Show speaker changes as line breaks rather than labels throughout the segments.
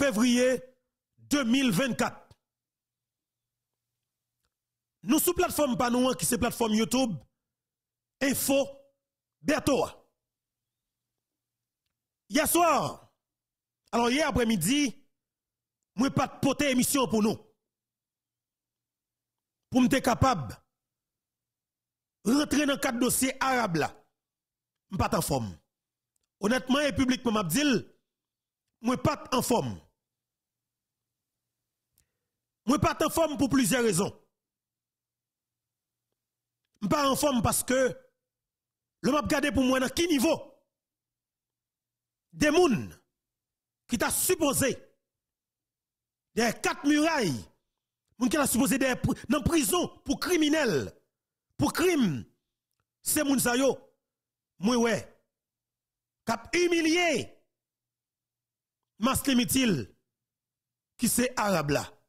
février 2024. Nous sous plateforme Panouan qui c'est plateforme YouTube Info Bertoa. Hier soir, alors hier après-midi, moi pas de poter émission pour nous. Pour me capable rentrer dans quatre dossiers arabes là. Pas en forme. Honnêtement et publiquement m'a dit moi pas en forme. Moi pas en forme pour plusieurs raisons. Je pas en forme parce que le m'a regardé pour moi dans quel niveau des gens qui t'a supposé des quatre murailles, moun qui t'a supposé des dans prison pour criminels, pour crime. C'est moun sa yo. Moi ouais. Cap humilié. Qui c'est arabe là.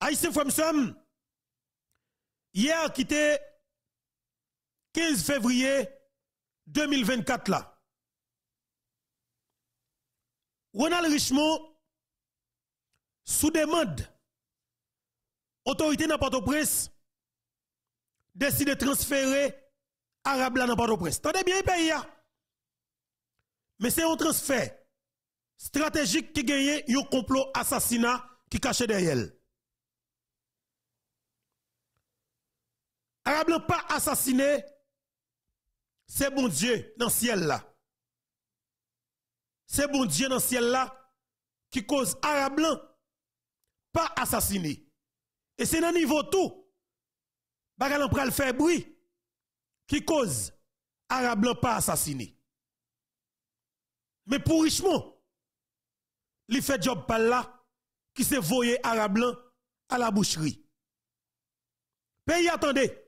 Haïtien Fomsom, hier qui était 15 février 2024 là. Ronald Richemont, sous demande, autorité dans Port-au-Prince, décide de transférer Arabe dans Port-au-Prince. Tendez bien, pays. Mais c'est un transfert stratégique qui gagne un complot assassinat qui cache derrière. Arabe n'a pas assassiné, c'est bon Dieu dans le ciel là c'est bon Dieu dans le ciel là qui cause arabe pas assassiné. Et c'est dans niveau tout. Bagal en pral faire bruit qui cause arabe pas assassiné. Mais pour Richemont, il fait job par là qui s'est voyé arabe à la boucherie. Pays attendez.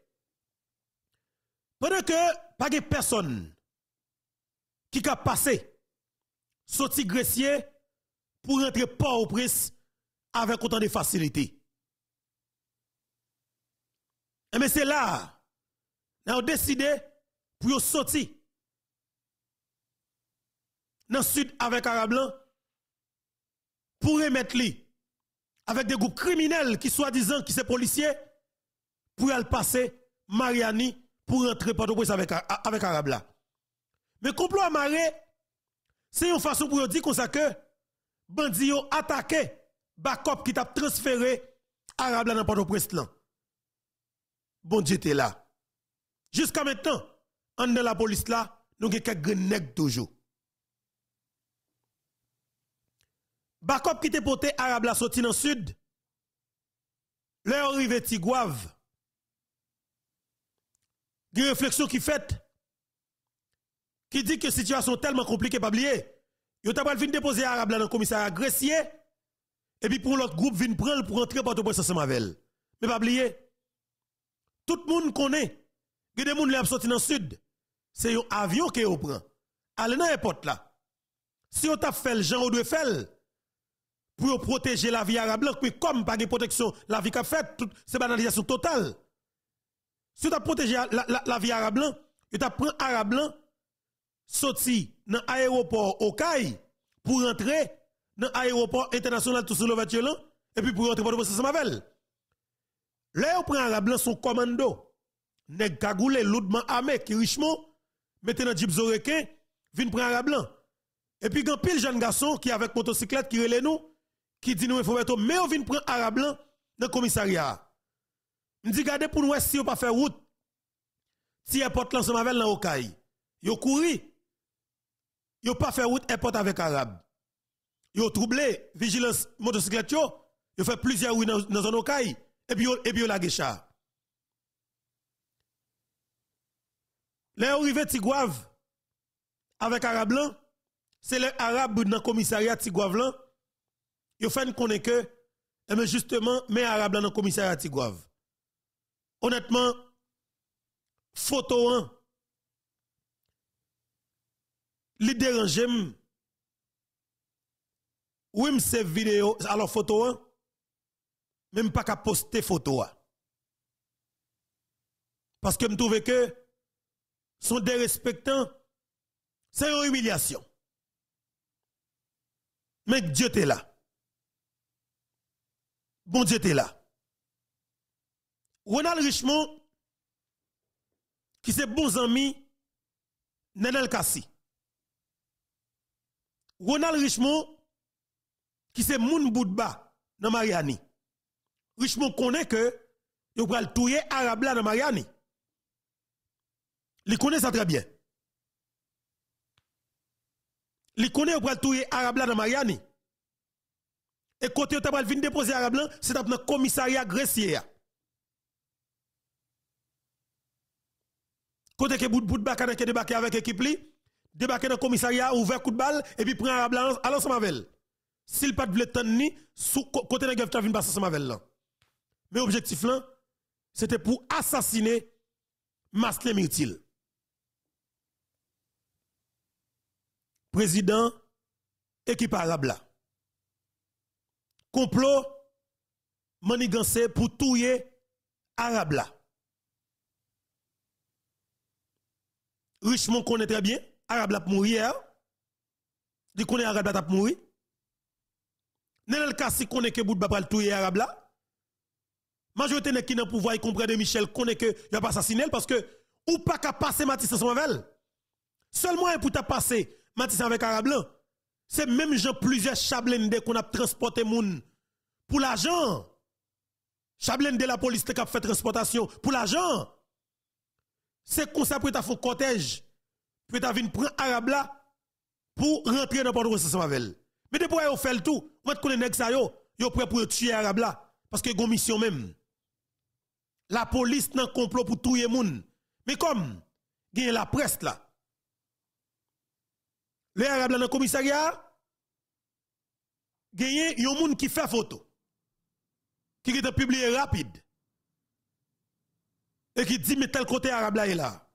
Pendant que pas de personne qui a passé sorti grecier pour rentrer pas au prince avec autant de facilité. Mais c'est là, nous avons décidé pour sortir dans le sud avec Arab blanc pour remettre lui avec des groupes criminels qui soi-disant qui sont policiers pour aller passer Mariani pour rentrer pas au prince avec, avec Arab là. Mais complot amarré c'est une façon pour dire comme ça que bandi ont attaqué Bakop qui t'a transféré arabe dans Port-au-Prince Bon Dieu là. Jusqu'à maintenant, en de la police là, nous avons quelques nègres toujours. Bakop qui t'a porté arabe là sorti dans le sud. Leur arrivé Tigouave. Une réflexion qui fait qui dit que la situation est tellement compliquée, pas oublier. Yo t'a venir déposer arabe dans le commissariat Gressier et puis pour l'autre groupe vient prendre pour entrer par prince ensemble avec Mais pas oublier. Tout le monde connaît que des gens qui sorti dans le sud. C'est un avion qui est prend. Allez dans l'aéroport là. Si on t'a fait le genre de faire pour protéger la vie arabe puis comme pas de protection, la vie qu'a fait, c'est banalisation totale. Si on t'a protégé la, la, vie arabe blanc, tu t'a pris arabe blanc sorti dans l'aéroport Okaï pour rentrer dans l'aéroport international tout le et puis pour rentrer pour le Samavel. Là, on prend arabe blanc son commando. Nèg cagoulé, lourdement armé, qui richement, mettez dans Jeep Zorekin, vient prendre arabe blanc. Et puis, quand pile jeune garçon qui avec motocyclette qui relève nous, qui dit nous, il faut mettre, mais on vient prendre arabe blanc dans le commissariat. Je dis, regardez pour nous, si on pas faire route, si un porte là, Samavel dans Okaï. Yo couru, Yo pas fait route airport avec arabe. Yo troublé vigilance motocyclette yo, yo fait plusieurs routes dans, dans zone et puis et puis yo la gecha. Les arrivé Tigouave avec arabe blanc, c'est les arabes dans le commissariat Tigouave là. Yo fait connaître que mais justement mais arabes dans le commissariat Tigouave. Honnêtement photo 1 li dérange oui c'est vidéo alors photo hein? même pas qu'à poster photo parce que me trouve que sont des respectants c'est une humiliation Mais Dieu t'est là. Bon Dieu t'est là. Ronald Richemont, qui c'est bon ami, Nenel Kassi. Ronald Richemont, qui c'est Moun Boudba dans Mariani. Richemont connaît que il va le tuer arabe dans Mariani. Il connaît ça très bien. Il connaît le tuer arabe dans Mariani. Et côté où tu vas venir déposer arabe c'est dans le commissariat grecier. Côté que bout bout qui débarqué avec équipe li, débarqué dans le commissariat, ouvert coup de balle et puis prend arabe à l'ensemble avec. S'il pas de vle ni sous côté de gueule vient passer ensemble avec là. Mais objectif là, c'était pour assassiner Maslin Mirtil. Président équipe arabe. Complot manigancé pour tuer arabe là. Richemont connaît très bien, arabe pour mourir. Il connaît arabe pour mourir. Nenel Kassi connaît que Boudba pral tuer arabe là. Majorité qui dans pouvoir y comprend Michel connaît que il a pas assassiné parce que ou pas qu'à passer Matisse avec Seulement pour ta passer Matisse avec arabe. C'est même gens plusieurs chablende qu'on a transporté moun pour l'argent. Chablende la police qui a fait transportation pour l'argent. C'est comme ça pour ta fait cortège. Pour ta venir prendre arabe là pour rentrer dans Port-au-Prince Mais depuis vous fait le tout, vous connaissez ça yo, yo prêt pour tuer arabe parce que une mission même. La police nan complot pour tuer moun. Mais comme gagne la presse là. Les arabes dans le commissariat gagne yon moun qui fait photo. Qui est publié rapide. Et qui dit mais tel côté arabe là est là.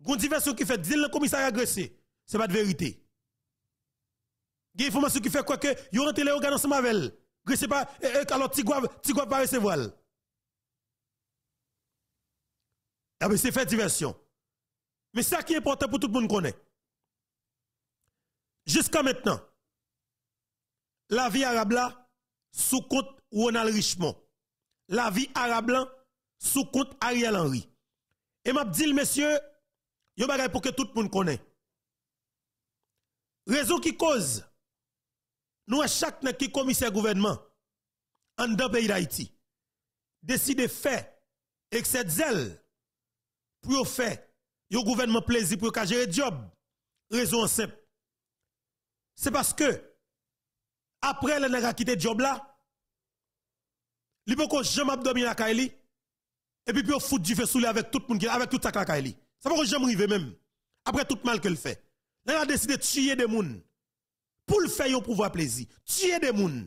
Gon diversion qui fait dire le commissariat agressé, c'est pas de vérité. A information qui fait quoi que yon rentre les organes ensemble avec. C'est pas alors Tigouave Tigouave pas recevoir. Ah ben c'est fait diversion. Mais ça qui est important pour tout le monde connaît. Jusqu'à maintenant, la vie arabe là, sous compte Ronald Richemont. La vie arabe là, sous compte Ariel Henry. Et m'a dit, monsieur, yo bagay pour que tout le monde connaît. Raison qui cause, nous, chaque qui commissaire gouvernement, en deux pays d'Haïti, décide de faire, avec cette zèle, pour faire, le gouvernement plaisir pour gérer job. Raison simple. C'est parce que, après le a quitté le job là, peut que jamais dormir à Kaili, et puis il fout du feu sous avec tout le monde, avec tout ça Kaili. Ça va jamais arriver même. Après tout mal qu'elle fait. Il a décidé de tuer des gens. Pour le faire, pour pouvoir plaisir. Tuer des gens.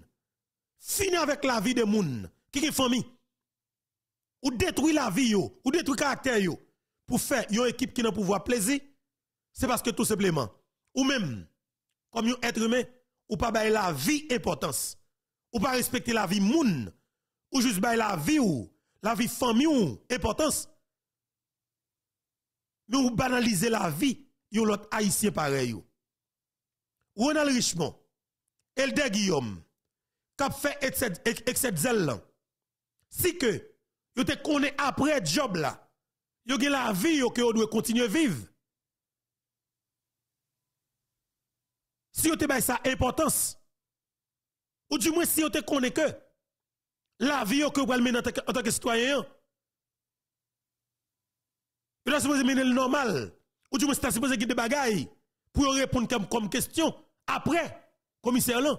Finir avec la vie des gens. Qui est famille. Ou détruire la vie, ou détruire le caractère pour faire une équipe qui n'a pouvoir plaisir, c'est parce que tout simplement, ou même, comme un être humain, ou pas bailler la vie importance, ou pas respecter la vie moun, ou juste bailler la vie ou, la vie famille importance, mais ou banaliser la vie, yon l'autre haïtien pareil. Ronald Richemont, Elder Guillaume, qui fait excès zèle si que, vous te connaît après job là, Yo gen la vie que vous doit continuer vivre. Si vous bay ça importance, ou du moins si vous te connaît que la vie que vous mener en tant que citoyen, vous êtes supposé mener le normal, ou du moins c'est supposé des bagailles pour répondre comme, question après, commissaire là.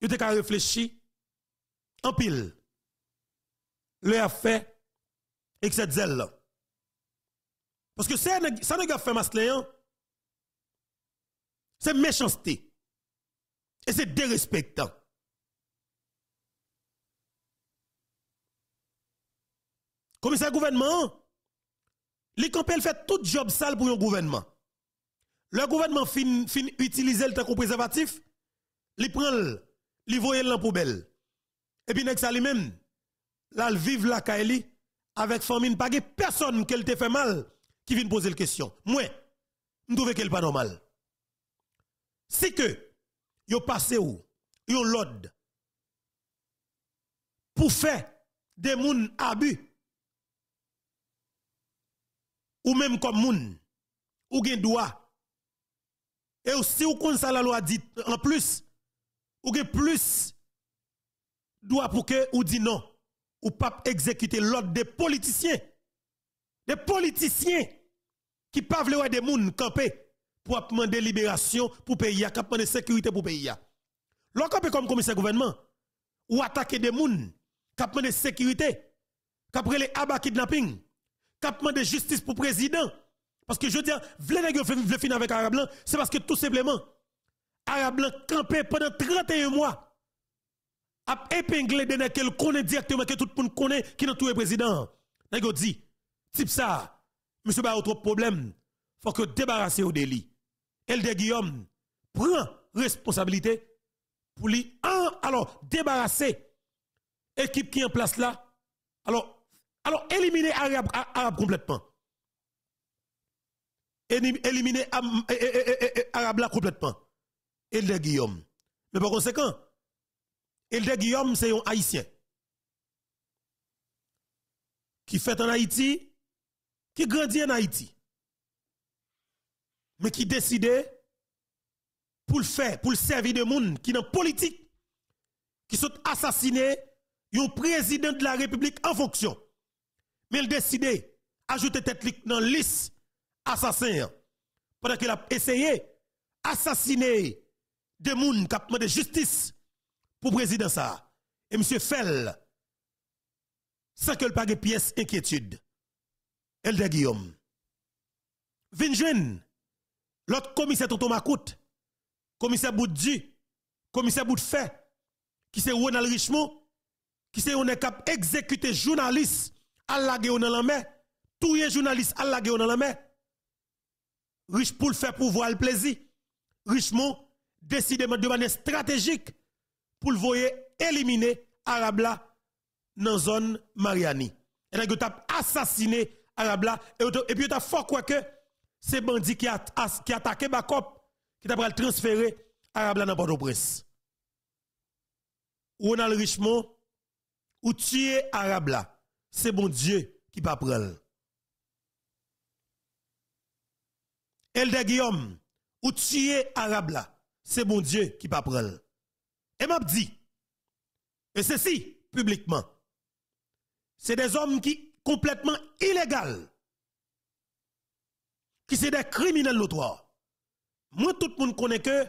Vous avez réfléchi en pile. Le a fait et cette zèle-là. Parce que ça n'a fait masléen, c'est méchanceté. Et c'est dérespectant. Commissaire gouvernement, les campagnes fait tout job sale pour un gouvernement. Le gouvernement fin, utiliser le temps comme préservatif, il prend le, voye dans la poubelle. Et puis, ça lui-même, là, vive la Kaili, avec famille, pas personne qu'elle te fait mal qui vient poser la question. Moi, je trouve qu'elle pas normal. Si que yo passé où yo l'ordre pour faire des moun abus ou même comme moun. Ou gen droit et aussi ou kon ça la loi dit en plus ou gen plus droit pour que ou dit non. Ou pas exécuter l'ordre des politiciens. Des politiciens qui pas vle des moun camper pour demander libération pour pays, pour demander sécurité pour pays. L'on comme commissaire gouvernement. Ou attaquer des moun, qui demander sécurité, qui les abat kidnapping, qui demander justice pour président. Parce que je veux dire, vle finir avec Arab Blanc, c'est parce que tout simplement, Arab Blanc campé pendant 31 mois, a épinglé des qu'elle connaît directement, que tout le monde connaît, qui n'a tout le président. N'a dit, type ça, monsieur ba trop problème, faut que débarrasser au délit. Elde Guillaume prend responsabilité pour lui alors débarrasser l'équipe qui est en place là. Alors, alors éliminer Arabe, complètement. Éliminer Arabe là complètement. Elde Guillaume. Mais par conséquent, Elde Guillaume, c'est un haïtien qui fait en Haïti, qui grandit en Haïti mais qui décidait pour le faire, pour le servir de monde qui dans politique, qui sont assassinés, un président de la République en fonction. Mais il décidé ajouter tête dans liste assassin pendant qu'il a essayé d'assassiner des gens qui ont demandé justice pour le président ça. Et M. Fell, sans que le pas de pièce inquiétude. de Guillaume. Vin L'autre commissaire Tonton Macoute, commissaire Boudji, commissaire Boudfait, qui c'est Ronald Richemont, qui c'est on est cap exécuter journaliste la dans la main, tous les journalistes la dans la main. Riche pour le faire pour voir le plaisir. Richemont décide de manière stratégique pour le voyer éliminer Arabla dans la zone Mariani. Et là, il a assassiné Arabla et puis il a fort quoi que c'est bandit qui a, qui attaqué Bakop, qui t'a transféré Arabe dans Port-au-Prince. Ronald Richemont, ou tuer Arabe là, c'est bon Dieu qui va prendre. Elde Guillaume, ou tuer Arabe c'est bon Dieu qui va prendre. Et m'a dit, et ceci, publiquement, c'est des hommes qui complètement illégaux qui c'est des criminels notoires. Moi, tout le monde connaît que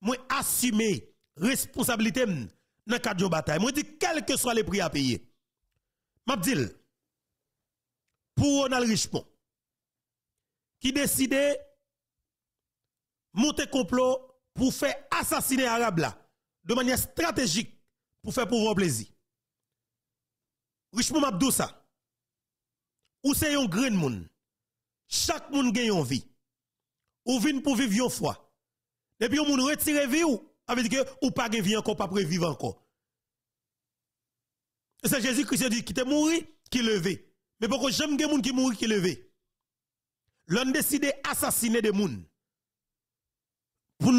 moi assumer responsabilité dans le cadre de bataille. Moi, dis quels que soient les prix à payer. Dis, pour Ronald Richemont, qui décidait monter complot pour faire assassiner Arabe là, de manière stratégique, pour faire pouvoir plaisir. Richemont m'a ça. Ou c'est un grand monde chaque monde gagne une vie. Ou vient pour vivre une fois. Depuis on retire vie ou avec que ou pas vie encore pas pour vivre encore. C'est Jésus-Christ qui te mourir qui levé. Mais pourquoi j'aime gens qui mourir qui levé? L'on décide assassiner des gens. Pour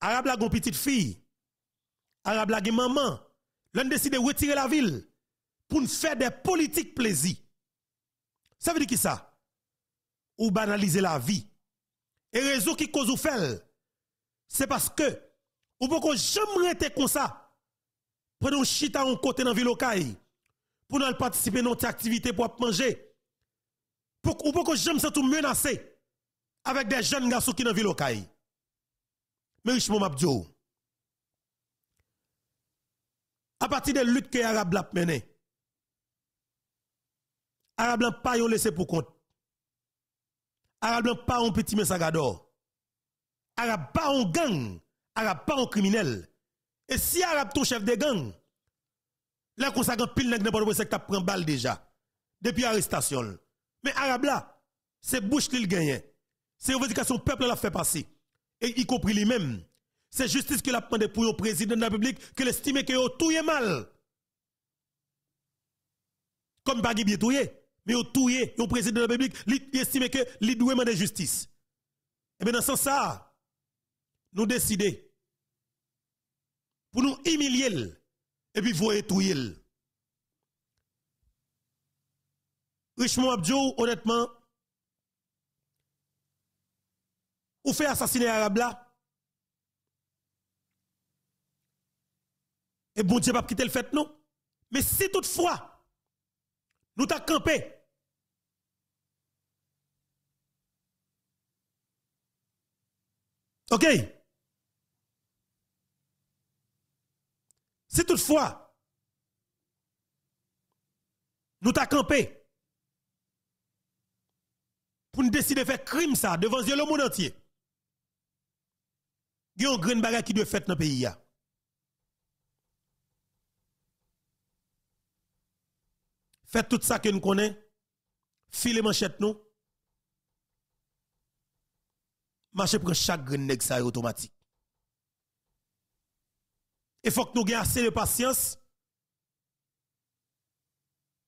Arabe la petite fille. Arabe la maman. L'on décide retirer la ville pour faire des politiques plaisir. Ça veut dire qui ça? ou banaliser la vie. Et raison qui cause ou fait, c'est parce que, ou pourquoi jamais été comme ça, prenons chita en côté dans ville pour nous participer à notre activité pour manger. Pour, ou pourquoi j'aime ça tout menacé avec des jeunes garçons qui dans ville Mais richement m'abdio. À partir de lutte que Arabes l'a mené, Arabes n'ont pas laissé pour compte. Arabe pas un petit messagador. Arabe pas un gang. Arabe pas un criminel. Et si Arabe ton chef de gang, là qu'on s'agit pile nèg n'importe quoi que prend balle déjà depuis l'arrestation. Mais Arabe là, c'est bouche qu'il gagne. C'est revendication peuple l'a fait passer. Et y compris lui-même. C'est justice qu'il a demandé pour le président de la République qu'il estime que tout est mal. Comme Bagui bien mais au touye, au président de la République, il estime que il doit demander justice. Et bien dans ce sens nous décider pour nous humilier et puis vous étouiller. Richemont Abdou, honnêtement, ou fait assassiner Arabe là, et bon Dieu pas quitter le fait non. Mais si toutefois, nous t'a campé, OK? Si toutefois, nous t'a campé pour nous décider de faire crime ça devant le monde entier, il y a un grand bagage qui doit faire dans le pays. Faites tout ça que nous connaissons, filez manchette nous, marchez pour chaque grain automatique. Il faut que nous ayons assez de patience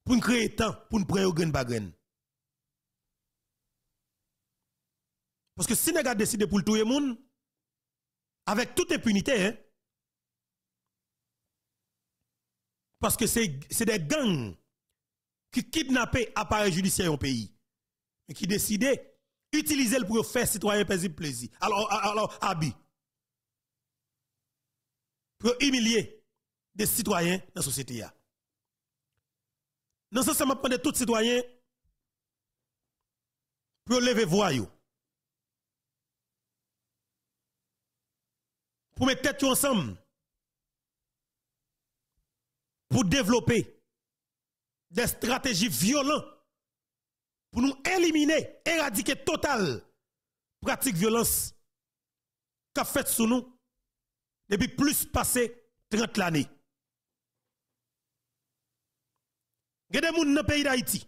pour nous créer temps pour nous prendre grain par grain. Parce que si nous avons décidé pour tout le monde, avec toute impunité, hein, parce que c'est des gangs qui kidnappent appareil judiciaire au pays, et qui décidaient d'utiliser pour faire citoyen plaisir. Alors, alors, habit. Pour humilier des citoyens dans la société. Dans ce sens, je tous les citoyens pour lever voix. Pour mettre tête ensemble. Pour développer des stratégies violentes pour nous éliminer, éradiquer total pratique violence qu'a fait sous nous depuis plus passé 30 années. Il y a des gens dans le pays d'Haïti.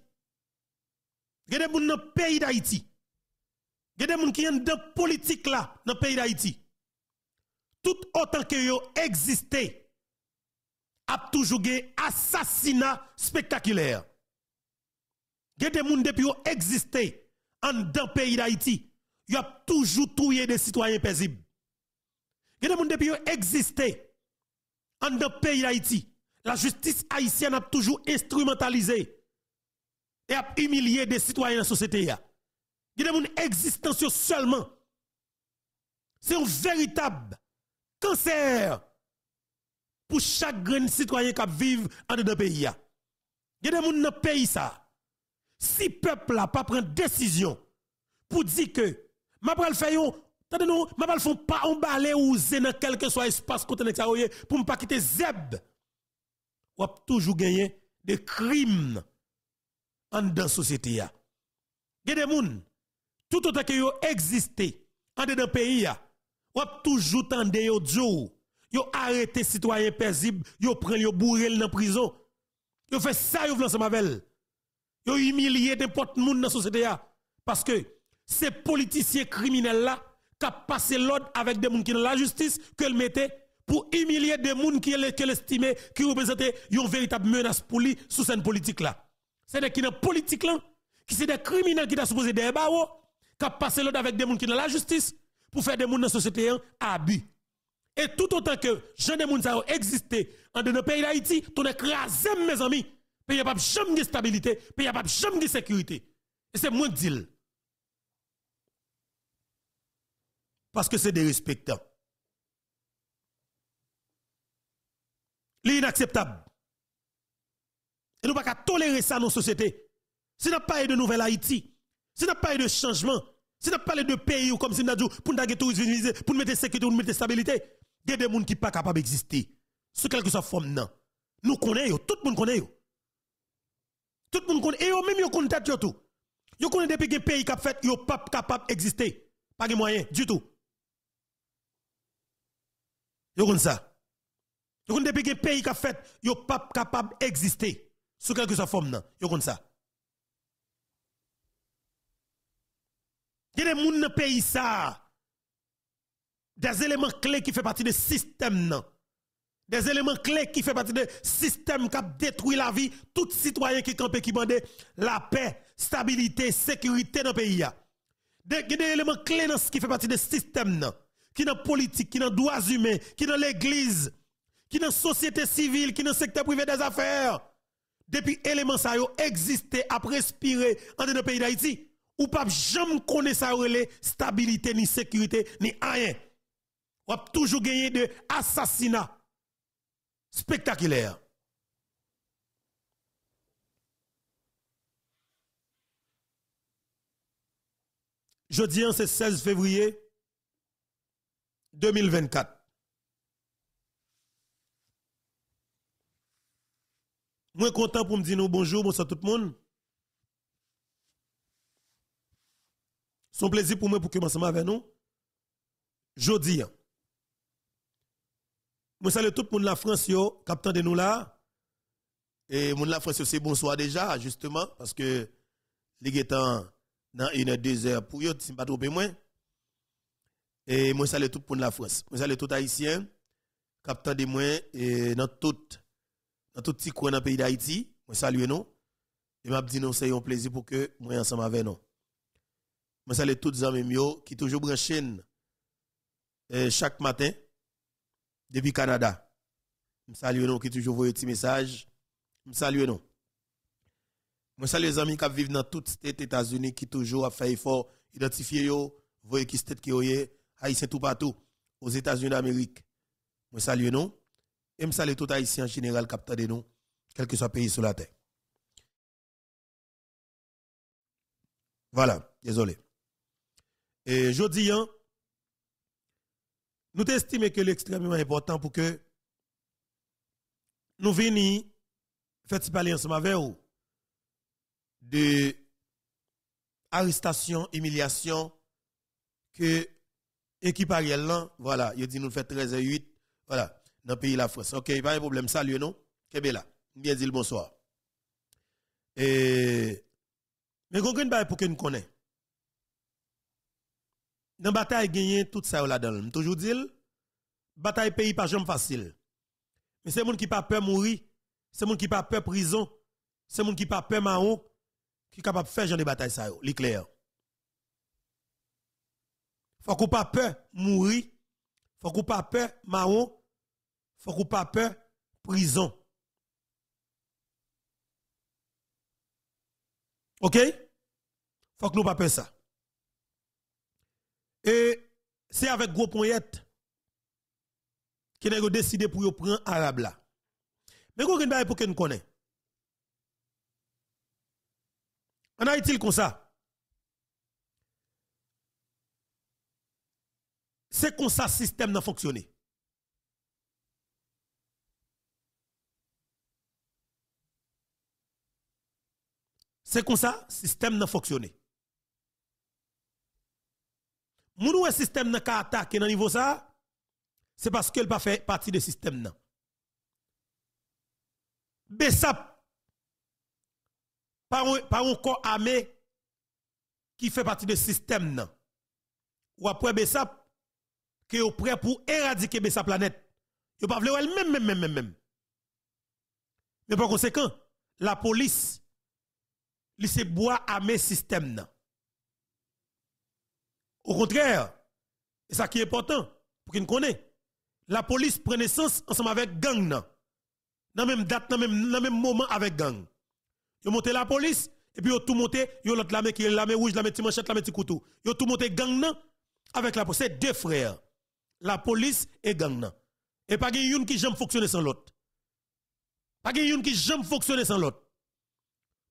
Il y a des gens dans le pays d'Haïti. Il y a des gens qui dans la politique là, dans le pays d'Haïti. Tout autant que yo existé, a toujours eu assassinat spectaculaire. Il y a des gens depuis ont existé en dans le pays d'Haïti. Il y a toujours tué des citoyens paisibles. Il y a des gens depuis ont existé en dans pays d'Haïti. La justice haïtienne a toujours instrumentalisé et a humilié des citoyens de la société. Il y a des gens existence seulement. C'est un véritable cancer pour chaque grand citoyen qui vit en dans pays. Il y a des gens dans le pays ça. Si le peuple n'a pas pris décision pour dire que, ma pral fait attendez nous, ma pral font pas emballer ou dans quel que soit espace côté pour ne pas quitter zeb. Ou toujours gagner des crimes en dans la société. Il y a des gens, tout autant que yo existé en dans le pays, ou toujours tande yo djou, yo arrêté citoyen paisible, yo prend yo bourré dans prison. Yo fait ça yo ensemble avec Yo humilié n'importe monde dans la société parce que ces politiciens criminels là qui passé l'ordre avec des gens qui dans la justice que le mettait pour humilier des gens qui l'estimaient qui représentaient une véritable menace pour lui sous cette politique là. C'est des qui dans politique là qui c'est des criminels qui sont supposé des barreaux qui passé l'ordre avec des gens qui dans la justice pour faire des gens dans la société abus. Et tout autant que gens de gens existé en de nos pays d'Haïti, ton écrasé mes amis pays n'a pas de stabilité, pays n'a pas de sécurité. Et c'est moins de Parce que c'est des respectants. L'inacceptable. Et nous ne pouvons pas tolérer ça dans nos sociétés. Si nous pas de nouvelle Haïti, si nous pas de changement, si nous pas de pays comme si nous pour nous tourisme, pour nous mettre sécurité, pour nous mettre stabilité, il y a des gens qui ne sont pas capables d'exister. Sous quelque soit forme, non. Nous connaissons, tout le monde connaît. Tout le monde connaît. Et même, ils connaissent tout. Ils connaissent depuis que pays qui fait, ils pas capable d'exister. Pas de moyens, du tout. Ils connaissent ça. Ils connaissent depuis que pays qui a fait, ils pas capable d'exister. Sous quelque soit forme, Ils connaissent ça. Il y a des pays, ça. Des éléments clés qui font partie du système, non des éléments clés qui font partie du système qui a détruit la vie, tout citoyen qui campe qui demande la paix, stabilité, sécurité dans le pays. Des, des éléments clés qui font partie du système qui dans politique, qui dans droits humains, qui dans l'église, qui dans société civile, qui dans secteur privé des affaires. Depuis éléments ça yo existé à respirer dans le pays d'Haïti. Ou pas jamais connaître ça stabilité ni sécurité ni rien. Ou a toujours gagné de assassinats spectaculaires. Jeudi, c'est 16 février 2024. Moi content pour me dire bonjour, bonsoir tout le monde. Un plaisir pour moi pour commencer avec nous. Jeudi. Moi salue tout le monde de la France yo, capitaine de nous là. Et monde de la France c'est bonsoir déjà justement parce que les étant dans une heure deux heures pour eux, si pas trop moins. Et moi, salue tout pour la France. Moi, salue tout haïtien, capteur de moi, et dans tout, dans petit coin dans le pays d'Haïti. Moi, salue nous. Et m'a dit nous, c'est un plaisir pour que moi, ensemble avec nous. Moi, salue tous les amis qui toujours branchés chaque matin depuis Canada. Je salue nous qui toujours voyez des messages. Je salue nous. Moi, salue les amis qui vivent dans toutes les États-Unis qui toujours a fait effort identifier yo, voyez qui state qui est haïtien tout partout aux États-Unis d'Amérique. Moi salue nous et je salue tout haïtien en général capteur de nous, quel que soit le pays sur la terre. Voilà, désolé. Et je dis, hein, nous estimons que l'extrêmement important pour que nous venions faire parler ensemble avec vous de arrestation, humiliation que équipe Ariel là, voilà, il dit nous fait 13 et 8, voilà, dans le pays de la France. OK, pas de problème, salut non? Kebela, bien dit le bonsoir. Et mais qu'on pas pour que nous connaisse. Dans la bataille gagné tout ça là-dedans. Toujours dit bataille pays pas jamais facile. Mais c'est monde qui pas peur mourir, c'est monde qui pas peur prison, c'est monde qui pas peur marron, qui est capable de faire genre de bataille ça, l'éclair. Faut qu'on pas peur mourir, faut qu'on pas peur marron, faut qu'on pas peur prison. OK? Faut que nous pas peur ça. Et c'est avec gros poignette nous avons décidé pour prendre arabe là. Mais qu'on pour que nous connaissons. En Haïti, comme ça. C'est comme ça le système n'a fonctionné. C'est comme ça le système n'a fonctionné. Moun le système n'a qu'à attaquer dans niveau ça, c'est parce qu'elle pas fait partie du système Bessap par un, corps armé qui fait partie du système. Nan. Ou après Bessap, qui est prêt pour éradiquer Bessap planète. Vous pas voulu même, même, même, même. Mais par conséquent, la police, il se boit armé système. Nan. Au contraire, et ça qui est important, pour qu'il connaisse, la police prend naissance ensemble avec gang. Dans même date, dans dans même moment avec gang. Yo monté la police et puis yo tout monté, yo l'autre lame qui est lame rouge, lame petit manchette, lame petit couteau. Yo tout monté gang avec la police, c'est deux frères. La police et gang. Et pas gen une qui jamais fonctionner sans l'autre. Pas gen une qui jamais fonctionner sans l'autre.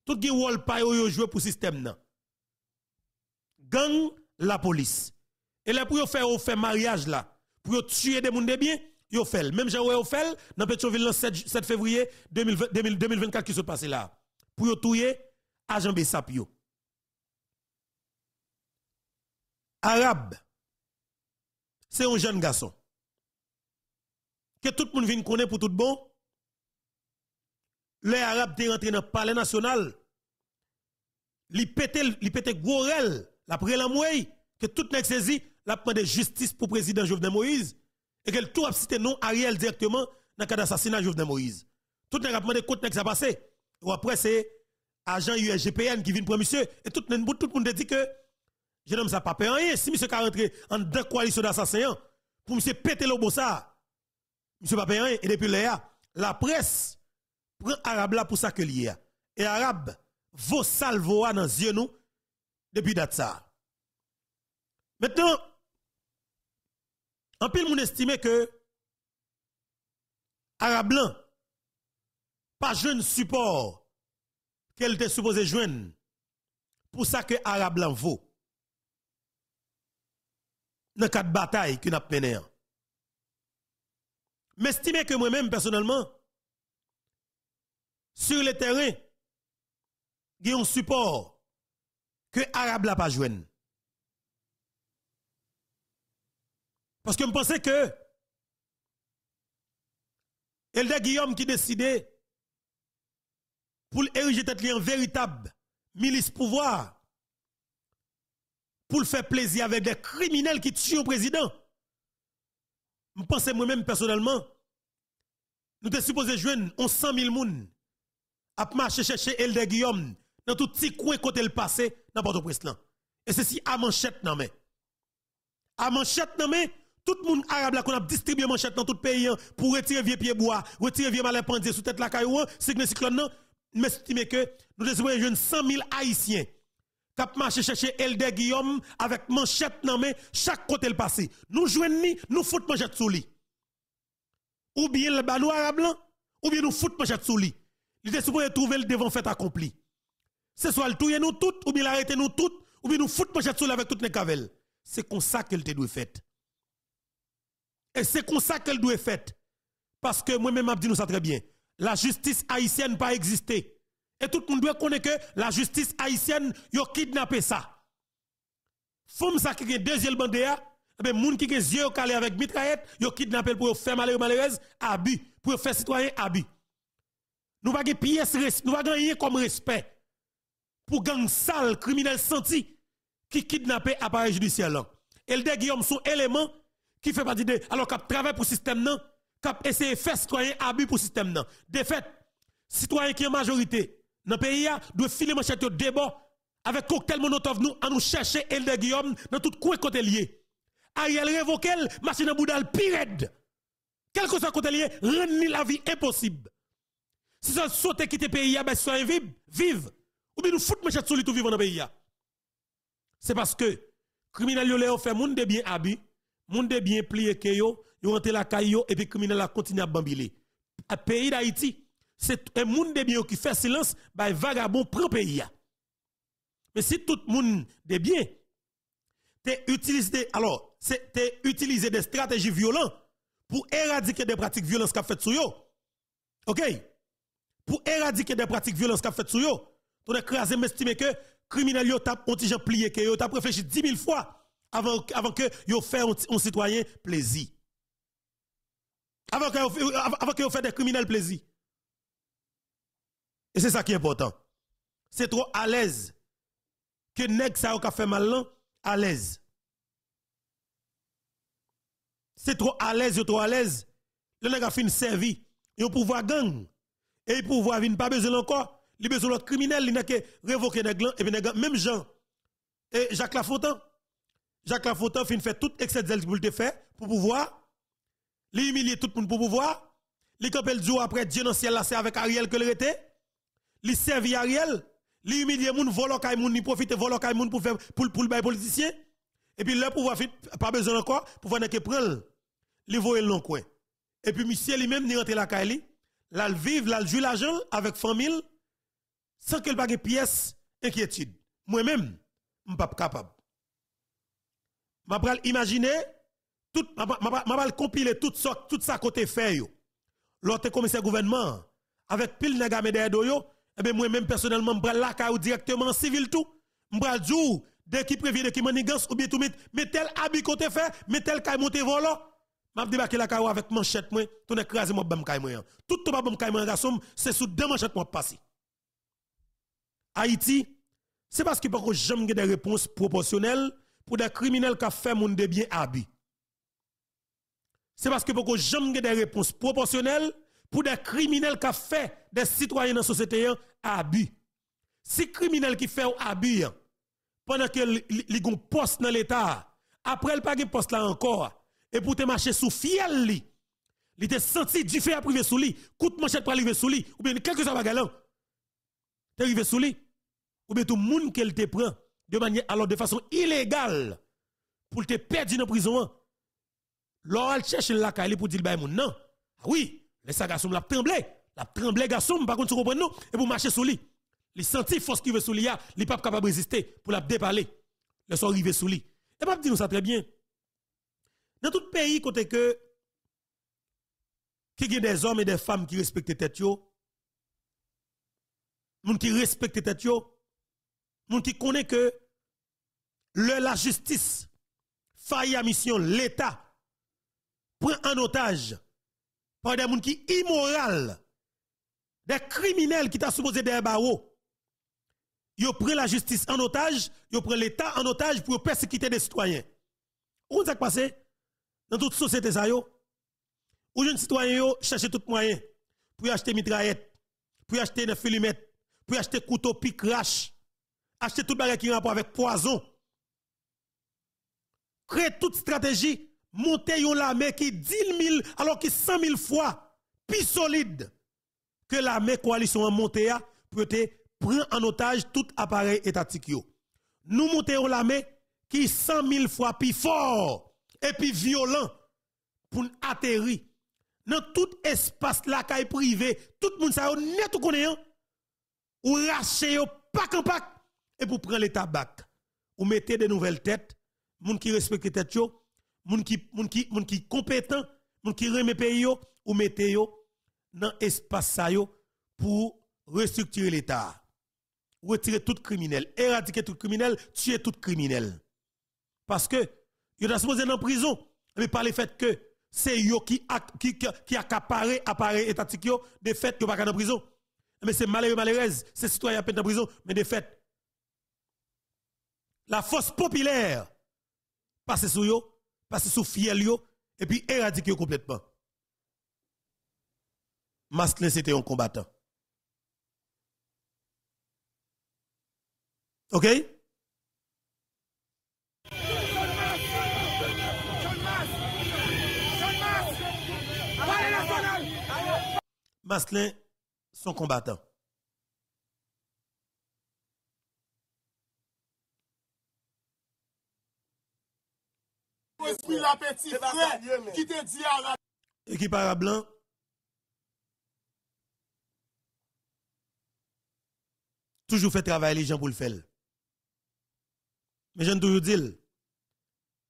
Tout gen rôle pa yo jouer pour système nan. Gang la police. Et là pour faire faire mariage là, pour tuer des monde de bien, yo fait. Même j'ai yo fait dans Pétionville le 7, 7 février 2024 qui se passe là pour yo touyer agent Bessap yo. Arabe, c'est un jeune garçon. Que tout le monde vient connaître pour tout bon. Les Arabes sont rentrés dans le palais national. Pété, li pété gorel, la pré la mouille, que tout n'est saisi, la de justice pour président Jovenel Moïse, et que tout a cité non Ariel directement dans le cas d'assassinat Jovenel Moïse. Tout n'est pas demandé côté ça passé. Ou après, c'est agent USGPN qui vient pour monsieur. Et tout le monde dit que je n'aime ça pas rien. Si monsieur est rentré en deux coalitions d'assassins, pour monsieur péter le ça. Monsieur pas rien et depuis là, la presse prend arabe là pour ça que lié. Et arabe vos salvo dans yeux depuis date ça. Maintenant en pile moun estime que arabe blanc pas jeune support qu'elle était supposée joindre pour ça que arabe blanc vaut dans quatre batailles qu'on a menées. Mais estime que moi-même, personnellement, sur le terrain, il y a un support que l'Arabe n'a pas joué. Parce que je pensais que Elde Guillaume qui décidait pour ériger tête en véritable milice pouvoir, pour le faire plaisir avec des criminels qui tuent le président. Je pense moi-même personnellement, nous sommes supposés jouer 100 000 personnes à marcher chercher Elder Guillaume dans tout petit coin côté passé dans Port-au-Prince. Et ceci à manchette. À manchette non tout le monde arabe qu'on a distribué manchette dans tout le pays hein, pour retirer vieux pieds bois, retirer vieux pendier sous tête la caillou, c'est que cyclone non, mais que nous devons jouer 100 000 haïtiens Kap marché chercher Elder Guillaume avec manchette dans main chaque côté le passé. Nous jouons ni, nous fout manchette sous lui. Ou bien le banou arabe blanc, ou bien nous fout manchette sous lui. Il était supposé trouver le devant fait accompli. C'est soit le touye nous toutes, ou bien l'arrêter nous toutes, ou bien nous fout manchette sous lui avec toutes les cavelles. C'est comme ça qu'elle doit faire. Et c'est comme ça qu'elle doit faire. Parce que moi-même, je dit nous ça très bien. La justice haïtienne pas existé. Et tout le monde doit connaître que la justice haïtienne a kidnappé ça. Femme ça qui est deuxième bandéa, eh ben moun qui ont yeux calé avec mitraillette, yo kidnappé pour faire malheureux malheureuse abus, pour faire citoyen abus. Nous pas pièce pas rien comme respect pour gang sale criminel senti qui kidnappé appareil judiciaire là. Elde Guillaume son élément qui fait partie de alors cap travaille pour système non, cap essayer faire citoyen abus pour système non. De fait, citoyen qui est majorité dans le pays, doit filer manchette de débat avec cocktail monotov nous à nous chercher Elde Guillaume dans tout coin côté lié. Ariel révoquel, machine à boudal pire. Quel que soit côté lié, rendre la vie impossible. Si ça saute quitter le pays, ben soyez vive, vive. Ou bien nous fout manchette sur lui tout vivre dans le pays. C'est parce que criminel yo fait monde de bien habit, monde de bien plié que yo, yo rentre la caillou et puis criminel a continué à bambiler. À pays d'Haïti, c'est un monde de bien qui fait silence, bah vagabond prend pays. Mais si tout le monde de bien, t'es utilisé, alors, c'est utiliser des stratégies violentes pour éradiquer des pratiques violentes qu'a fait sur. OK? Pour éradiquer des pratiques violentes qu'a fait sur yo. As écrasé, m'estimer que criminel yo tap on déjà plié que yo réfléchi 10 000 fois avant, avant que yo fait un, citoyen plaisir. Avant que, avant que fait des criminels plaisir. Et c'est ça qui est important. C'est trop à l'aise. Que nèg ça a fait mal à l'aise. C'est trop à l'aise, trop à l'aise. Le nèg a fin servi, il pouvoir gang. Et pouvoir venir pas besoin encore, il besoin l'autre criminel, il n'a que révoquer nèg et même Jean et Jacques Lafontaine. Jacques Lafontaine fin fait tout excès de pour le pour pouvoir l'humilier tout le monde pour pouvoir. Les capel du après Dieu dans ciel là c'est avec Ariel que le était li servi Ariel, li humilier moun, volo kay moun, ni profite volo kay moun pour faire pour pour le politicien. Et puis là pouvoir pas besoin encore pour voir que prendre li voyer le coin. Et puis monsieur lui-même ni rentre la kay là vivre, là jouer l'argent avec famille sans qu'elle pas pièce inquiétude. Moi-même, je pas capable. Je vais imaginer tout m'a compiler tout ça tout ça côté fait yo. L'autre commissaire gouvernement avec pile nèg derrière yo eh bien, moi-même, personnellement, je la ou directement civil tout. Je jour, dès qu'il prévient qui manigance, ou bien tout, mais tel habit côté fait, mais tel caille monté volant. Je débarqué la caille avec manchette, moi, tout écrasé moi, bam caille moi. Tout tout bam caille moi, garçon, c'est sous deux manchettes moi. Haïti, c'est parce pas jamais des réponses proportionnelles pour des criminels qui ont fait mon bien. C'est parce pas jamais des réponses proportionnelles pour des criminels qui ont fait des citoyens dans la société abus. Si criminel qui fait abus, pendant que li gon poste dans l'État, après le pas poste là encore, et pour te marcher sous fiel li. Il te senti du fait à privé sous lui, coup de manchette pour arriver sous lui, ou bien quelque chose bagalan. T'es arrivé sous lui, ou bien tout le monde qu'elle te prend de manière, alors de façon illégale, pour te perdre dans la prison. Lors elle cherche la caille pour dire, bah, non. Ah oui, les garçons la tremblé, la tremblé garçon, par contre, tu comprends non, et pour marcher sous lui. Les senti force qui veut sous lui, il pas capable de résister pour la déparler. Le sont arrivés sous lui. Et pas dire ça très bien. Dans tout pays, côté que, qui a des hommes et des femmes qui respectent tête yo, moun qui respectent tête yo, moun qui connaît que le, la justice faille à mission, l'État prend en otage par des gens qui immoral, des criminels qui t'a supposé des barreaux. Ils prennent la justice en otage, ils prennent l'État en otage pour persécuter des citoyens. Où ça passé dans toute société ça yo? Où jeunes citoyens cherchent tout moyen pour acheter mitraillette, pour acheter des filumettes, pour acheter couteau pic rache, acheter tout bagage qui rapport avec poison. Créer toute stratégie, monter yon l'armée qui 10 000 alors que 100 000 fois plus solide que l'armée coalition en montée pour te prendre en otage tout appareil étatique. Nous montons l'armée qui 100 000 fois plus fort et puis violent pour atterrir dans tout espace la caille privé, tout le monde ça net tout connaît ou racher pack en pack et pour prendre les tabac ou mettez de nouvelles têtes, moun qui respecte tête yo, moun qui moun qui moun qui compétent, moun qui remet pays yo ou mettez yo dans espace yo pour restructurer l'état. Retirer tout criminel, éradiquer tout criminel, tuer tout criminel. Parce que il a en prison, mais par le fait que c'est yo qui qui qui accaparé appareil étatique yo, de fait yo pas en prison. Mais c'est malheureux malheureuse, c'est citoyen peine en prison, mais de fait la force populaire passe sous yo, passe sous fiel et puis éradiquer complètement. Masklin c'était un combattant. OK? Masklin son combattant. Équipe arabe blanc. Toujours fait travailler les gens pour le faire. Mais je ne toujours dire,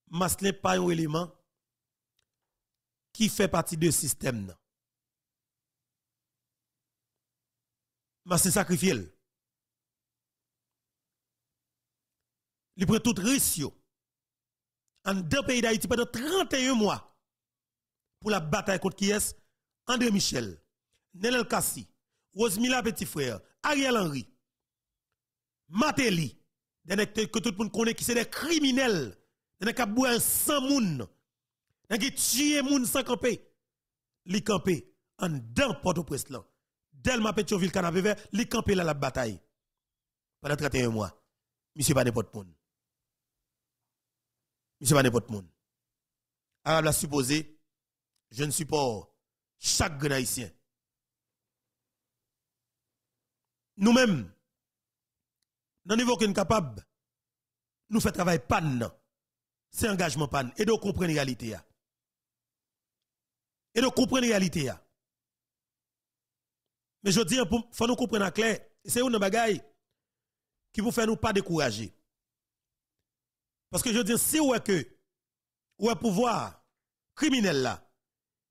Maslin pas un élément qui fait partie du système. Maslin sacrifié. Il prend tout risque en deux pays d'Haïti pendant 31 mois pour la bataille contre qui est André Michel, Nelel Kassi, Rosemilla Petit Frère, Ariel Henry, Matéli, que tout le monde connaît qui sont des criminels, des qui sans moun, des qui sans camper, li camper en dans Port-au-Prince là. Delma Petroville canapé là la bataille pendant 31 mois. Monsieur pas n'importe. Monsieur pas n'importe monde. Arabe l'a supposé, je ne pas chaque grand haïtien. Nous-mêmes, dans le niveau capable, nous faisons travail panne. C'est engagement panne. Et de comprendre la réalité. Et de comprendre la réalité. Mais je dis, il faut nous comprendre clair. C'est une bagaille qui vous fait nous pas décourager. Parce que je dis, si ou est que, ou pouvoir criminel là,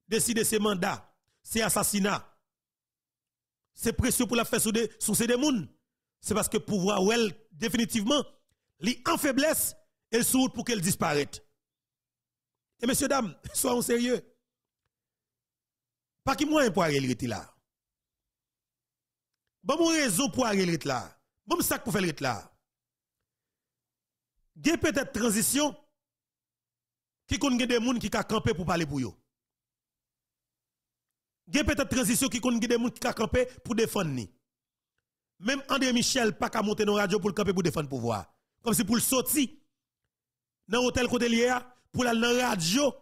décider ces mandats, ces assassinats, c'est précieux pour la faire sous des, sous c'est parce que pouvoir ou elle, définitivement, li en faiblesse et sous pour qu'elle disparaisse. Et messieurs, dames, soyons sérieux. Pas qui moyen pour arrêter là. Bon, raison pour arrêter là. Bon, sac pour faire là y a peut-être transition qui connaît des gens qui ont campé pour parler pour eux. Il y a peut-être transition qui connaît des gens qui ont campé pour défendre. Même André Michel pas qu'à monter dans la radio pour camper pour défendre le pouvoir. Comme si pour le sortir dans l'hôtel côté pour aller dans la radio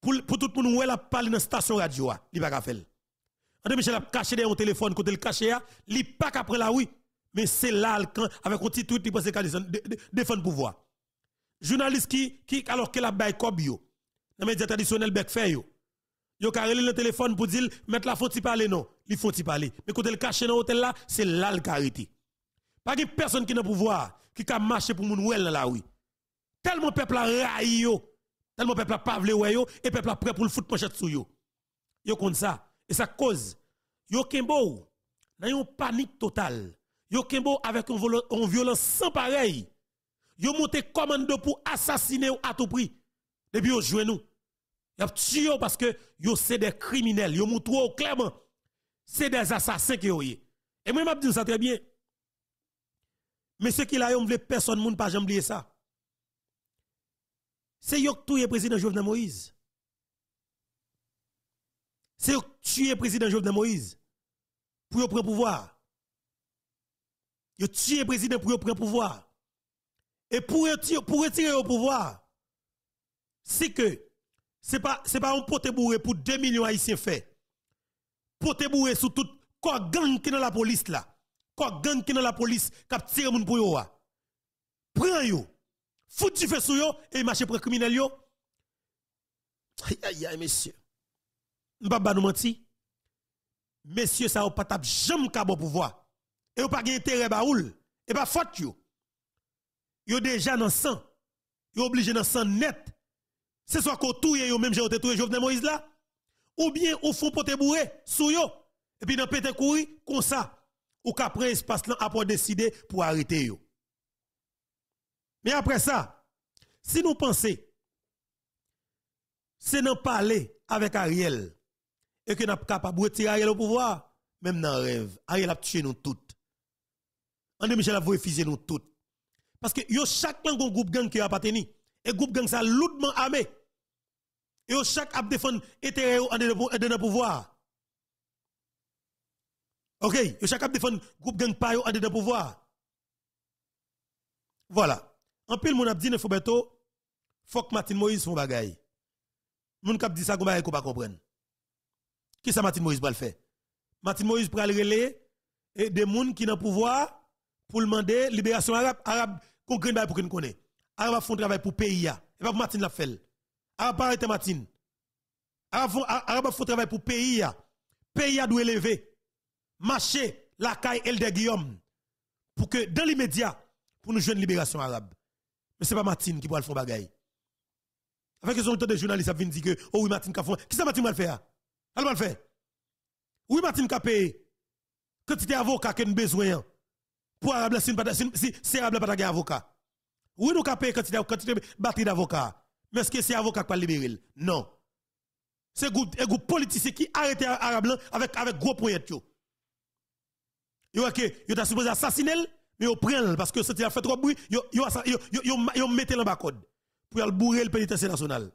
pour, pour tout le monde, a parlé dans la station radio, il va pas faire. André Michel a caché dans téléphone, côté le caché, il pas qu'après la oui, mais c'est là, avec un petit tweet, il pense qu'il défendre le pouvoir. Journaliste qui, qui alors qu'elle a bail yo, dans les médias traditionnels, bec fait yo. Yo ka le téléphone pour dire, mettre la faute parler non, il faut parler. Mais quand le caché dans l'hôtel là, c'est là le carité. Pas de personne qui n'a pouvoir, qui a marché pour moun dans la oui. Tellement peuple a raillé yo, tellement peuple a pavlé yo, et peuple a prêt pour le foot manchette sous yo. Yo comme ça. Et ça cause, yo kembo, dans une panique totale. Yo kembo avec une violence sans pareil. Yo monté commando pour assassiner à tout prix. Depuis yo joué nous. Yo tué parce que yo c'est des criminels. Yo montré clairement. C'est des assassins qui yo Et moi m'a dit ça très bien. Mais ce qu'il a yo m'vle personne moun pas jamais ça. C'est yo qui tué président Jovenel Moïse. C'est yo tué président Jovenel Moïse pour yo prendre pouvoir. Yo tué président pour prendre pouvoir. Et pour retirer, pour au pouvoir, c'est que c'est pas c'est pas un pote bourré pour 2 millions haïtiens fait. Pote bourré sur tout quoi gang qui dans la police là. Quoi gang qui dans la police qui tire moun pour yo. Prends yo. Foutu fait sur yo et marche pour criminel yo. Aïe aïe aïe messieurs. M'pa nous menti. Messieurs ça ou pas tap jamais ka bon pouvoir. Et ou pas gain intérêt baoul et pas faute yo yo déjà dans sang. Yo obligé dans sang net. C'est soit qu'on touye yo même j'ai touye Jovenel Moïse là ou bien au fond pote bourré sou yo et puis dans pété courir comme ça ou qu'après espace là après décider pour arrêter yo. Mais après ça, si nous pensons c'est non parler avec Ariel et que nous capable de retirer Ariel au pouvoir, même dans le rêve, Ariel a tué nous toutes. André Michel a refusé nous toutes. Parce que yo chaque un groupe gang qui appartenu. Et groupe gang ça lourdement armé. Et yo chaque a défendre intérêt de le pouvoir. OK, yo chaque a défendre groupe gang pa yo en de pouvoir. Voilà. En pile mon a dit Fobeto, faut que Martin Moïse font bagay. Moun kap dit ça qu'on va pas comprendre. Qui ça Martin Moïse va le faire? Martin Moïse pral relé et des moun qui dans pouvoir pour demander libération arabe, arabe qu'on gagne pour qu'on connaît. Arabe font travail pour pays et pas pour Martine la fait. Arabe pas arrêter Martine. Arabe font travail pour pays Pays doit élever. Marcher la caille Elder Guillaume pour que dans l'immédiat pour nous jouer une libération arabe. Mais c'est pas Martine qui pourra le faire bagaille. Avec son temps de journalistes viennent dire que oh oui Martine ka fait. Qui ça Martine va le faire Elle va le faire. Oui Martine ka paye. Quand tu es avocat que nous besoin pour arabe si arabe pas un avocat. Oui nous quand tu quand tu batterie d'avocat. Mais est-ce que c'est avocat qui va libérer? Non. C'est un groupe politicien qui arrête arabe avec avec gros projet yo. Que yo t'a supposé assassiner mais yo prend parce que c'était a fait trop bruit, yo yo yo yo yo mettre dans bas code pour le bourrer le pénitentiaire national.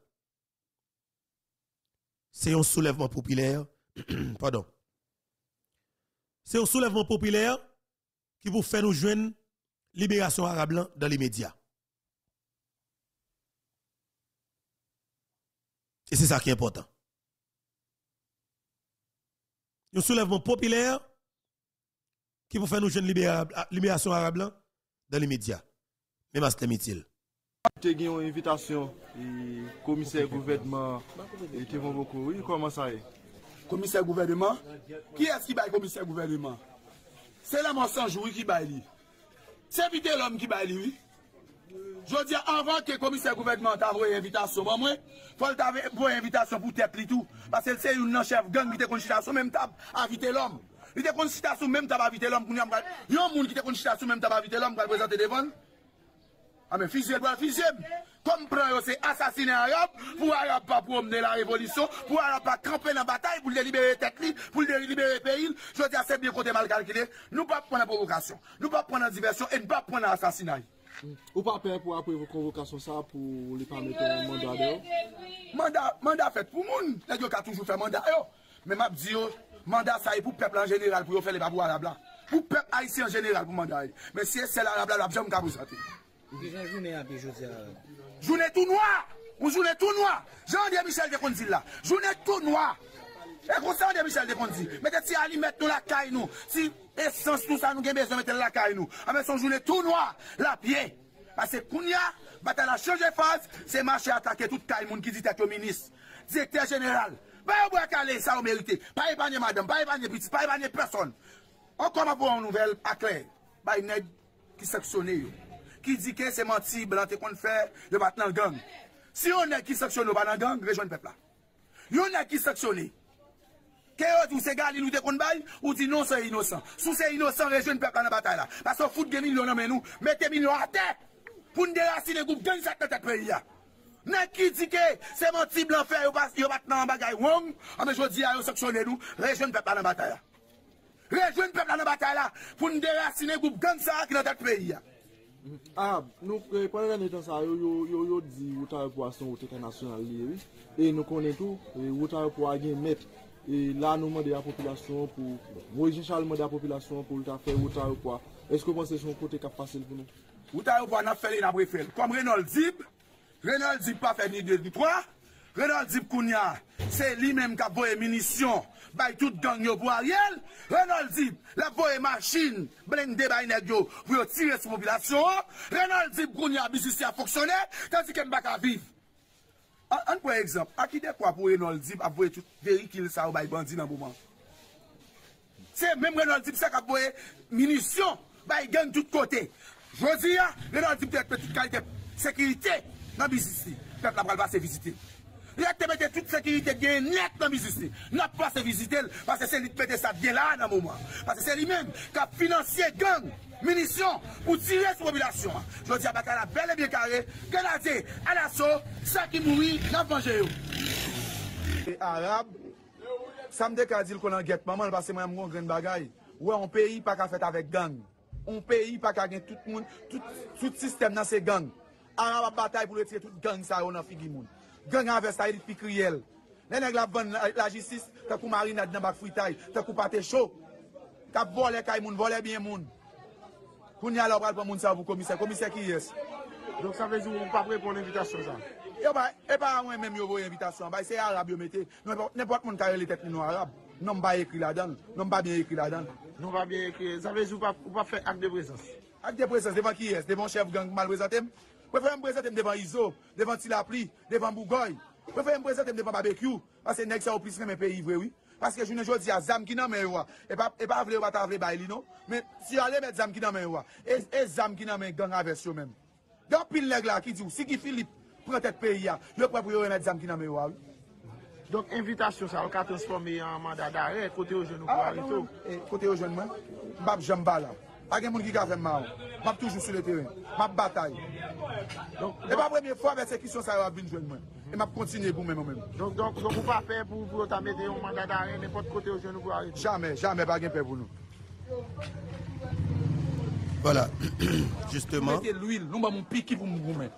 C'est un soulèvement populaire. Pardon. C'est un soulèvement populaire qui vous fait nous joindre libération arabe dans les médias. Et c'est ça qui est important. Un soulèvement populaire qui vous fait nous joindre libération arabe dans les médias. Même à ce il
Tu as une invitation, le commissaire gouvernement, et qui vont beaucoup. Oui, comment ça est?
Commissaire gouvernement? Qui est-ce qui va commissaire gouvernement? Se la monsanjou ki bay li. Se vite l'om ki bay li, oui. Jodi anvan ke komise gouvernement ta vwe evitasyon mwen mwen, fol ta vwe evitasyon pou tet li tou. Basel se yon nan chef gang ki te konchitasyon menm tab avite l'om. Li te konchitasyon menm tab avite l'om. Yon moun ki te konchitasyon menm tab avite l'om kwa prezante devon. Ame fizye dwa fizye, kompran yo se asasine Arab, pou Arab pa pou omne la revolisyon, pou Arab pa kampen nan batay, pou l de libere tekli, pou l de libere peyil, jodi a sep de kote mal kalkile, nou pa pou nan provokasyon, nou pa pou nan diversyon, et nou pa pou nan asasinay.
Ou pa pe pou apre provokasyon sa pou li pa mette manda de yo?
Manda, manda fet pou moun, le diyo ka toujou fe manda yo, men map diyo, manda sa e pou pepl an general pou yo fe le babou Arab la, pou pep Haitien general pou manda yo, men siye sel Arab la, la jom
kabou sati. Journée
tout noir.
On journée tout noir. Jean-André Michel de Kondi là. Journée tout noir. Et comme ça, André Michel de Kondi. Mettez si Ali mettre nous la caille nous. Si essence tout ça nous avons besoin de mettre la caille nous. Ah mais son journée tout noir. La pied. Parce que Kounia, bataille a changé phase. C'est marché attaquer tout caille monde qui dit à ministre. Directeur général. Pas bois calé, ça vous méritez. Pas épargner madame, pas épargner petit, pas épargner personne. Encore ma pour une nouvelle à clair. Bah, une qui sectionné ki di ke se manti belante kon fè yo bat nan gang. Si yon ne ki saksyonè yo bat nan gang, rejoen pepla. Yon ne ki saksyonè. Ke yo di ou se gali nou de kon bay, ou di non se inosan. Sou se inosan, rejoen pepla nan batay la. Paso fout gen milyon nan men nou, mette milyon ate, pou n derasine goup gen sak nan tek peyi ya. Ne ki di ke se manti blan fè yo bat nan bagay wong, ame jodi a yo saksyonè nou, rejoen pepla nan batay la. Rejoen pepla nan batay la, pou n derasine goup gen sak nan tek peyi ya.
Arab, nou eh, konen nan etan sa yo yo yo di wouta yo pou ason wote kanasyonal liye eh, eh. E nou konen tou, wouta yo pou agen met. E la nou mande a popilasyon pou, mwojen chal mande a popilasyon pou louta fe wouta yo pou a Esko pon se son kote kap fasil pou nou?
Wouta yo pou an ap fele nan brefel, kom Renol Dib Renol Dib pa fe ni 2 ni 3 Renol Dib koun ya, se li menm kap boye munisyon. bay tout gang yo pou a riel, Renault Zip la voye machin blende bay neg yo pou yo tire sou populasyon, Renault Zip koun ya bizisi a foksyone, tansi ken baka viv. An, pou ekzamp, akide kwa pou Renault Zip ap voye tout veri kil sa ou bay bandi nan pouman. Se menm Renault Zip sa kap voye minisyon bay gen tout kote. Jodi ya, Renault Zip te petit kalite sekirite nan bizisi, pep la pral va se vizite. Lèk te mette tout sekirite gen net nan bizis li. Nap pa se vizite l, pase se li te mette sa gen la nan mouman. Pase se li men ka finansye gang, munisyon, pou tire sou mobilasyon. Jodi a baka la bel e bie kare, gen la de, al aso, sa ki moui nan panje yo.
E Arab, samde ka dil konan get maman, pase mwen mwen gren bagay, wè an peyi pa ka fet avèk gang. An peyi pa ka gen tout moun, tout, tout sistem nan se gang. Arab a batay pou le tire tout gang sa yo nan figi moun. gang anves ta elit pi kriyel. Le neg la ban la jistis, te kou marinad nan bak fritay, te kou pate chou. Kap vole kay moun, vole bien moun. Koun ya la pral pou moun sa vou komise, komise ki yes.
Donk sa vezi ou pa pre pou l'invitasyon sa?
Yo ba, e pa mwen menm yo vou invitasyon, bay se Arab yo mette, nepot moun kare karele tek ni nou Arab. Non ba ekri la dan, non ba bien ekri la dan.
Non ba bien ekri, sa vezi ou pa fe ak de prezans?
Ak de prezans, devan ki yes, devan chef gang mal prezantem? Mwen m prezente m devan Izo, devan Tilapli, devan Bougoy. Mwen m prezente m devan Babekyou. pase nek sa ou plis reme men peyi vwe, oui. Paske jounen jodi a zam ki nan men wwa. E pa, e pa vle wwa bata vle bay li, non? Men si ale met zam ki nan men wwa. E, e zam ki nan men gang aves yo men. Gan pil neg la ki di ou, si ki Filip prentet peyi ya, yo pre pou yo remet zam ki nan men yo a, oui.
Donk invitasyon sa ou ka transforme yon mandat dare, kote yo jen ou kwa rito.
Kote yo jen mwen, mbap jamba la. pa gen moun ki ka fèm ma ou. Map toujou sou le teren. Map batay. E pa premye fwa bè se kisyon sa yo avin jwen mwen. E map kontinye pou mè mè mè mè.
Donk ou pa fè pou ou ta mède yon mandat a ren, nepot kote ou jen nou pou a?
Jamè, jamè pa gen pe pou nou.
Voilà, justement.
Mette l'ouil, nou mba moun piki pou moun mwen.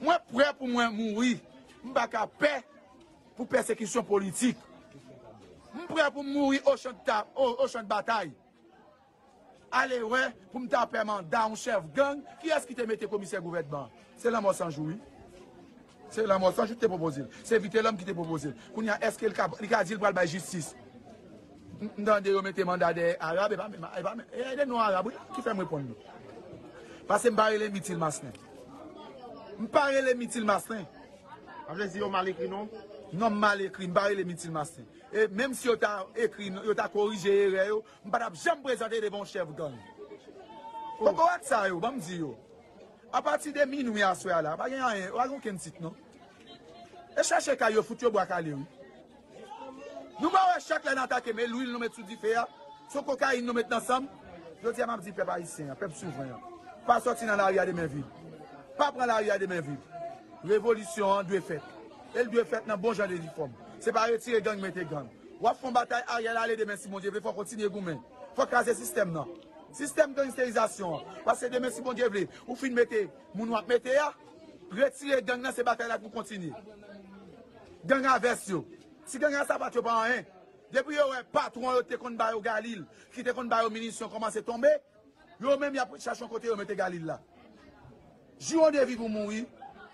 Mwen pre pou mwen mouri. Mba ka pe pou persekisyon politik. Mwen pre pou mouri o chan batay. ale wè pou mta apèman da un chef gang, ki eski te mette komisè gouvetman? Se la monsanjoui. Se la monsanjoui te popozil. Se vite l'om ki te popozil. Koun ya eske li ka dil pral bay jistis. Ndande yo mette mandade Arab, e de nou Arab, ki fèm repon nou? Pase mbare le mitil masnen. Mbare le mitil masnen.
Avle zi yo mal ekri nou?
nan mal ekri, mbare le mitil masin. E menm si yo ta ekri, yo ta korije ere yo, mbada jem prezante de oh. bon chev gang. Koko oh. wak sa yo, bam di yo. A pati de min ou ya swe ala, bagen yon yon, wagon ken tit non. E chache ka yo fout yo bwa bwakale yo. Nou ba wè chak lè nan takeme, l'ouil nou met sou di fe ya, sou kokain nou met nan sam, yo di yaman di pep a haisyen, pep souvren. ya. Pa soti nan la ria de men vil. Pa pran la ria de men vil. Revolisyon an dwe fet. el dwe fet nan bon jan de uniform. Se pa retire gang mette gang. Wap fon batay a ah, yal ale demen si bon diye vle, fwa kontinye goumen. Fwa kaze sistem nan. Sistem gangsterizasyon. Pase demen si bon diye ou fin mette, moun wap mette ya, ah, retire gang nan se batay la pou kontinye. Gang aves yo. Si gang an sa bat yo pa an en, depi yo wè patron yo te kon bayo Galil, ki te kon bayo minisyon koman se tombe, yo mèm ya chachon kote yo mette Galil la. Jou an devi pou moui,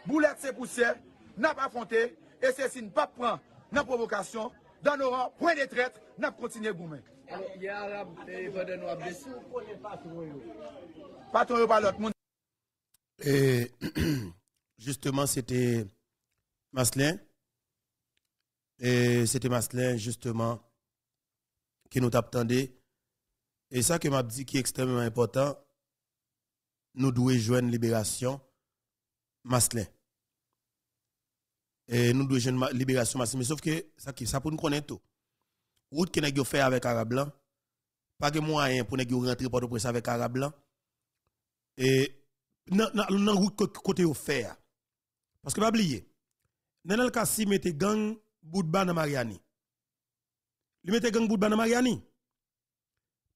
boulet se pousse, n'a pas affronté, et c'est si nous pas prendre la provocation, dans nos rangs, point de traite, n'a continué à goumer.
Alors, il y a arabe et pendant nous avons déçu.
Patron yo pas l'autre monde.
Et justement, c'était Maslin. Et c'était Maslin, justement, qui nous attendait. Et ça que m'a dit qui est extrêmement important, nous devons joindre libération Maslin. Et nous devons joindre libération Maslin. Mais sauf que ça, ça pour nous connaître tout. Route que nous fait avec Arabe Blanc, pas de moyen pour nous rentrer pour prince avec Arabe Blanc. Et nan nan route côté au faire. Parce que pas oublier. Nenel Kassi mette gang Boudba dans Mariani. Il mette gang Boudba dans Mariani.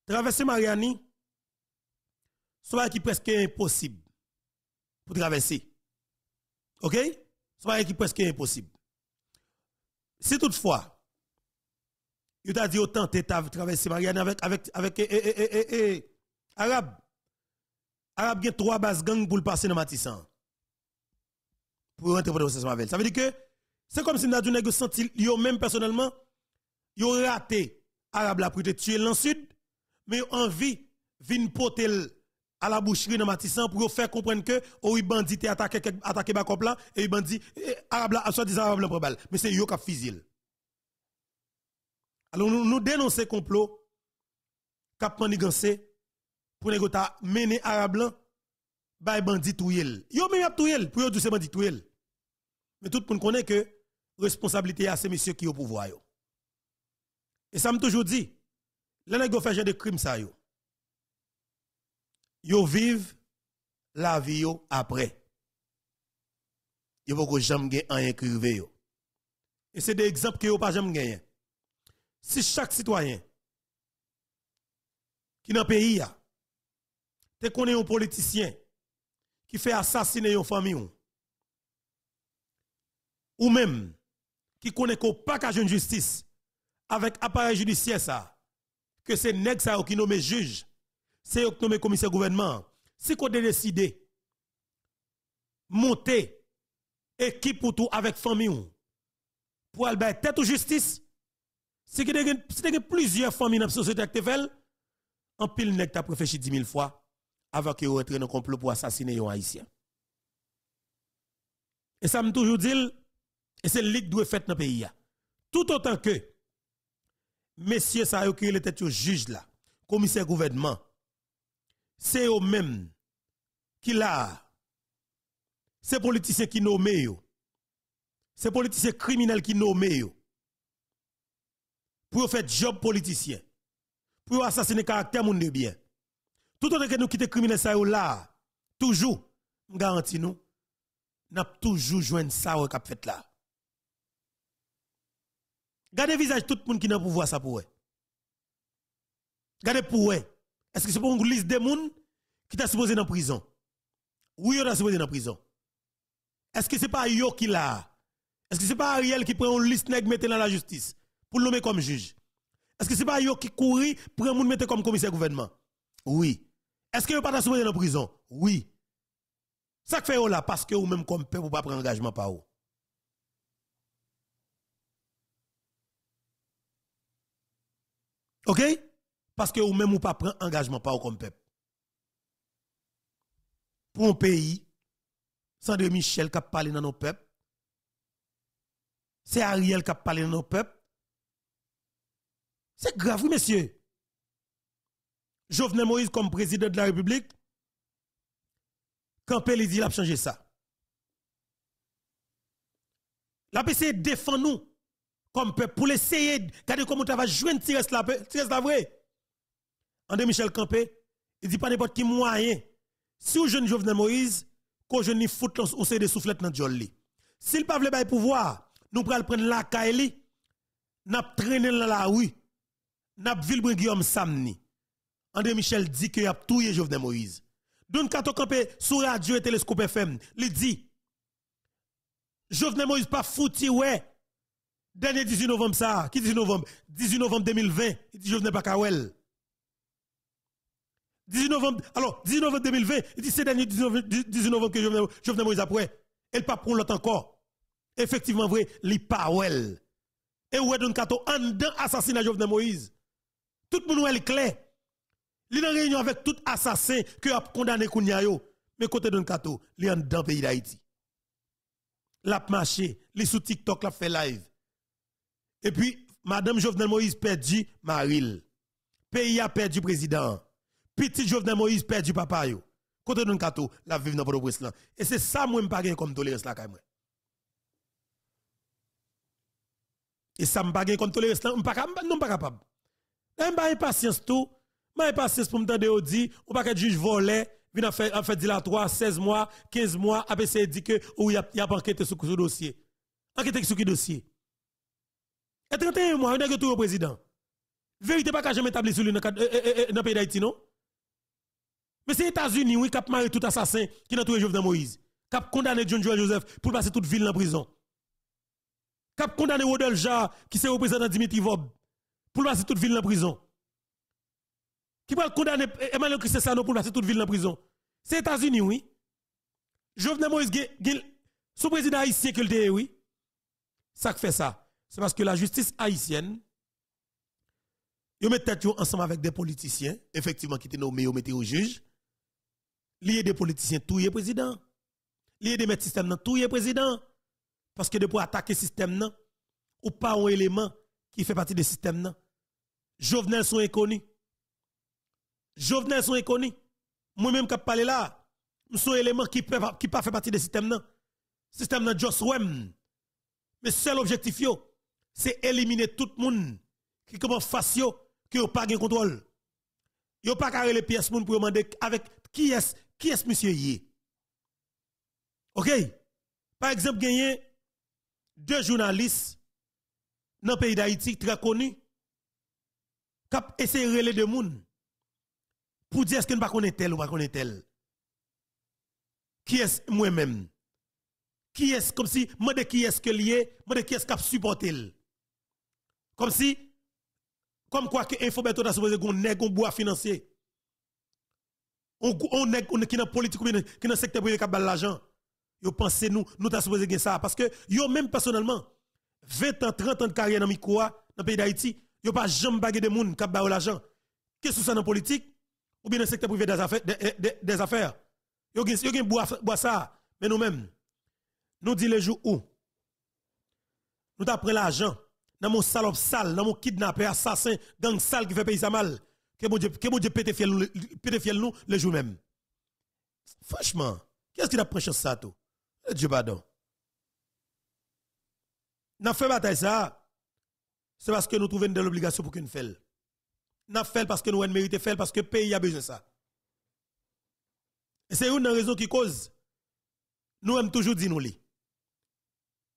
Traverser Mariani, qui presque impossible pour traverser. OK? Qui presque impossible. Si toutefois, il t'a dit autant de traverser Mariani avec avec avec eh, eh, eh, arabe. Arabe gen trois bases gang pour le passer dans Matissan. Pour rentrer pour le processus. Ça veut dire que c'est comme si nous avons senti, même personnellement, yo raté Arabe pour te tuer dans le sud, mais envie vin potel à la boucherie dans Matissan pour faire comprendre que oh bandit attaqué attaqué Bakop là et bandit Arabe là soit disant là balle, mais c'est yo qui a fusil. Alors nous, nous dénonçons complot cap manigancé pour nèg ta mener arabe blanc bay bandit touyel. Yo même touyel pour yo dire c'est bandit touyel. Mais tout le monde connaît que responsabilité à ces messieurs qui au pouvoir. Et ça me toujours dit, les nèg fait genre de crimes ça yo. Yo vivent la vie yo après. Yo pas jamais rien crivé yo. Et c'est des exemples que yo pas jamais gagné. Si chaque citoyen qui dans pays a te connaît un politicien qui fait assassiner une famille ou, même qui connaît qu'on pas qu'à justice avec appareil judiciaire ça que c'est nèg ça qui nomme juge c'est eux qui nomme commissaire gouvernement. Si qu'on décidé monter équipe pour tout avec famille ou, pour aller tête ou justice si que y a plusieurs familles dans la société actuelle en pile nèg t'a réfléchi 10 000 fois avant que rentre dans le complot pour assassiner un haïtien. Et ça me toujours dit et c'est ligue doit fait dans le pays Tout autant que messieurs ça yo qui les tête juge là, commissaire gouvernement, c'est eux même qui là c'est politiciens qui nomment yo. C'est politiciens criminels qui nomment. Pour faire job politicien pour assassiner caractère moun de bien. Tout autant que nous quittons criminel ça là, toujours, garantis nous, n'a toujours joindre ça cap fait là. Gardez visage tout le monde qui n'a pouvoir ça pour eux. Gardez pour eux. Est-ce que c'est pour une liste de monde qui t'a supposé dans prison? Oui, on a supposé dans prison? Est-ce que c'est pas yo qui là? Est-ce que c'est pas Ariel qui prend une liste nèg mettre dans la justice pour le nommer comme juge? Est-ce que c'est pas yo qui courir pour un mettre comme commissaire gouvernement? Oui. Est-ce que yo pas supposé dans prison? Oui. Ça fait yo là parce que ou même comme peuple ou pas prendre engagement par vous. OK? Parce que ou même ou pas prendre engagement vous comme peuple. Pour un pays, Sandre Michel qui a parlé dans nos peuples, c'est Ariel qui a parlé dans nos peuples. C'est grave, oui, messieurs. Jovenel Moïse comme président de la République, quand il dit qu'il a changé ça. La PC défend nous comme peuple pour essayer de regarder comment on va joindre Tires la Tires la vrai. André Michel Campé, il dit pas n'importe qui moyen. Si vous jeune Jovenel Moïse, qu'on jeune ni fout ou c'est des soufflettes dans jolli. S'il pas veut pouvoir, nous prenons prendre la Kaeli, n'a traîner dans la rue, n'a Villebrin Guillaume Samni. André Michel dit qu'il a tué Jovenel Moïse. Donc quand on campé sur radio et télescope FM, il dit Jovenel Moïse pas fouti ouais. Dernier 18 novembre ça, qui 18 novembre? 18 novembre 2020, il dit Jovenel pas kawel. 18 novembre, alors 18 novembre 2020, il dit c'est dernier 18 novembre que Jovenel Moïse après. Elle pas pour l'autre encore. effectivement vrai, li pas well. Et est Don Kato en dedans assassinat Jovenel Moïse. Tout le monde est clair. Li dans réunion avec tout assassin que a condamné Kounia. Mais côté Don Kato, li en dedans pays d'Haïti. L'a marché, li sous TikTok l'a fait live. Et puis madame Jovenel Moïse perdu Maril. Pays a perdu président. Petit Jovenel Moïse perdu papa yo. Côté Don Kato, la vive dans Port-au-Prince là. Et c'est ça moi pas comme tolérance là quand. Et ça me pas comme tolérance là, pas non pas capable. Même pas impatience tout, pas impatience pour me tendre dit, on pas juge volé, vient en fait en fait dilatoire 16 mois, 15 mois, après dit que ou y a y a sur ce dossier. Enquête sur qui dossier? Et 31 mois, on a tout au président. Vérité pas qu'à jamais établi sur lui dans le pays d'Haïti non? Mais c'est les États-Unis, oui, qui ont marié tout assassin qui ont tué Jovenel Moïse. Qui ont condamné John Joel Joseph pour passer toute ville en prison. Qui ont condamné Rodel Jar, qui s'est représentant Dimitri Vob, pour passer toute ville en prison. Qui va condamner Emmanuel Christesano pour passer toute ville en prison. C'est les États-Unis, oui. Jovenel Moïse, sous président haïtien qu'il était, oui. Ça fait ça. C'est parce que la justice haïtienne, ils mettent tête ensemble avec des politiciens, effectivement, qui étaient nommés, ils mettent au juge lié des politiciens tout est président. Lié des système nan tout est président. Parce que de pour attaquer le système nan, ou pas un élément qui fait partie du système nan. Jovenel sont inconnus. Jovenel sont inconnus. Moi-même qui parle là, je suis un élément qui ne qui pas fait partie du système nan. Système nan Joss Wem. Mais seul objectif c'est éliminer tout le monde qui commence face qui n'a pas de contrôle. Yo pas carré les pièces pour demander avec qui est qui est ce monsieur yé? OK? Par exemple, gagné deux journalistes dans le pays d'Haïti très connus qui ont essayé de de monde pour dire est-ce que ne pas connaît tel ou pas connaît tel. Qui est moi-même? Qui est comme si moi de qui est-ce que lié, moi de qui est-ce qui a supporté Comme si comme quoi que Infobeto a supposé qu'on nèg un bois financier on on est qui dans politique qui dans secteur privé qui a l'argent? Yo pensez nous nous t'a supposé gagner ça. Parce que yo même personnellement 20 ans 30 ans de carrière dans micro dans le pays d'Haïti yo pas jamais bagué de monde qui a l'argent. Qu'est-ce que ça dans politique ou bien dans secteur privé des affaires des, des, affaires. Yo gen ça. Mais nous mêmes nous dit les jours où nous t'a pris l'argent dans mon salope sale dans mon kidnappeur assassin gang sale qui fait pays ça mal que mon Dieu, pète fiel nous le jour même. Franchement, qu'est-ce qu'il a pris ça tout? Eh, Dieu pardon. N'a fait bataille ça, c'est parce que nous trouvons de l'obligation pour qu'on fait. N'a fait parce que nous mérité faire parce que le pays a besoin de ça. Et c'est une raison qui cause. Nous aimons toujours dire nous li.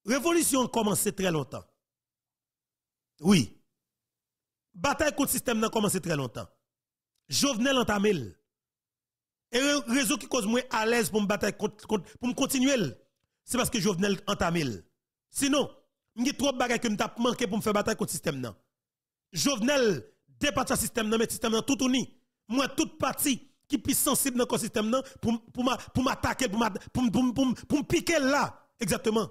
Révolution commencé très longtemps. Oui bataille contre le système a commencé très longtemps. Jovenel entamé. Et raison qui cause moi à l'aise pour me battre pour me continuer, c'est parce que Jovenel entamé. Sinon, il y a trop de bagages que avons manqué pour me faire bataille contre le système. Jovenel dépasse le système, mais le système tout uni. Moi, toute partie qui est sensible dans le système pour, pour m'attaquer, pour, pour, pour, pour, pour me piquer là. Exactement.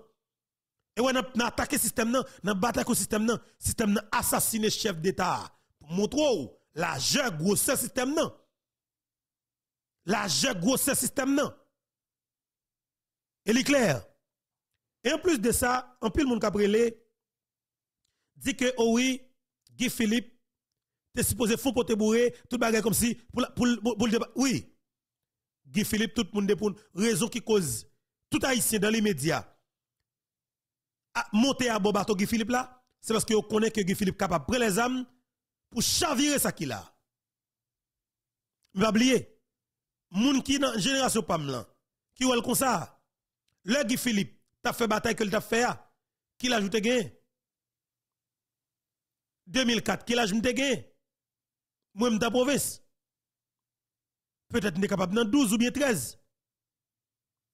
Et on a attaqué le système, on a battu le système, le système a assassiné chef d'État. Pour montrer la jeu grosse système. La jeu grosse système. Et est clair. Et en plus de ça, en plus le monde qui dit que oh oui, Guy Philippe, tu es supposé fond pour te bourrer, tout bagage comme si, pour, oui. Guy Philippe, tout le monde pour raison qui cause tout haïtien dans les médias monter à Bobato Guy Philippe là, c'est parce que vous connaissez que Guy Philippe capable prendre les âmes pour chavirer ça qu'il a. Mais pas oublier, moun qui dans génération pam là, qui ou comme ça, le Guy Philippe, t'a fait bataille que t'a fait, qui l'a ajouté gain? 2004, qui l'a ajouté gain? Moi, m'ta province. Peut-être n'est capable dans 12 ou bien 13.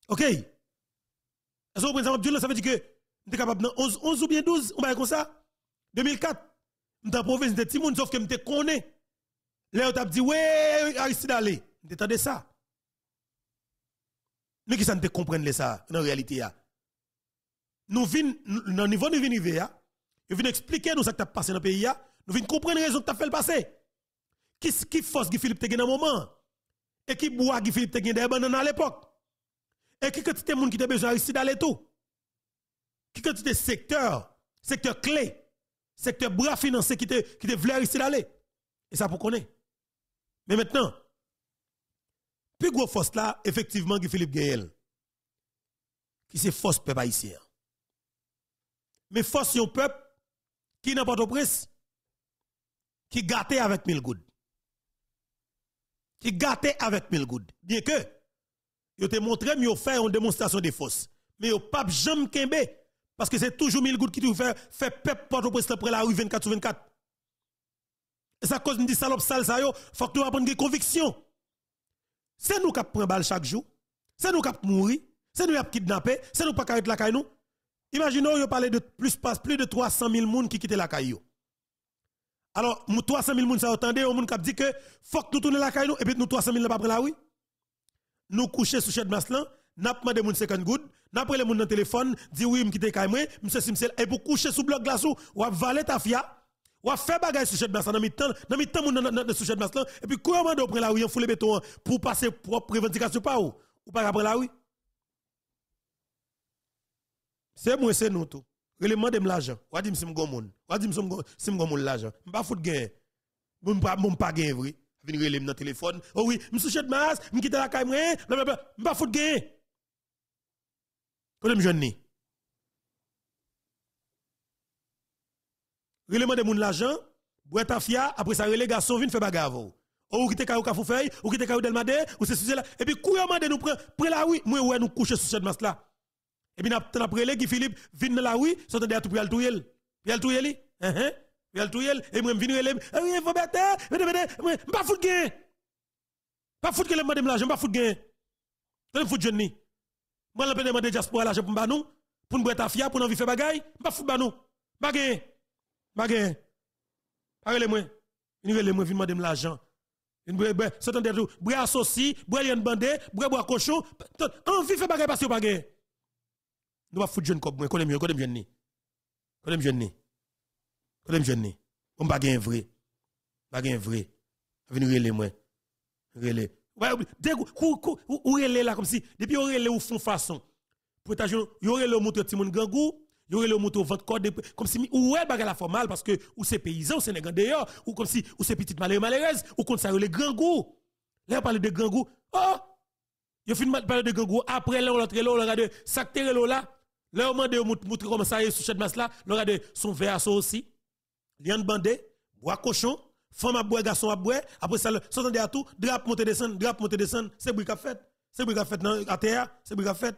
OK? Vous ça veut dire que suis capable de 11, 11 ou bien 12, on va comme ça. 2004, je suis province de Timoun, sauf que je connais. Là, on dit, ouais, Aristide allez. Je de ça. Mais qui ça ne te comprenne ça, en réalité? nous venons, dans le niveau de venir nous venons expliquer nous ce qui a passé dans le pays, nous venons comprendre les raisons que tu as fait le passé. Qui, qui force Guy Philippe te dans un moment? Et qui boit Guy Philippe te des à l'époque? Et qui quantité de monde qui a besoin Aristide d'aller tout? Qui quantité de secteur, secteur clé, secteur bras financier qui te, qui te voulait Aristide d'aller? Et ça pour connaître. Mais maintenant, plus gros force là, effectivement, Guy Philippe Gaël, qui c'est force peuple haïtien. Mais force un peuple qui n'a pas de presse, qui gâté avec mille gouttes. Qui gâté avec mille gouttes. Bien que, yo te montré, mais fait une démonstration de force. Mais yo pas jamais kembe. Parce que c'est toujours mille gouttes qui te fait, fait peuple porte au après la rue 24 sur 24. Et ça cause une salope sale ça yo, faut que nous apprendre des convictions. C'est nous qui prenons balle chaque jour. C'est nous qui mourir. C'est nous qui kidnappé. C'est nous qui pas la caille nous. Imaginons, vous parlez de plus, de 300 000 personnes qui quittent la caille. Alors, 300 000 personnes, ça entendez, on qui dit que faut que nous tournions la caille et puis nous 300 000 pas prendre la oui. Nous coucher sous chèque maslan, n'a pas demandé mon second good, n'a pas les moun dans téléphone, dit oui, m'quitte caille moi, monsieur Simsel et pour coucher sous bloc glace ou valer ta fia, ou faire bagay sous chèque maslan dans mi temps, dans mi temps moun dans sous chèque maslan et puis comment on prend la oui, on fout le béton pour passer propre revendication pas ou? Ou pas prendre la oui. C'est moi, c'est nous tout. Relèvement de l'argent. Ou dit si m'gon moun? Ou dit si m'gon moun l'argent. M'pa fout gain. M'pa m'pa gain vrai. Vini relève dans téléphone. Oh oui, m'sou chet mas, m'quitte la caille moi. M'pa fout gain. Connais jeune ni. Relèvement de moun l'argent, boîte ta fia, après ça relève garçon vinn fait bagarre ou qui te kayou kafou feuille, ou qui te kayou delmade, ou c'est cela. Et puis, couillement de nous prendre, prendre la oui, moi, ouais, nous coucher sur cette masse là. Et puis, n'a prélé Guy Philippe, dans la rue, sont à tout pour le touyer. Puis le touyer li? Hein hein? Puis le touyer et moi vinn relève. Ah oui, faut bête. Mais mais pas foutre gain. Pas foutre que le madame l'argent, pas foutre gain. Pas foutre jeune ni? Moi la peine demander diaspora l'argent pour nous, pour nous ta fia, pour nous faire bagaille, pas foutre nous. Pas gain. Pas gain. Parlez moi. Vinn relève moi vinn demander l'argent. C'est un tout. Bre associé, bre lien bandé, bre bois cochon. Envie faire bagaille parce que gain. Nous pas foutre jeune comme moi, connais mieux, connais jeune ni. Connais jeune ni. Connais jeune ni. On gain vrai. Gain vrai. Venir relé moi. Relé. Ouais, dès relé là comme si depuis on relé ou font façon. Pour ta yo relé moto petit monde gangou, yo relé moto ventre code comme si ou ouais bagarre la formal parce que ou c'est paysan, ou c'est nèg dehors ou comme si ou c'est petite malheureuse malheureuse ou comme ça relé gangou. Là on parle de gangou. Oh! Yo fin parler de gangou après là on l'autre là on regarde sac là Là, on demande montrer comment ça est sur cette masse là, on regarde son verre aussi. Lian bandé, bois cochon, femme à bois, garçon à bois, après ça, s'entendez à tout, drap monter descendre, drap monter descendre, c'est brique à fait. C'est brique à fait à terre, c'est brique à fait.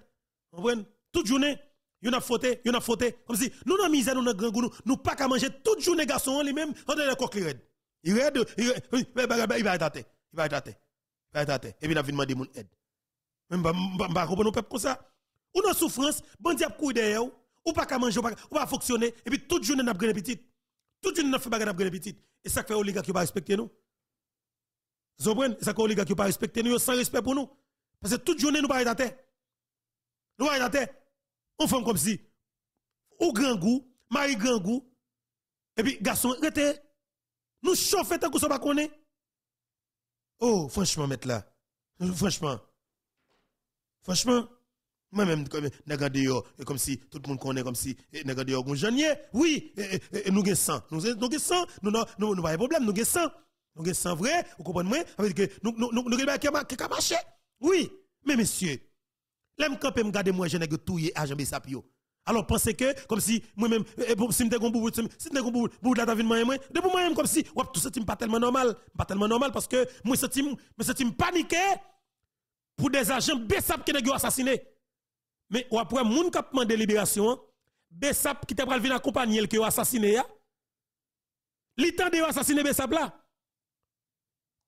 Vous comprenez? Toute journée, il a fauté, il a fauté. Comme si nous, dans misère, nous, dans grand goût, nous, pas qu'à manger toute journée, garçon, lui-même, on a le coquille red. Il red, il va être à terre. Il va terre. Il va terre. Et puis, il a demander mon aide. Même pas, comprendre nos peuples comme ça. Ou dans souffrance, bandi a courir derrière ou pas qu'à manger, ou pas fonctionner, et puis toute journée n'a pas petit. Toute journée n'a fait pas n'a petit. Et ça fait oligarque qui pas respecter nous. Vous comprenez? Ça fait oligarque qui pas respecter nous, sans respect pour nous. Parce que toute journée nous pas être terre. Nous pas être terre. On fait comme si, ou grand goût, mari grand goût, et puis garçon, rete, nous chauffons tant que ça pas connaît. Oh, franchement, mettre là. Franchement. Franchement. Moi-même, comme comme si tout le monde connaît, comme si nègre dehors, Oui, nous avons 100. Nous avons 100. Nous n'avons pas de problème, nous avons 100. Nous avons 100 vrai, vous comprenez moi? que nous avons qui marché. Oui, mais monsieur, l'aime quand me garder moi, je n'ai que tout jambe sapio. Alors pensez que comme si moi-même si me gon bout si me gon bout bout la vie moi moi de pour moi comme si ouais tout ça pas tellement normal pas tellement normal parce que moi senti me senti paniqué pour des agents Bessap qui ont assassiné mais après, moun kap de libération, Bessap qui t'a pral venir accompagner le qui assassiné ya. Li de assassiner Bessap là.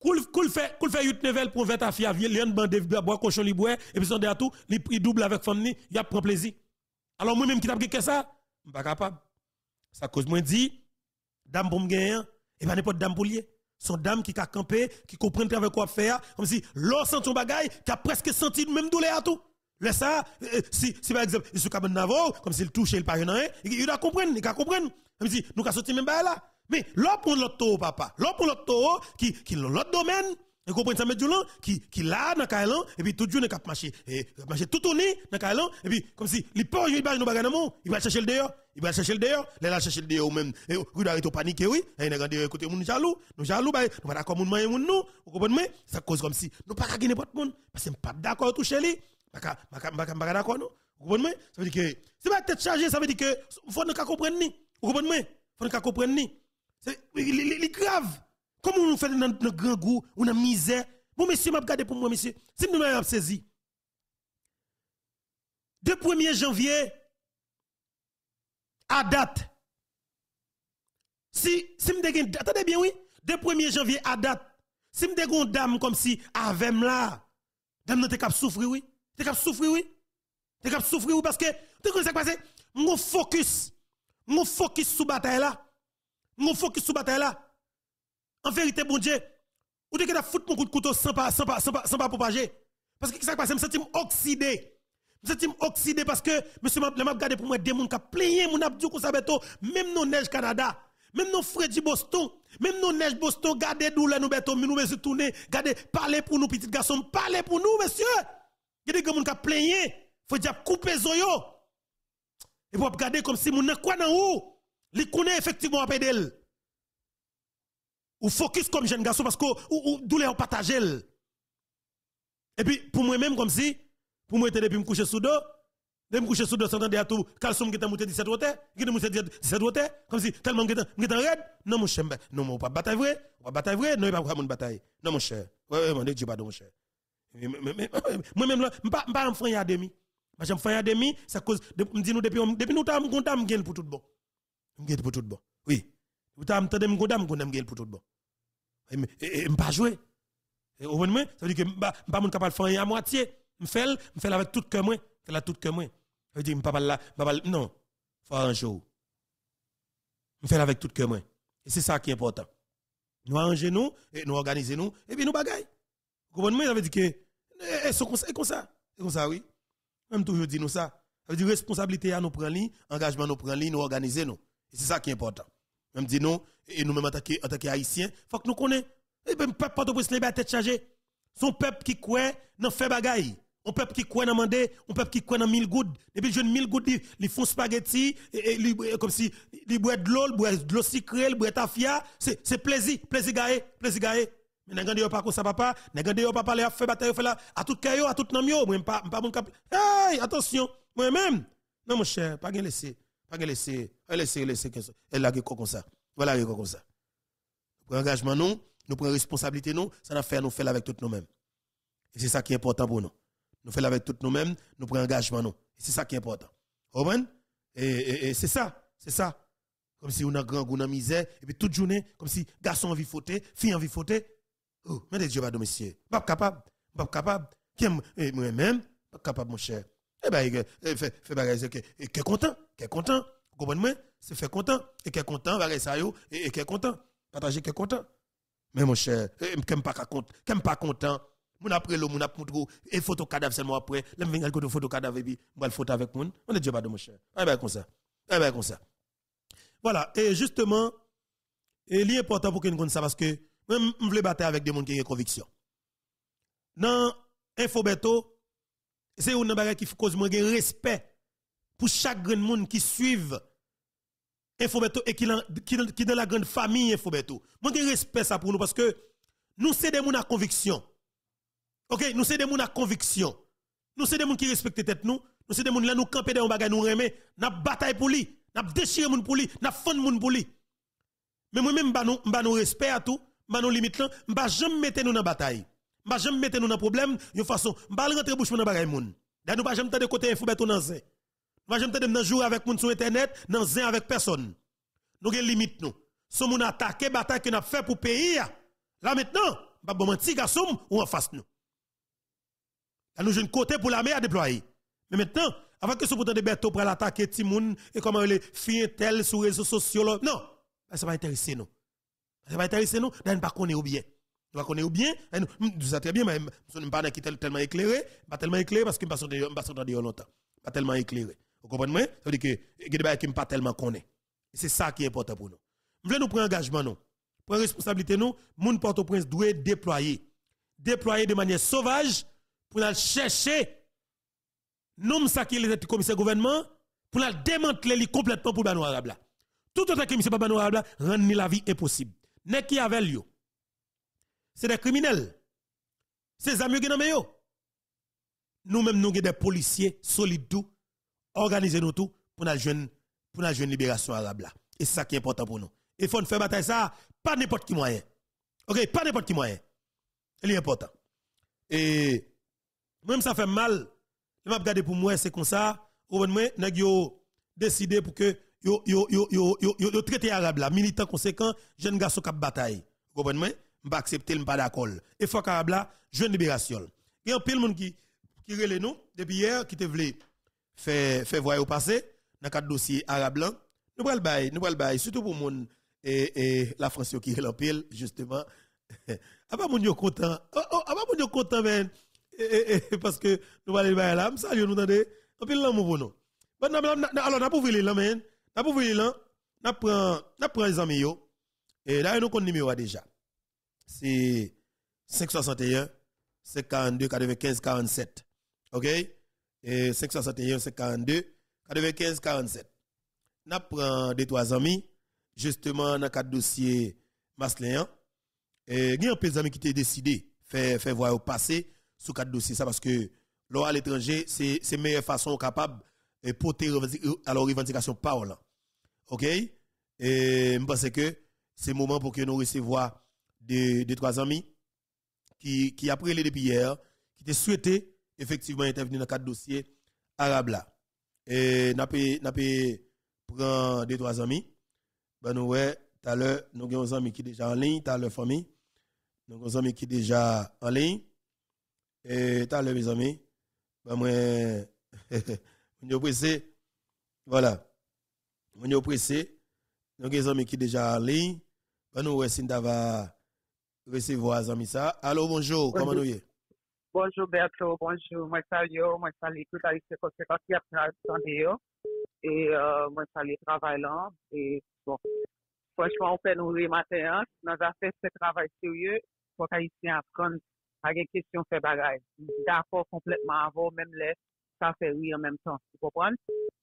Koul koul fait koul fait yut nevel pour veta fia lion bande bois cochon li bois et puis son de tout, li double avec femme ni, y a prend plaisir. Alors moi même qui t'a que ça, pas capable. Ça cause moi dit dame pour me gagner et pas n'importe dame pour lier. Son dame qui a campé, qui comprend avec quoi faire, comme si l'or sent son bagaille, qui a presque senti même douleur à tout. Là, ça, euh, si, si par exemple, il se cabane Navo, comme s'il touchait le parent, il doit comprendre, il doit comprendre. Il dit, nous avons sorti même là. Mais l'autre pour l'autre papa, l'autre pour l'autre qui, qui l'autre domaine, vous comprenez ça, mais qui, qui là, dans Kailan, et puis tout journée, cap marché, et marché tout tourné, dans Kailan, et puis, comme si, il peut jouer nous bagarre il va chercher le dehors, il va chercher le dehors, il va chercher le dehors même, et vous doit être paniqué, oui, et il a écoutez, nous jaloux, nous jaloux, bah, nous pas d'accord, nous nous, vous comprenez, ça cause comme si, nous pas gagner n'importe monde, parce que pas d'accord toucher lui, vous ça veut dire que, c'est pas tête chargée, ça veut dire que, faut nous comprendre, vous comprenez, faut nous comprendre, c'est, il est grave. Comment on fait dans notre grand goût, on a misère? Bon, monsieur, m'a regardé pour moi, monsieur. Si nous m'avons saisi. De 1er janvier à date. Si, si me attendez bien, oui. De 1er janvier à date. Si me une dame comme si, avec là, dame n'a pas souffrir, oui. T'es cap souffrir, oui. T'es cap souffrir, oui, parce que, tu sais ce qui passe? Mon focus, mon focus sous bataille là. Mon focus sous bataille là. En vérité, bon Dieu, ou de que foutre mon coup de couteau sans pas, sans pas, sans pas, propager. Parce que ce qui se passe, je me sens oxydé. Je me sens oxydé parce que, monsieur, je m'a regardé pour moi des gens qui ont plié, mon abdou ça, même nos neige Canada, même nos Freddy Boston, même nos neige Boston, gardez nous là, nous béton, nous nous tourner, gardez, parlez pour nous, petits garçons, parlez pour nous, monsieur. Il y a des gens qui ont plié, faut dire couper zoyo. Et pour regarder comme si mon quoi dans où, connaît effectivement à pédale ou focus comme jeune garçon parce que ou, ou douleur partagé. Et puis pour moi-même comme si pour moi depuis me coucher sous dos, de me coucher sous dos sans à tout calcium qui était monté 17 hauteur, qui était monté 17 hauteur comme si tellement que était raide. Non mon cher, non mon pas bataille vrai, pas bataille vrai, non pas mon bataille. Non mon cher. Ouais mon Dieu pas mon cher. Moi-même là, pas pas enfant à demi. Faire à demi, ça cause me dit nous depuis depuis nous t'am me pour tout bon. Me pour tout bon. Oui. Me condamner, me condamner pour tout bon. Et me pas jouer. Au moins, ça veut dire que pas mon capable faire à moitié. Me me fait avec fait la veut dire me pas pas non. Faut un jour. Me fait avec tout moi. Et c'est ça qui est important. Nous nous et nous nous et nous ça veut dire que c'est comme ça, c'est comme ça. C'est comme ça oui. Même toujours dit nous ça. Ça veut responsabilité à nous prendre engagement nous prendre nous organiser nous. Et c'est ça qui est important. Même dit nous, et nous-mêmes en tant qu'Haïtiens, il faut que nous connaissions. Et bien, peuple Port-au-Prince n'est pas tête chargée. Son peuple qui croit dans fait bagaille. Un peuple qui croit dans mandé, un peuple qui croit dans mille gouttes. Depuis jeune mille gouttes, ils font spaghetti, et, comme si ils boivent de l'eau, ils boivent de l'eau sucrée, ils boivent tafia. C'est plaisir, plaisir gaé, plaisir gaé. Mais n'a pas comme ça papa, n'a pas parler à fait bataille fait là à tout caillou, à tout nam yo, moi pas pas mon cap. Hey, attention, moi même. Non mon cher, pas laisser. Pas laisser, laisser, laisser, elle a comme ça. Voilà, comme ça. Engagement, nous, nous prenons responsabilité, nous, ça n'a fait, nous faire avec tout nous-mêmes. Et c'est ça qui est important pour nous. Nous faisons avec tout nous-mêmes, nous prenons engagement, nous. Et c'est ça qui est important. Et, et, c'est ça, c'est ça. Comme si on a grand goût misère, et puis toute journée, comme si garçon envie fauter, fille envie fauter. Oh, mais Dieu va monsieur. Pas capable, pas capable. Qui moi-même, pas capable, mon cher. Eh bien, fait, fait bagage, qui est content, qui est content. Vous comprenez C'est fait content. Et qui est content, bagage ça et qui est content. Partager qui est content. Mais mon cher, qui n'est pas content. Mon après le mon a montré et photo cadavre seulement après, là me venir de photo cadavre et puis moi photo avec mon. On est pas de mon cher. Eh ben comme ça. Eh ben comme ça. Voilà, et justement, il est important pour que nous ça parce que je voulais battre avec des gens qui ont conviction. Dans Infobeto, c'est une bagage qui cause moi respect pour chaque grand monde qui suivent Infobeto et qui qui dans la grande famille Infobeto. Moi j'ai respect ça pour nous parce que nous c'est des gens à conviction. OK, nous c'est des gens à conviction. Nous c'est des gens qui respectent tête nous. Nous c'est des gens là nous camper dans bagage nous remet, n'a bataille pour lui, n'a déchiré moun pour lui, n'a fond moun pour lui. Mais moi même ba nous ba nous respect à tout, ba nous limite là, ba jamais mettre nous dans bataille. Je ne jamais mettre nous dans problème, de façon, ne rentrer bouche dans bagay moun. Nous ne jamais de côté info beto nan zin. Nous jamais dans jouer avec moun sur internet, dans zin avec personne. Nous avons limite nous. Si moun attaqué bataille que nous fait pour pays là maintenant, pas bon petit garçon ou en face nous. Là nous un côté pour l'armée à déployer. Mais maintenant, avant que ce pourtant de beto pour l'attaquer Timoun et comment les filles tel sur les réseaux sociaux non, ça va intéresser nous. Ça va intéresser nous, d'ailleurs pas connaître ou bien. Nous connaissons bien, nous, nous ça très bien, mais nous ne pas tellement éclairé, pas tellement éclairé parce que nous ne pas entendu longtemps. Pas tellement éclairé. Vous comprenez? Ça veut dire que choses qui pas tellement connaît. C'est ça qui est important pour nous. Nous voulons nous prendre engagement nous. Prendre responsabilité nous, moun Port-au-Prince doit déployer déployer de manière sauvage pour aller chercher nous ça qui les commissaire gouvernement pour la démanteler complètement pour Bano Arabe là. Tout autre que M. Bano Arabe rend la vie impossible. N'est qui avec lui C'est des criminels. C'est amis qui yo. Nous-mêmes nous sommes des policiers solides tout organiser nous tout pour la jeune pour la jeune libération arabe là. Et c'est ça qui est important pour nous. Il faut faire bataille ça pas n'importe qui moyen. OK, pas n'importe qui moyen. C'est important. Et même ça fait mal. Je m'a regardé pour moi c'est comme ça. Ou moi nèg yo décidé pour que yo yo yo yo yo yo, traité arabe là militant conséquent jeune garçon qui bataille. Vous comprenez M'pa accepter m'pa d'accord. Et faut arabe là jeune libération. Il y a un pile monde qui qui relè nous depuis hier qui te voulait faire faire voir au passé dans cadre dossier arabe là. Nous pral bail, nous pral bail surtout pour moun et, et la France qui relè pile justement. Aba moun yo content. Oh, oh, aba moun yo content men. parce que nous allons là, salut nous tendez. En pile là mon nous. Bon alors n'a pas ouvrir là men. N'a pas ouvrir là. Prend n'a prend les amis. Et là nous connaissons numéro déjà. C'est 561 52 95 47. OK? Et 561 52 95 47. N'a prend deux trois amis justement dans cadre dossier Masléan et il y a un peu d'amis qui ont décidé faire faire voir au passé sous cadre dossier ça parce que l'eau à l'étranger c'est c'est meilleure façon capable de porter alors revendication parole. OK? Et je pense que c'est le moment pour que nous recevions des, trois amis qui qui après les depuis hier qui étaient souhaité effectivement intervenir dans le cadre dossier arabe là. Et n'a prendre des trois amis. Ben nous tout à l'heure nous avons des amis qui sont déjà en ligne, tout à l'heure. Nous avons des amis qui sont déjà en ligne. Et tout à l'heure amis, ben moi nous pressé. Voilà. Mwen yo pressé, nous avons amis qui déjà en ligne. nous, Sinda va recevoir les amis ça. Allô, bonjour, comment nous y
Bonjour Berto, bonjour, moi salut, moi salut tout à l'issue de parti après et euh, moi salut travaillant et bon, franchement on fait nous matin, nous avons fait ce travail sérieux pour qu'Haïtien apprendre à des questions fait bagage. D'accord complètement avant même les sa fè ri an menm tan, pou kompran.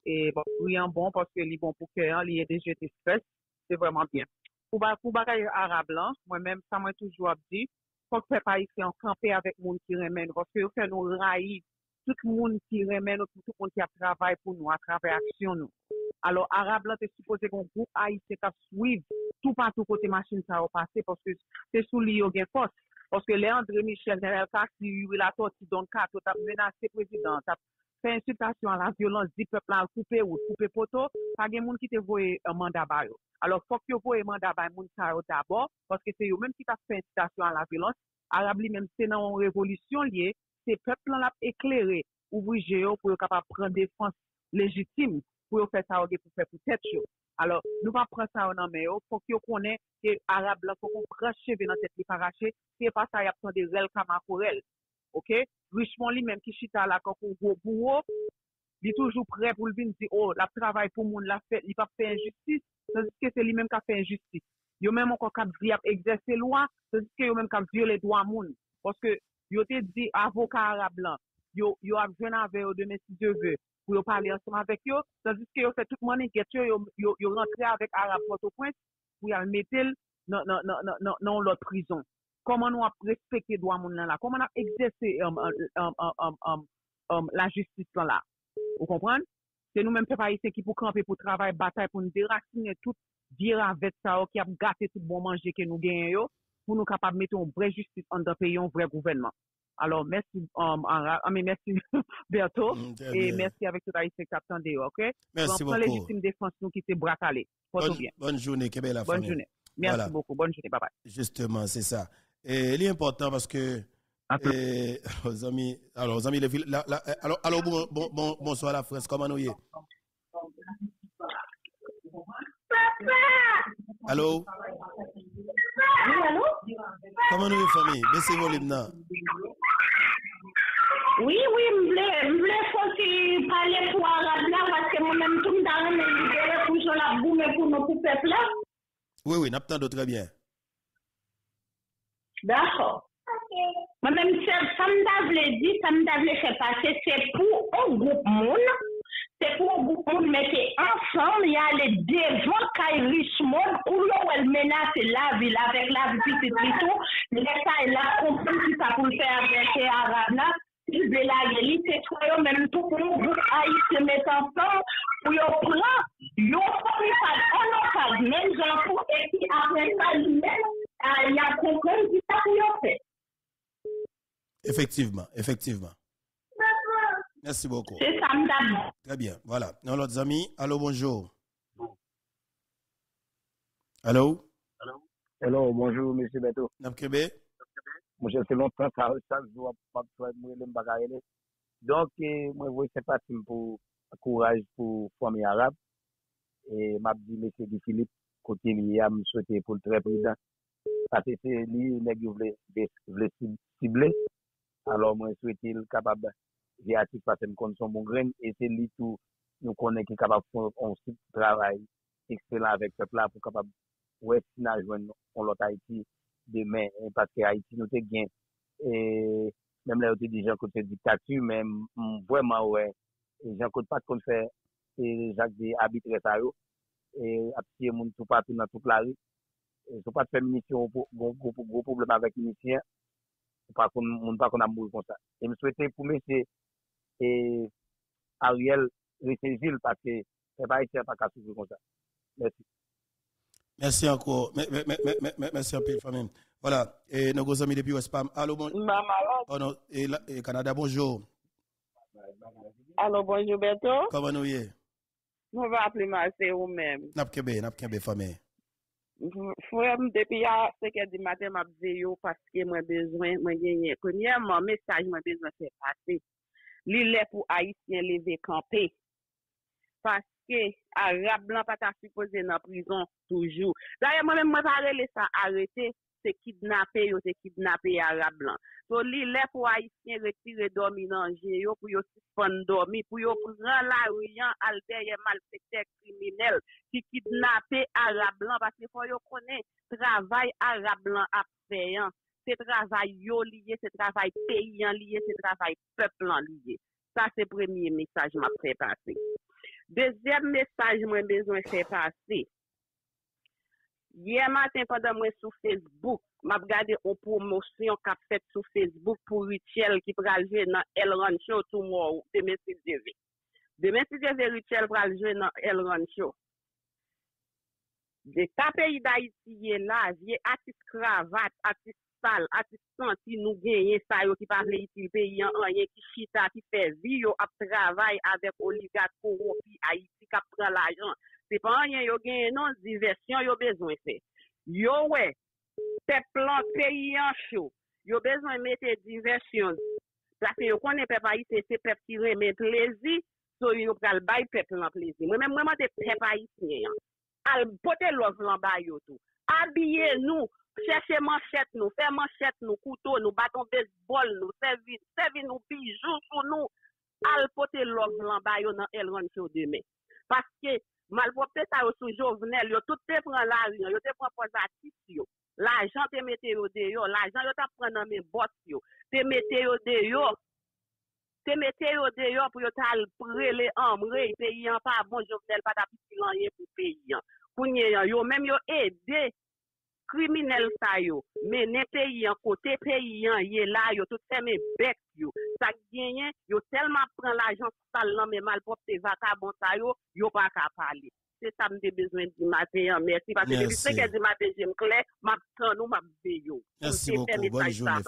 E bon, ri an bon, paske li bon pou kè an, li e deje te spes, se vèman bien. Pou bagay Arab lan, mwen menm sa mwen toujou ap di, fòk fè pa yisi an kampe avèk moun ki remèn, paske yo fè nou rayi, tout moun ki remèn, ou tout moun ki ap travay pou nou, ap travay aksyon nou. Alors, Arab lan te suppose kon group a yisi ka suiv, tout patou kote machin sa ou pase, paske te sou li yo gen fòs. Paske le André Michel, genel kak, si yu la to, si don kato, tap menase prezident, tap fe insultasyon an la violans di pepl an koupe ou koupe poto, pa gen moun ki te voye uh, manda bayo. Alors, fok yo voye manda bay moun sa yo d'abord, paske se yo menm ki pa fe insultasyon an la violans, Arab li menm se nan revolisyon liye, se pepl an la ekleri, ouvrije yo pou yo kapap pren defans legitime pou yo fe sa yo de pou fe pou tet yo. Alors, nou pa pren sa yo nan men yo, fok yo konen ke Arab la fok yo pracheve nan tet li parache, se pa sa yo ap son de rel kama korel. Ok? Richmond li menm ki chita la kakou go bou ou, li toujou pre pou l'vin di, oh, la travay pou moun la fe, li pa fe injustis, se diske se li menm ka fe injustis. Yo menm ankon kap di ap egzese lwa, se diske yo menm kap di yo le dwa moun. Poske yo te di avoka arab lan, yo, yo ap jwen ave yo deme si je ve, pou yo pale anseman vek yo, se diske yo se tout moun engetyo, yo, yo, yo rentre avek arab potopwens, pou yo metel nan, nan, nan, nan lot prizon. Comment nous a respecté droit monde là comment on a exercé um, um, um, um, la justice là vous comprenez? C'est nous-mêmes peuple haïtien qui pour camper pour travailler bataille pour nous déraciner tout dire avec ça qui a gâté tout bon manger que nous gagnons pour nous capables de mettre une vraie justice en dans pays un vrai gouvernement. Alors merci um, merci Berto mm, et merci avec tout haïtien qui attendait OK?
Merci beaucoup.
légitime défense nous qui
bonne, bien. bonne journée que belle
bonne journée. Merci beaucoup. Bonne journée. Bye bye
justement c'est ça et il est important parce que et, aux amis, alors, aux amis, les, la, la, alors, alors bon, bon, bon, bonsoir la France, comment nous y est? Allô?
Oui, allô?
Comment nous, famille? Baissez volume, non?
Oui, oui, je voulais faut parler pour arabe là parce que moi-même tout le temps me libérer pour la boum pour nos pour peuple là.
Oui, oui, n'attendons très bien.
D'akor. Mwen men se, sa mda vle di, sa mda vle se pase, se pou ou goup moun, se pou ou goup moun mette ansan, ya le devan kay rish moun, ou lou el menase la vil, avek la vil piti pitou, le sa el la kompon ki sa pou l'fe aveke arana, si vle la geli, se tou yo menm tou pou ou goup ayi se mette ansan, pou yo plan, yo pou mi fad, anon fad, men jan pou, e ki apren sa li men, il y a compris qui ça pour yon fait.
Effectivement, effectivement. Merci beaucoup.
C'est ça, madame.
Très bien, voilà. Nos autres amis, allô, bonjour. Allô?
Hello, bonjour, monsieur Beto.
Napkebe?
Monsieur, c'est longtemps, ça, ça, je dois pas faire le bagaille. Donc, eh, moi, je pas si pour courage pour famille arabe. Et m'a dit, monsieur Guy Philippe, côté lié à me souhaiter pour le très président. pati se li neg yo vle sible, alo mwen souwete l kapab ve atif pati m kon son bon gren, e se li tou nou konen ki kapab kon sip travay ekselan avek pepla pou kapab wè si nan jwen kon lot Haiti demen, e pati Haiti nou te gen, e mèm la yo te di jan kote diktatu, mèm vwèman wè, e jan kote pat kon fè, e jak de abitre sa yo, e apsiye moun tou pati nan tout la rit, sou pat fè munisyon, gwo problem avèk munisyen, moun pa kon a mou kon sa. E m souwete pou mè se Ariel Rechezil pake se va iti an pa katou kon sa.
Mersi. Mersi anko. Mersi anpil famim. Voilà. E nou gozami depi Westpam. Alo bonjou. Maman. Oh non, e Kanada bonjou.
Alo bonjou Beto.
Koman nou ye?
Nou va aple ma se ou men.
Napkebe, napkebe
famim. Fwèm depi ya seke di maten m ap zeyo paske mwen bezwen mwen genye. Premièman, mesaj mwen bezwen se pase. Li le pou Haitien leve kampe. Paske Arab lan pata supose nan prison toujou. Daye mwen mwen mwen parele sa arete se kidnapè yo se kidnapè Arab lan. So li le pou Haitien retire domi nan jeyo pou yo suspon domi pou yo pran la riyan alberye malpete krimi. kidnape Arab lan, paske pou yo konen travay Arab lan ap feyan, se travay yo liye, se travay peyan liye, se travay peplan liye. Sa se premye mesaj mwen pre pase. Dezyem mesaj mwen bezwen pre pase. Ye maten pandan mwen sou Facebook, mwen ap gade ou promosyon kap fet sou Facebook pou Richel ki pralje nan Elron Show tou mwen ou Demetri Deve. Demetri Deve Richel pralje nan Elron Show. de ta peyi da itiye la, vie atis kravat, atis sal, atis santi nou genye sa yo ki pavle iti peyi an an, ye ki chita, ki fe vi yo ap travay avek oligat koropi, a iti kap pralajan. Se pa an ye yo genye non diversyon yo bezwen se. Yo we, te plan peyi an chou, yo bezwen mette diversyon. Plase yo konen pep a iti, se pep ki remen plezi, so yo pral bay pep lan plezi. Mwen men mwen mwen te pep a iti yon. al pote lov lan ba yo tou. Abye nou, chèche manchet nou, fè manchet nou, koutou nou, baton bezbol nou, sevi, sevi nou, pijou sou nou, al pote lov lan ba yo nan el ron chou demè. Paske, malpopte sa yo sou jovenel, yo tout te pran la riyon, yo te pran posatis yo, la jan te mete yo de yo, la jan yo ta pran nan men bot yo, te mete yo de yo, te mette yo deyo pou yo tal prele amre, peyi an pa bon jovenel pa ta piti lanyen pou peyi an. Kounye an, yo menm yo ede kriminel sa yo, menen peyi an, kote peyi an, ye la yo, tout se men bek yo. Sa genyen, yo telman pren la sal nan men malpop te vaka bon sa yo, yo pa ka pale. C'est ça me besoin du matin. Merci. Parce que depuis 5 heures du matin, j'aime clair, m'a nous m'a veillé.
Merci beaucoup. Bonne journée.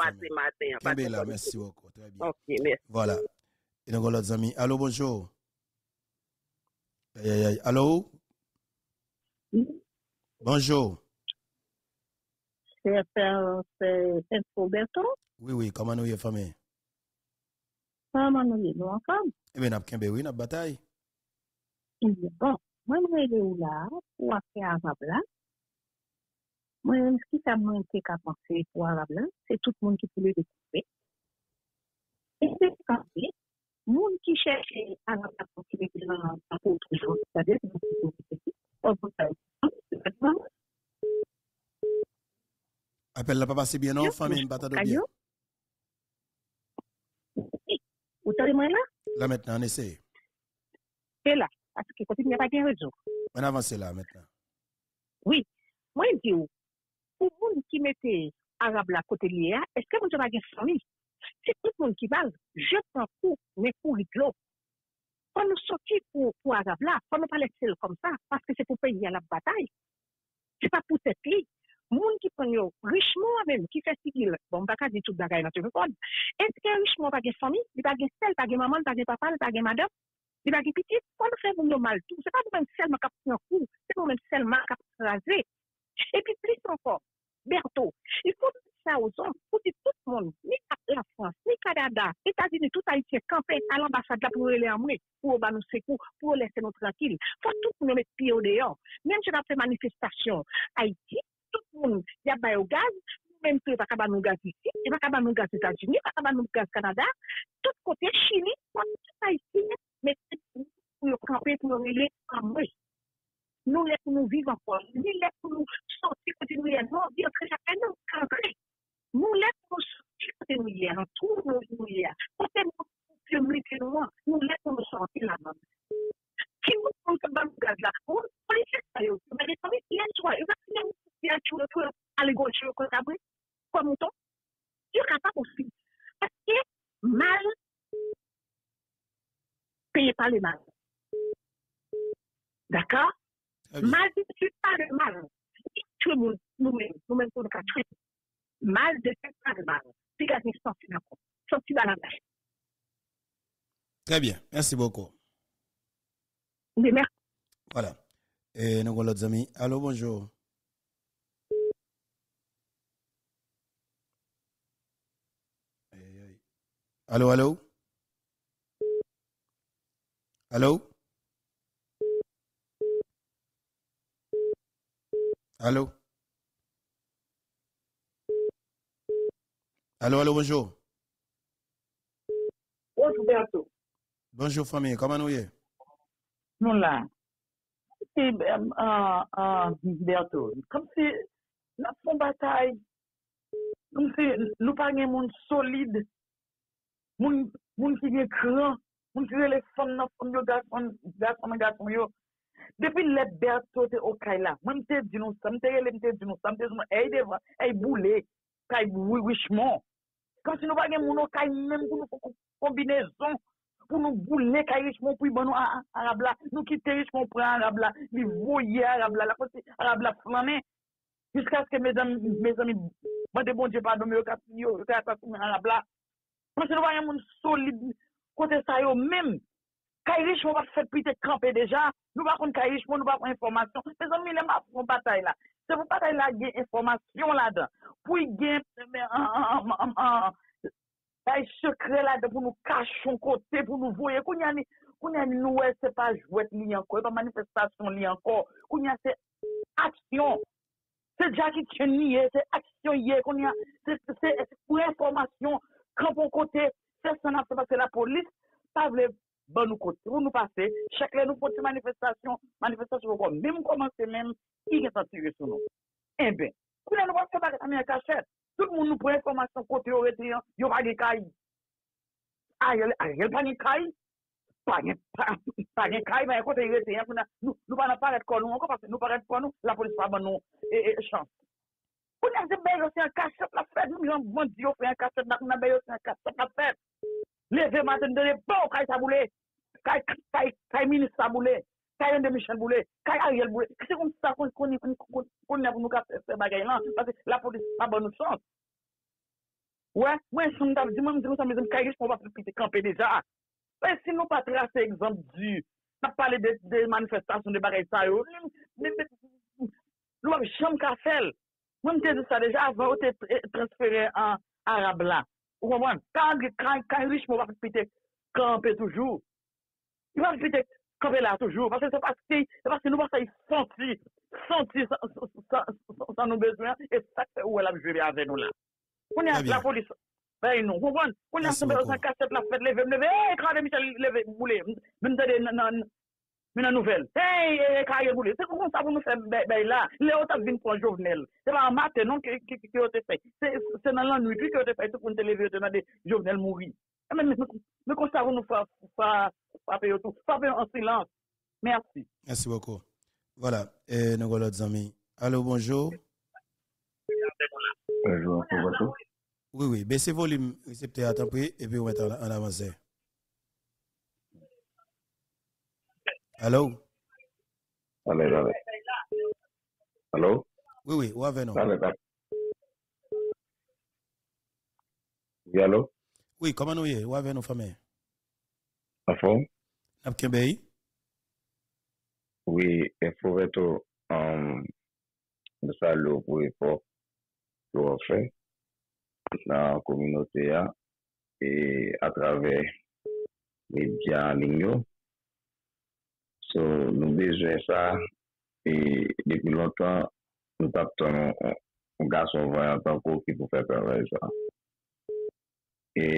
Matin, là, merci beaucoup. Très bien.
Ok, merci.
Voilà. Et donc, l'autre ami. Allô, bonjour. Aïe, aïe, aïe. Allô? Bonjour.
C'est Roberto?
Oui, oui. Comment nous y est, famille?
Comment nous y est, nous ensemble?
Eh bien, nous avons oui, nous bataille.
Bon. Mwen mwen ele ou la, ou apre Arab la,
mwen ki sa mwen te ka panse pou Arab la, se tout moun ki pou le dekoupe. E se dekoupe, moun ki chèche Arab la pou ki dekoupe nan pou outre joun, sa de, moun ki pou dekoupe, ou
pou sa dekoupe, se dekoupe. Apel la pa pase bien nou, fami mbata do bien.
Ou tade mwen
la? La met nan,
eseye. Se la. Paske kote mwen pa gen rezo.
Mwen avanse la mwen.
Oui. Mwen di ou, pou moun ki mette Arab la kote liye a, eske moun se pa gen fami? Se tout moun ki bal, je pran pou mwen pou riglo. Pon nou soti pou Arab la, pon nou pale sel kom sa, paske se pou peyi a la batay. Se pa pou tet li. Moun ki pon yo richman mèm, ki fè sigil, bon baka di tout bagay nan te repon, eske richman pa gen fami, di pa gen sel, pa gen maman, pa gen papa, pa gen madame, Di bagi pitit, kon nou fè moun yo mal tou. Se pa moun mèm selman kap pran kou, se moun mèm selman kap krasè. E pi plis ankon, Berto, il foun sa ou zon, foun di tout moun, ni la France, ni Kanada, Etats-Unis, tout Haitien, kampen al ambasade la pou rele amwe, pou ou ba nou sekou, pou ou lese nou tranquil. Foun tout moun met piyo deyon. Mèm jen apre manifestasyon, Haiti, tout moun, yabay ou gaz, mèm pou baka ba nou gaz iti, baka ba nou gaz Etats-Unis, baka ba nou gaz Kanada, tout kote, Chini, foun tout Haitien, kampe pou nou rele an mwen. Nou lè pou nou vive an pol. Nou lè pou nou soti kote nou yè. Nou di an kre chakè nou kankre. Nou lè pou nou soti kote nou yè. An tou nou yè. Kote nou kote nou yè. Nou lè pou nou soti la mwen. Ki moun pou te ban gaz la. Moun pou li se sa yo. Mwen de sa mi yè chwa. Yo ka si yè yè chou le pou alè gò chou kon tabri. Kon mouton. Yo ka pa posi. Paske mal peye pa le mal. D'accord? Mal, c'est pas le mal. Tout le monde, nous-mêmes, nous-mêmes, pour le cas, mal, c'est pas le mal. C'est la sorti d'accord. Sorti dans la tâche.
Très bien. Merci beaucoup.
Mais merci.
Voilà. Et nous avons l'autre ami. Allô, bonjour. Allô, allô? Allô? Allô? Allô, allô, bonjour.
Bonjour, Berto.
Bonjour, famille. Comment nous est?
Nous là. C'est, euh, euh, euh, Berto, comme si nous font bataille, comme si nous pas un monde solide, monde qui est grand, monde qui est les femmes, les femmes, les garçons, les garçons, les garçons, Depi let Berto te okay la, mwen te di nou sa, mwen te rele, mwen te di nou sa, mwen te di nou, ey devan, ey boule, kay e, wishman. Kom si nou bagen moun okay mèm pou nou kombinezon, pou nou boule kay wishman pou iban nou Arab la, nou kite wishman pou Arab la, li voye Arab la, la konti Arab la flanen. Jiska se ke me zami, me zami, mwen de bon dje padon, yo ka atasoumen Arab la. Kom si nou bagen moun solide, kote sa yo mèm, kay wishman wak fèd pi te kampe deja, Nou pa kon kayish pou, nou pa kon informasyon. Se zon mi lem ap kon patay la. Se pou patay la gen informasyon la dan. Pou y gen ay sekre la dan pou nou kachon kote, pou nou voye. Koun yan nou e se pa jwet li anko, e pa manifestasyon li anko. Koun yan se aksyon. Se dja ki chenye, se aksyon ye. Koun yan se pou informasyon. Krampon kote, se san ap se pase la polis. Pa vle ban nou kote, ou nou pase, chak lè nou pote manifestasyon, manifestasyon pou kon, mèm komanse mèm, ki gen satire sou nou. En ben, kou lè nou wak se bagat amè kachet, tout moun nou pou informasyon kote yo retriyan, yo pa gen kayi. A yel, a yel pa gen kayi, pa gen, pa, pa gen kayi, ba yon kote yo retriyan, nou, nou pa nan paret kon nou, anko pase nou paret kon nou, la polis pa ban nou, e, e, chans. Pou nan se beyo se an kachot la fèd, ou jan bon diyo fè an kachot, nan beyo se an kachot la fèd. Leve maten dene, bon, kaj sa boule, kaj minis sa boule, kaj yon de Michel boule, kaj Ariel boule. Kise kon sa kon nan kon, nou ka fè bagay lan, pati la pou di sa bon nou chans. Ouè, mwen choum dap di, mwen mwen di nou sa mizan kaj riche pou wap piti kampe deja. Ouè, si nou pa trase ekzamp di, na pale de manifestasyon de bagay sa yo, nou wap chom ka fèl. Mwen te di sa deja, avan ou te transferen an Arab la. Ou mwen mwen, kan riche mwen wak pite kampe toujou. Mwen wak pite kampe la toujou. Pase se paske, se paske nou wak sa yi santi, santi san nou bezwen, e sakpe ou el apjuri ave nou la.
Mwen yon
la polis, bay nou. Mwen mwen, mwen
yon
se
mwen
san kaset la fet leve, mwen leve, e krade mi se leve, mwen leve, mwen te de nan nan nouvel. Hey, kage boule. Se kon sa pou nou fè bay la, le ou vin an jovenel. Se an maten non ki ki o te fè. Se nan lan nuit ki o te fè, se nou te leve, te nan de jovenel mouri. Me kon sa pou nou yo tou. Pe yo an silans. Merci.
Merci beaucoup. Voilà. Et nous avons l'autre ami. Allô, bonjour.
Bonjour, c'est votre
Oui, oui. Baissez volume récepteur et puis on va en, en avancer. Allô?
Allez, allez. Allô?
Oui, oui. Où avez nous?
Allez, allez. Oui, allô?
Oui, comment nous y? Où avez nous famille?
En forme?
Napkembei?
Oui, faut être um, de salut pour que vous faites dans la communauté hein, et à travers les médias en ligne. So nou bezwen sa, e depi lontan, nou tap ton ou gason vanyan tanko ki pou fè pervej sa. E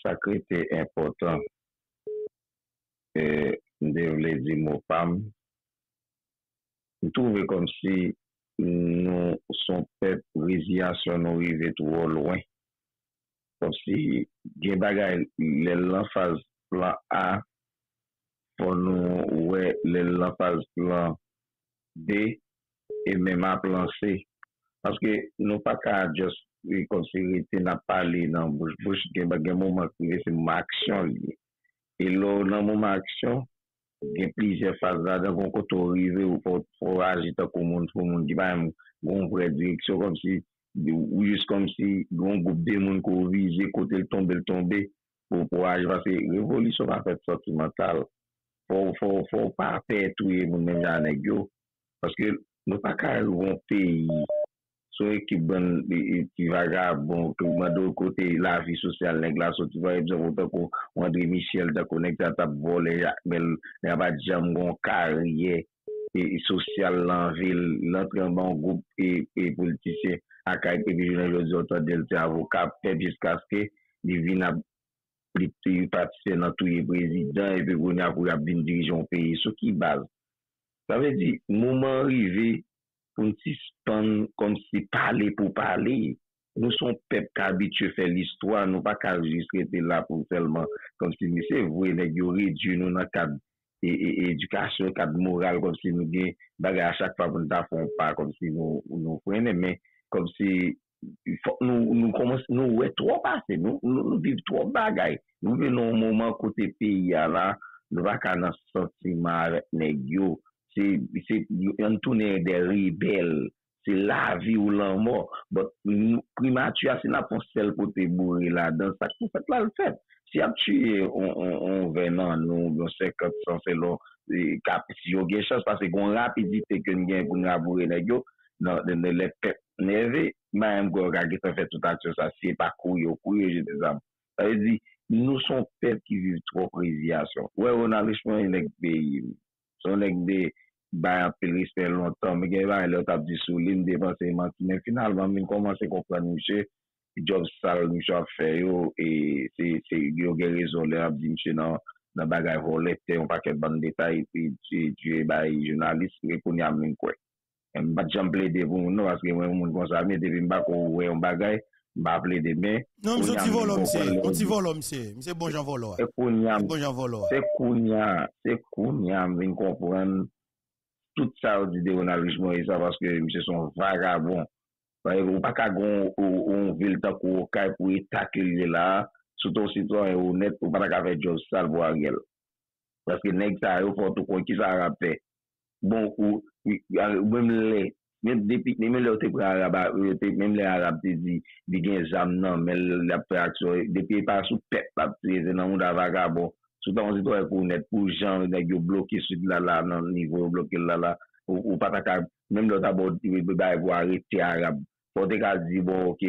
sakri te important, e nou devle di mou pam, nou touve kom si nou son pep reziasyon nou rive tou ou loin. Kom si gen bagay lè l'anfaz plan A, pou nou wè lè la page plan D e mèman plan C. Paske nou pa ka adjust konsirite na pale nan bouche bouche gen bagen mouman krive se mouman aksyon li. E lò nan mouman aksyon, gen plize fazla dan kon koto rive ou pot pou agita kou moun pou moun di ba yon goun vre direksyon kom si ou jist kom si goun goup de moun kou vize kote l tombe l tombe pou pou agita se revolisyon an fèt sentimental. fò pa apè touye moun men janèk yo, paske nou pa ka yon peyi, sou e, e ki bon, ki vaga bon, ki mwen do kote la vi sosyal nèk la, sou ti vwa e bzavou te kon, André Michel te konek ta tap vole, men apat jam gon karye, e, e sosyal lan vil, lan preman goup e, e politisyen, akay pebi jounen jodi otan del te avokat, pebi skaske, di vin ap li te yu patise nan touye prezident, epi goun apou ap bin dirijon peyi, sou ki baz. Sa ve di, mouman rive pou nti span kom si pale pou pale, nou son pep ka abitye fè l'histoire, nou pa ka registre te la pou telman, kom si mi se vwe neg yo redjou nou nan kab e, e, e, edukasyon, kab moral, kom si nou gen bagay a chak pa pou nou ta fon pa, kom si nou, nou prene, men kom si nou, nou, komons, nou wè tro pase, nou, nou viv tro bagay. Nou vè nou mouman kote peyi ya la, nou baka nan sentima avèk negyo. Se, se, yon toune de rebel, se la vi ou lan mò. But, primatu asin apon sel kote bouri la, dan sa kou fèt la l fèt. Si ap tuye, on, on, on vè nan nou, yon se kòp san se lò, e, kap si yo gen chans, pase kon rapidite ke n gen koun raboure negyo, nan, den de le pep neve, ma yon gwa kage sa fe tout aksyon sa, se pa kouyo, kouyo je de zam. Sa yon di, nou son pep ki viv tro preziasyon. Ouè, ou nan lèchman yon ek de, son ek de, bayan pil risper lontan, me gen bayan lè tap di sou, lè m depanse yon mantine. Finalman, men komanse kompran mouche, job sal mouche ap fè yo, e se, se yo gen rezon lè ap di mouche nan, nan bagay volete, yon paket ban detay, pi djè bayi jounalist, rekouni am men kwen. Mba chan ple de pou moun nou, aske mwen moun konsame, depi mba kou wey yon bagay, mba ple de men.
Non, mse ti volo mse, mse volo mse, mse bon jan volo.
Se kounya,
bon
se kounya, se kounya mwen kompren tout sa ou di de yon alvishman yon e sa, paske mse son vagabon. Ou pa kagon ou vil tak ou kay pou yi takil yon la, soto sitwa yon e ou net, ou pa tak avè job sal pou a gel. Paske nek sa yon foto kon ki sa rapè. Bon ou... mwen lè, mwen depi, mwen lè ou te pre Arab, mwen lè Arab te di, di gen zam nan, mwen lè pre aksyon, depi e pa sou pep pap preze nan moun da vaga bon, soutan mwen se to e pou net, pou jan, yo bloke sud la la nan nivou, yo bloke la la, ou pata ka, mwen lè ou ta bo, mwen lè ou arete Arab, pou te ka di bon, ok,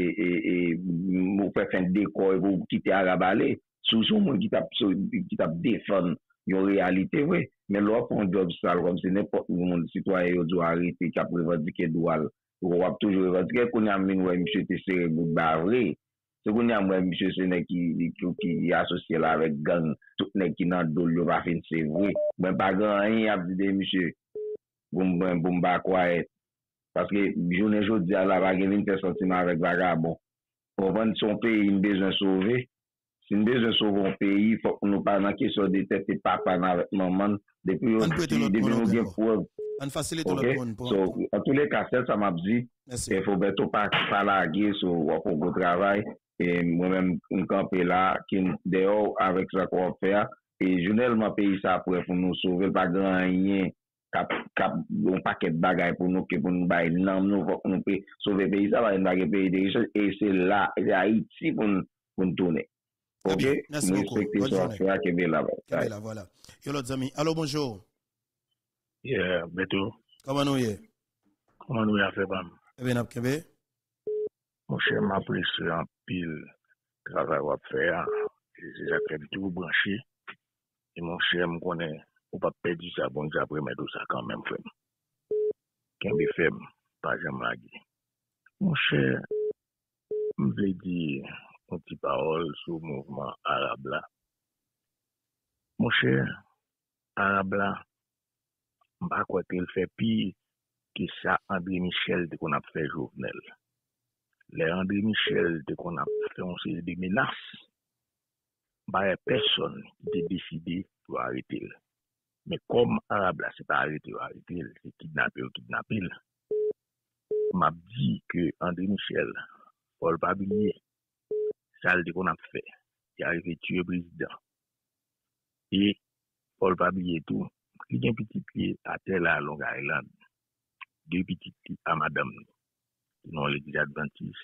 mwen fè fin dekoy, pou kite Arab ale, sou sou moun ki tap defon, yon realite we. men lò pon job sal kom se nepot moun sitwaye yo dwa arite kap revadike dwal, wap toujou revadike, kon yam min wè msè te sere bout bavre, se kon yam wè msè se ne ki, ki, ki asosye la vek gang, tout ne ki nan dol yo va fin se vwe, mwen pa gan an yap dide msè, boum ba kwa et, paske jounen jout di ala bagen te sentima vek baga bon, pou ven son pe yon bezon sove, Si nou bezwen sovon peyi, fok nou pa nan kesyon de tete papa nan maman, depi nou gen pouev.
An fasilite lòt moun.
So, an tou le kastel sa mabzi, e fok beto pa lage sou wapou go travay, e mwen mèm mkampe la, ki deyo avek sa kwa fè e jounel mwen peyi sa pouè pou nou sove, pa ganyen, kap, kap, yon paket bagay pou nou ke pou nou bay nanm nou, fok nou pe sove peyi sa, pa yon bagay peyi de yon, e se la, e se a iti pou nou toune.
Ok? Merci beaucoup. Bonne journée. voilà. Yo l'autre ami. Allô, bonjour.
Yeah, Beto.
Comment nous y
Comment nous y a fait, bam?
Eh bien, Kebe.
Mon cher, m'apprécie en pile travail à faire. Je après tout branché. Et mon cher, me connaît. Ou pas perdre ça, bon, après, mais tout ça quand même, fait. Kembe fem, pa jem lage. Mon che, mwen vle di, un petit parole sur le mouvement arabe là. Mon cher, arabe là, m'a quoi qu'il fait pire que ça André Michel de qu'on a fait Jovenel. Les André Michel de qu'on a fait une série de menaces, il n'y e a personne qui a décidé pour arrêter. Mais comme arabe là, c'est pas arrêter ou arrêter, c'est kidnapper ou kidnapper. M'a dit que André Michel, Paul Bablier, sal di kon ap fe, ki arive tue prezident. E, Paul Pabliye tou, ki gen piti pli ate la Long Island, de piti pli a madame nou, non le di adventis,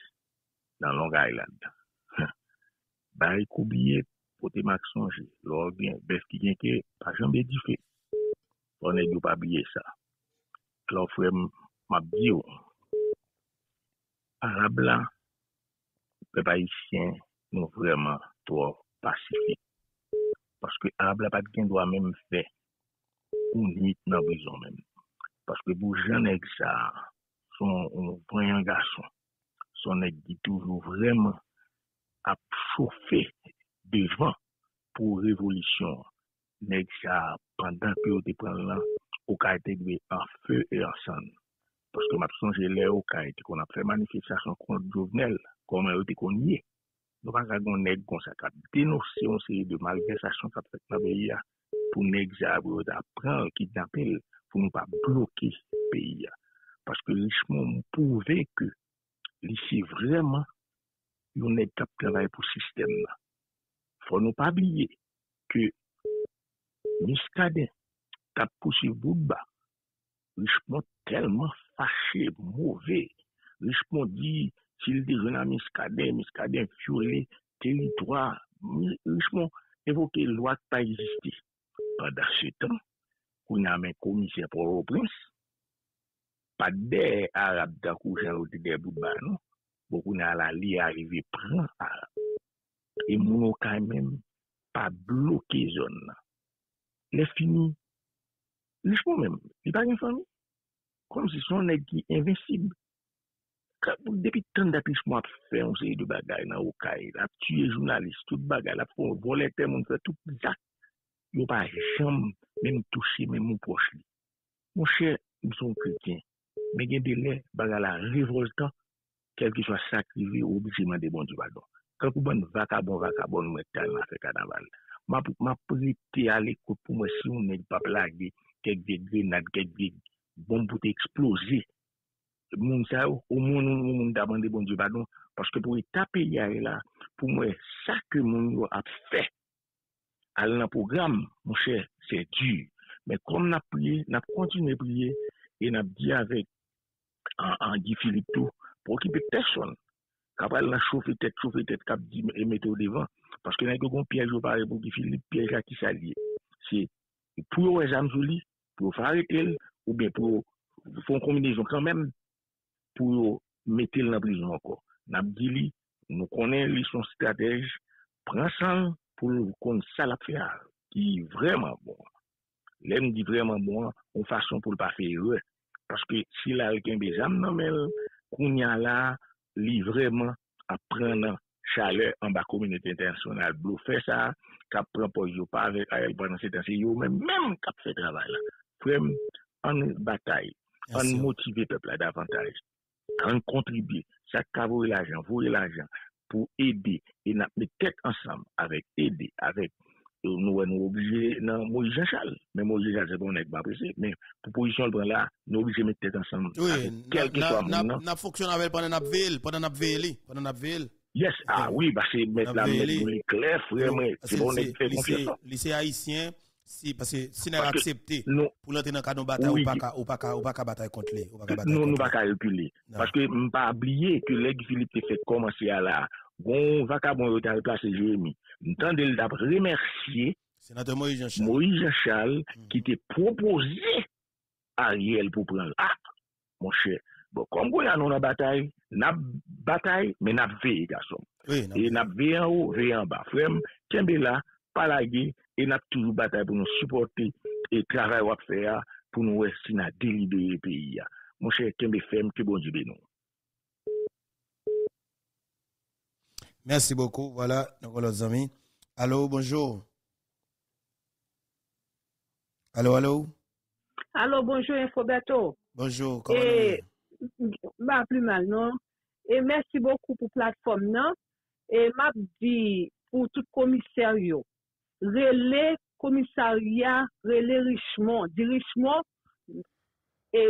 nan Long Island. Bari koubliye, pote mak sonje, lor gen, bef ki gen ke, pa janbe di fe. Ponen yo Pabliye sa. Klon fwe mabdi yo. Arab la, pe pa isyen nou vreman to pasifik. Paske ab la pat gen do a menm fe ou nit nan brison menm. Paske pou jen ek sa, son preyan gason, son ek di toujou vreman ap choufe devan pou revolisyon. Nek sa, pandan ki yo te pran lan, ou ka ete dwe an fe e an san. Paske map sonje le ou ka ete kon ap fe manifestasyon kont jovenel, koman yo te konye. Nou pa kagon neg konsakap denosi yon seri de malversasyon kap fèk mabeyi ya pou neg zabou yo da pran ki dapel pou nou pa bloke peyi ya. Paske lishman mou pouve ke lisi vreman yon neg kap travay pou sistem la. Fon nou pa biye ke miskade kap pousi boudba lishman telman fache, mouve, lishman di s'il dit Renan Miskadé, Miskadé furé territoire richement évoqué loi qui pas existé. Pendant ce temps, on a un commissaire pour le prince, pas des Arabes d'accord, j'ai des bouts de non? beaucoup n'a la li arrivé prend Arabes. Et mon quand même pas bloqué zone. Non? Les fini, richement même, il pas une famille. Comme si son nègre qui invincible. Depi tan datis mwa ap fè, on se yi de bagay nan okay, ap tuye jounalist, tout bagay, ap fon volete, moun fè tout zak. Yo pa jom, men m touche, men m poche li. Moun chè, m son kretien, men gen de lè, bagay la revoltan, kel ki swa sakrivi, ou oubisiman de bon di bagon. Kèk ou ban vakabon, vakabon, mwen talman fè kanaval. Ma prite ale kout pou mwen si moun men pa plage, kek de grenade, kek de bomboute eksplose, moun sa yo, ou moun ou moun damande bon di badon, paske pou yi tape yare la, pou mwen sa ke moun yo ap fe, al nan program, moun chè, se di, men kon nap priye, nap kontine priye, e nap di avèk, an, an di filip tou, pou ki pe person, kap al nan choufe tet, choufe tet, kap di e mette ou devan, paske nan yon kon piyej ou pare pou di filip, piyej a ki sa liye, se, pou yo e zamzou li, pou yo fare tel, ou ben pou yo, fon kombinezon kan menm, pou yo metel nan prizon anko. Nabdi li, nou konen li son stratej, pransan pou kon salap fè al, ki vreman bon. Lem di vreman bon, ou fason pou l'pa fè yore. Paske si la rekin bezam nan men, kounya la, li vreman ap pren nan chale an ba komynete internasyonal. Blou fè sa, kap pren po yo pa avèk a el pren nan setansi yo, men mèm kap fè travay la. Prem an
batay,
an motive pepla davantaj. an kontribye, sa kavoye l'ajan, voye l'ajan, pou ede, e nap me tek ansam, avek ede, avek, e nou wè nou oblige nan Moïse Jean Charles. Men Moïse Jean Charles se bon ek ba aprese, men pou pozisyon l pren la, nou oblige mette tèt ansan.
Oui, nap foksyon avèl panan ap veil, panan ap veili, panan ap veil.
Yes, ah oui, ba se mette la
mette
pou li kler, fwè mè, se bon ek
fè
konfyesan.
Lise haïsyen, si, parce que si nous accepté pour l'entrer dans le cadre de bataille,
Oui,
ou pas ou pas bataille contre qu'à bataille
Nous, pas.
Non.
Parce que, ne pas oublier que les Philippe fait commencer à la, bon, vacabon, il a replacé Jérémy. Tendez le remercier
Sénateur Moïse Jean-Charles.
Moïse Jean-Charles
Mm.
qui t'a proposé Ariel pour prendre. Ah, mon cher. Bon, comme vous avez une bataille, n'a bataille, mais n'a veillé, garçon.
Non.
Et n'a veillé en haut, veillé en bas. Frère, tiens là, pas la guerre, et n'a toujours bataille pour nous supporter et travail à faire pour nous si n'a délibéré le pays. ya. Mon cher, tiens ferme, que bon Dieu bénisse.
Merci beaucoup. Voilà, donc les amis. Allô, bonjour. Allô, allô?
Allô, bonjour, Infoberto.
Bonjour, comment
Et, bah, plus mal, non? Et merci beaucoup pour la plateforme, non? Et m'a dit pour tout commissaire, rele komisarya, rele richmon. Di richmon, e,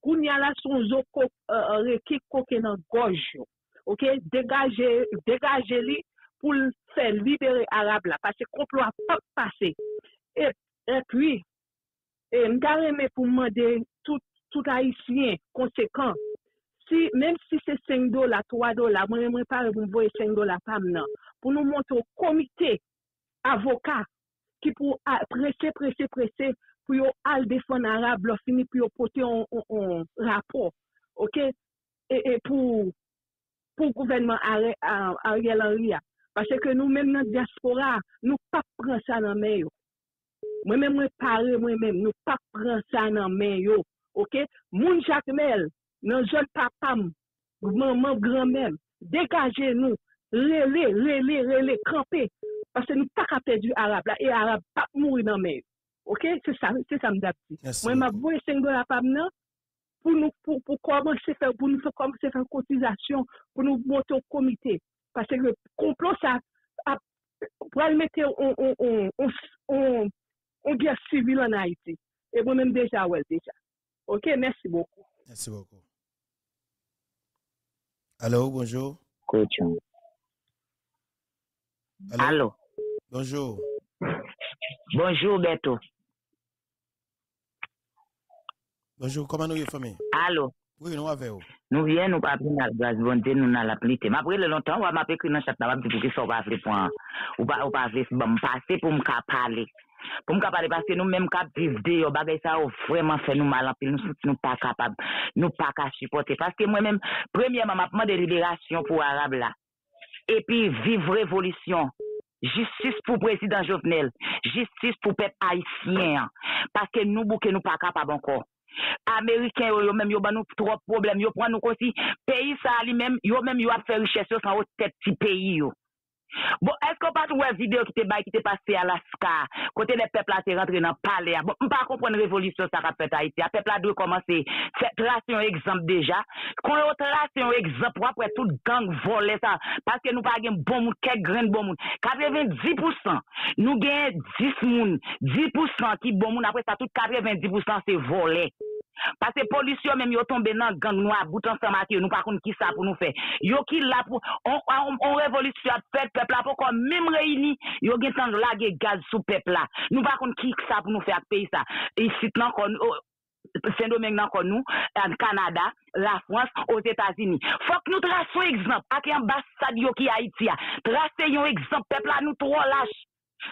koun ya la son zo ko, uh, e, e, rekik koke nan goj yo. Ok, degaje, degaje li pou l fè libere Arab la, pase komplo a pap pase. E, e pwi, e, mga reme pou mwande tout, tout haisyen konsekant, si, menm si se 5 dola, 3 dola, mwen mwen pare pou mwoye 5 dola pam nan, pou nou monte ou komite avokat ki pou prese, prese, prese pou yo al defon Arab lo fini pou yo pote on, on, on rapor. Ok? E, e pou, pou gouvenman Ariel Henry a. Pase ke nou menm nan diaspora, nou pa pran sa nan men yo. Mwen menm mwen pare mwen menm, nou pa pran sa nan men yo. Ok? Moun jakmel, nan zon papam, maman, granmen, degaje nou, rele, rele, rele, kampe, parce que nous pas qu'à perdre du arabe là, et arabe pas mourir dans mer. OK? C'est ça, c'est ça, m'dap.
Merci
Moi, m'a
beaucoup.
voué 5 dollars par mois pour nous, pour, pour commencer faire, pour nous faire commencer faire cotisation, pour nous monter au comité. Parce que le complot, ça, a, pour le mettre on, on, on, on, on, on guerre civile en Haïti. Et moi-même déjà, ouais, déjà. OK? Merci beaucoup.
Merci beaucoup. Allô, bonjour.
Coach.
Allô? Bonjour.
Bonjour, Beto.
Bonjour, koman nou ye fome?
Alo.
Oui, nou ave ou?
Nou vyen nou pa apri nan gaz bonte, nou nan la plite. Ma apri le lontan, wap apri kri nan chat nan wap di pou ki sou pa apri pou an. Ou pa, ou pa apri si bon mpase pou mka pale. Pou mka pale, paske nou menm ka kap vivde yo, bagay sa ou vreman fe nou malan, pil nou sout nou pa kapab, nou pa ka supporte. Paske mwen menm, premye m apman de liberasyon pou Arab la, E pi, viv revolisyon, justice pou prezident Jovenel, jistis pou pep haisyen, paske nou bouke nou pa kapab anko. Ameriken yo yo menm yo ban nou trop problem, yo pran nou konsi, peyi sa li menm, yo menm yo ap fè richesse yo san ou tep ti peyi yo. Bon, esko pat wè video ki te bay ki te pase Alaska, kote le pepla te rentre nan pale a, bon, mpa kompon revolisyon sa kapet a iti, a. Pepla dwe komanse, se trase yon ekzamp deja, kon yo trase yon ekzamp wapwe tout gang vole sa, paske nou pa gen bon moun, kek gren bon moun, 90% nou gen 10 moun, 10% ki bon moun. Apre sa tout 90% se vole. Pase polisyon menm yo tombe nan gang nou a boutan sa mati yo, nou pa kon ki sa pou nou fe. Yo ki la pou, on, on, on revolisyon apet, pepla pou kon mèm reyni, yo gen tan lage gaz sou pepla. Nou pa kon kik sa pou nou fe ak peyi sa. E sit nan kon, oh, Saint-Domingue nan kon nou, an Kanada, la Frans, os Etats-Unis. Fok nou trase yon ekzamp, ak yon bas yo ki Haiti ya. Trase yon ekzamp, pepla nou tro lache.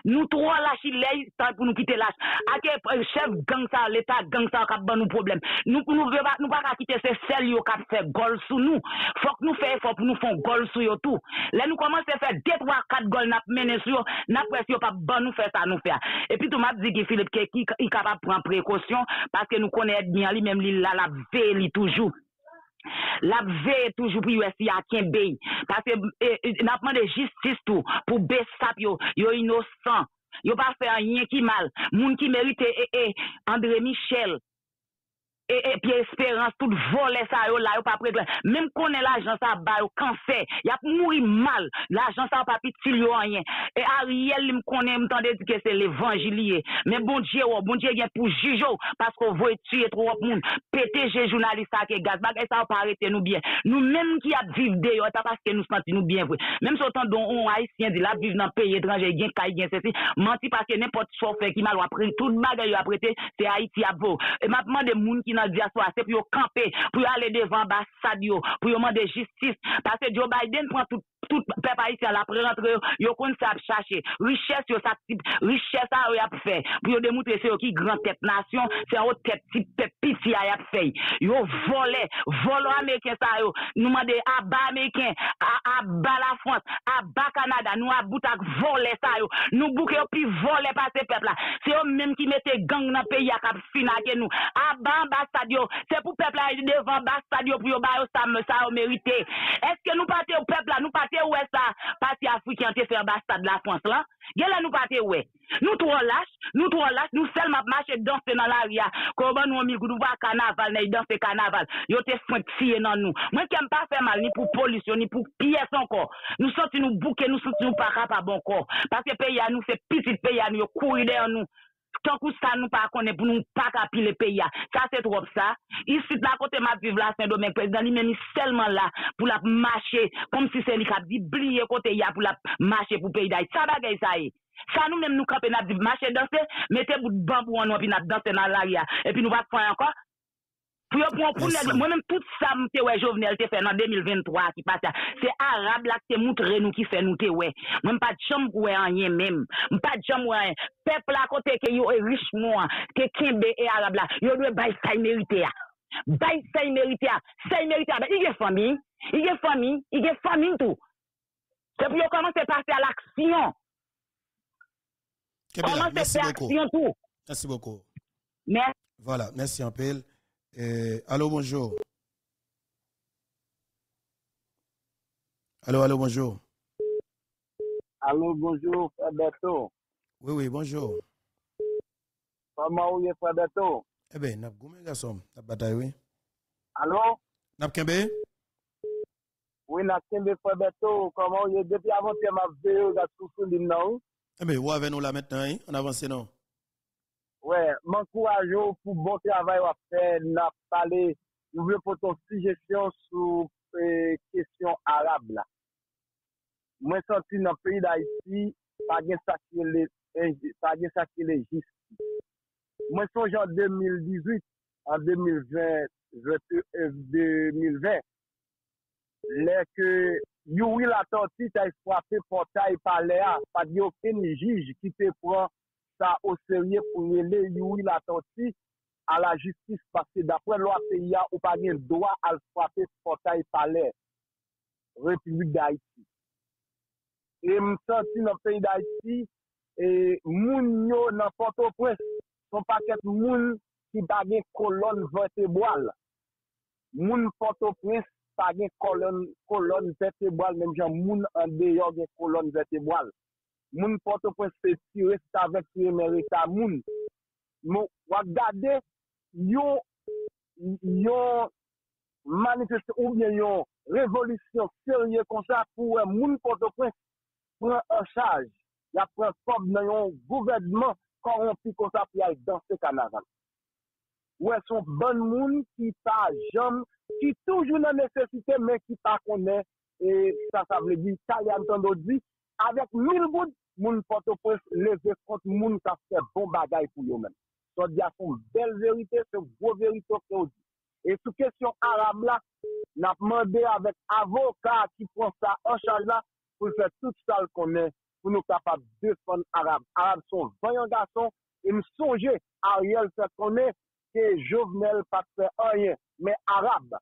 Nou tro lache lèy, tan pou nou kite lache. Ake chef gang sa, l'Etat gang sa kap ban nou problem. Nou, nou, nou pa ka kite se sel yo kap se gol sou nou. Fok nou fè, fok nou fon gol sou yo tou. Lè nou komanse fè det wak kat gol nap mene sou yo, nap wè si yo pa ban nou fè sa nou fè. E pi tou map di ki Filip Keki, i kapap pran prekosyon, paske nou konè et bien li, mèm li la la ve li toujou. Lap veye toujou pou yon si aken bey. Pase e, e, napman de jistis tou pou besap yo, yo inosan. Yo pa fe anyen ki mal. Moun ki merite e e, Andre Michel. E, et puis espérance tout voler ça yo là yo pas prêt. Même connaît l'argent ça ba yo cancer. Y a mouri mal. L'argent ça pas petit yo rien. Et Ariel il me connaît m'entendait dire que c'est l'évangile. Mais bon Dieu oh, bon Dieu vient pour juger oh, parce qu'on veut tuer trop monde. Péter chez journaliste ça qui gaz bagay ça pas arrêter nous bien. Nous même qui a vivre dehors parce que nous sentons nous bien même si autant dont on haïtien dit là vivre dans pays étranger gain caille gain ceci. Menti parce que n'importe quoi fait qui mal prendre tout bagay yo apprêter c'est Haïti à beau et maintenant des monde qui nan diaspora, se pou yo kampe, pou yo ale devan ambassade yo, pou yo mande justice, parce Joe Biden prend tout tout peuple haïtien la rentre yo kon sa chercher richesse yo sa richesse a yo fait. Pour yo démontrer c'est qui grand tête nation c'est haute tête type tête piti a fait. Yo volé volo américain ça yo. Nous demander à bas américain à bas la France à bas Canada nous à bout ak volé ça yo. Nous bouke yo puis volé par ces peuple là c'est eux même qui mettaient gang dans pays a cap finaquer nous. À bas ambassade yo. C'est pour peuple là devant ambassade yo pour yo ba yo ça me ça mérité. Est-ce que nous partons au peuple là nous pas pati e wè sa, pati Afrikan te fer bastad la Frans lan, gen la nou pati e wè. Nou tro lache, nou tro lache, nou sel map mache danse nan la ria. Koban nou mi goudou va kanaval, nan yi danse kanaval. Yo te sentiye nan nou. Mwen kem pa fe mal ni pou polisyon, ni pou piyes anko. Nou senti nou bouke, nou senti nou pa rap a bon kor. Pase pe ya nou, se pitit pe ya nou, yo kouri de an nou. Tan kou sa nou pa konen pou nou pa kapi le peyi ya. Sa se trop sa. Isit la kote ma vive la Saint-Domingue, prezident li meni selman la pou la mache, kom si se li kap di bliye kote ya pou la mache pou peyi da. Sa bagay sa e. Sa nou menm nou kapen ap di mache danse, mette bout ban pou an wapi nap danse nan la ya. E pi nou va fwa anko, Pou yo pon pou nèg, mwen mèm tout sa mte wè Jovenel te fè nan 2023 ki pata. Se Arab la te moutre nou ki fè nou te wè. Mwen pa jom wè anye mèm. Mwen pa jom wè anye. Pep la kote ke yo e riche mwen, ke kenbe e Arab la, yo dwe bay sa y merite ya. Bay sa y merite ya. Sa y merite ya. Ben, ige fami, ige fami, ige fami tou. Se pou yo koman se pase al aksyon.
Koman se pase aksyon tou. Merci beaucoup.
Merci.
Voilà, merci un peu. Eh, allô, bonjour. Allô, allô, bonjour.
Allô, bonjour, Fadeto.
Oui, oui, bonjour.
Fama ouye Fadeto. Ebe,
eh nap goumen gasom, nap batay we.
Allô?
Nap kembe?
Oui, nap kembe Fadeto. Fama ouye, depi avante map veyo, gatou sou lim nou. Ebe,
eh wave nou la metten, an avanse nou. wè, man
kouaj yo pou bon travay wap fè, nap pale, nou vè poton sujesyon sou e, kesyon Arab la. Mwen santi nan peyi da iti, pa gen sakye le, le jist. Mwen sonj an 2018, an 2020, 2020, lè ke yu wil atansi ta y fwape potay pale a, pa di oken jij ki te pran sa o serye pou rele youi la tansi a la jistis pase dapre lwa se ya ou pa gen doa al frape spotay pale Republik d'Haïti. E msanti nan peyi d'Haïti, e, moun yo nan Port-au-Prince, son paket moun ki bagen kolon verteboal. Moun Port-au-Prince bagen kolon, kolon verteboal, menm jan moun an deyo gen kolon verteboal. moun poto pres se tire sa vek tire mere sa moun. Moun wak gade yon, yon manifeste ou bien yon revolisyon serye konsa pou e moun poto pres pren an chaj. Ya pren fob nan yon gouvedman koronpi konsa pou yal dans se kanavan. Ou e son bon moun ki pa jom, ki toujou nan nesesite men ki pa konen e sa sa vle di, sa yal tando di, Avèk mil boud, moun potopres leve kont moun ka fè bon bagay pou yo men. So di a son bel verite, se gro verite ou se ou di. E sou kesyon Aram la, nap mande avèk avoka ki pon sa an chal la pou fè tout sal konen pou nou kapap defon Aram. Aram son vanyan gason, e m sonje a riel fè konen ke jovnel pat fè an yen. Men Aram,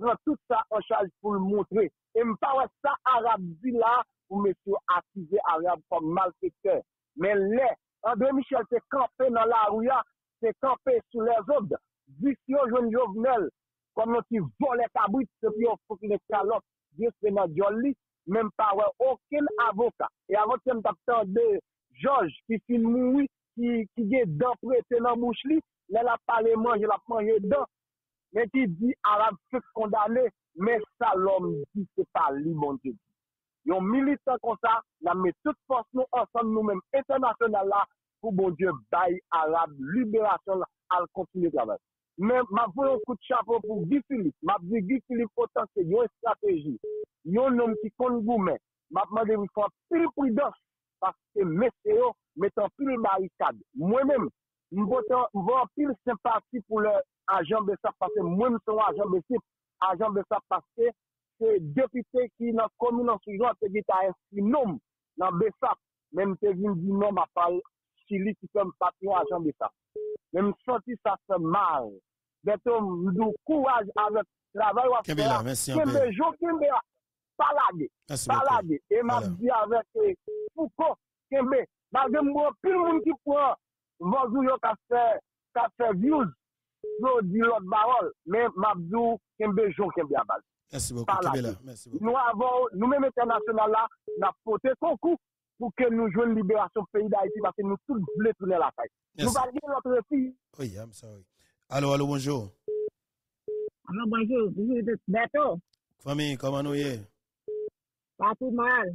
pran tout sa an chal pou l montre. E m pa wè sa Aram di la, pou mèsyo akize Arab kom malfekte. Men lè, André Michel se kampe nan la rouya, se kampe sou lè zod, visyo joun jovenel, kom nou ti vole kabwit, se pi yo fok lè kalot, diye se nan joli, men pa wè oken avoka. E avote m tap tan de George, ki fin moui, ki, ki ge dan prete nan mouch li, lè la pale manje, la manje dan, men ki di Arab se kondane, men sa lom di se pa li monte di. Yon militant kon sa, nan me tout fos nou ansan nou menm internasyonal la pou bon Diyo bayi Arab, liberasyon la, al kontinu travè. Men, ma voyon kout chapo pou Guy Philippe, ma vwe Guy Philippe potan se yon strategi, yon nom ki kon goumen, ma pman de wifan pil pridans, paske mese yo metan pil barikad. Mwen men, mwen pil sempati pou le ajan besap, paske mwen son ajan besip, ajan besap paske, se depite ki nan komi nan soujouan te gita ensi nom nan besap, menm te vin di nom apal chili ki som patyon ajan besap. Menm soti sa se mal. Beto mdou kouaj avèk travay wap
se la.
Kembe jo, kembe a palade. Palade. E mabdi avèk e fouko, kembe. Bagè mbo, pil moun ki pou an, vòzou yo ka se vyouz, yo di lot barol, men mabdou kembe jo, kembe a bal.
Merci beaucoup, Kibela. Merci beaucoup.
Nous avons, nous-mêmes internationaux là, nous avons porté son coup pour que nous jouions libération pays d'Haïti parce que nous tous voulons tourner la tête.
Nous
allons dire notre fille.
Oui, I'm sorry. Allô, allô, bonjour.
Allô, bonjour. Bonjour, Beto.
Famille, comment nous y
Pas tout mal.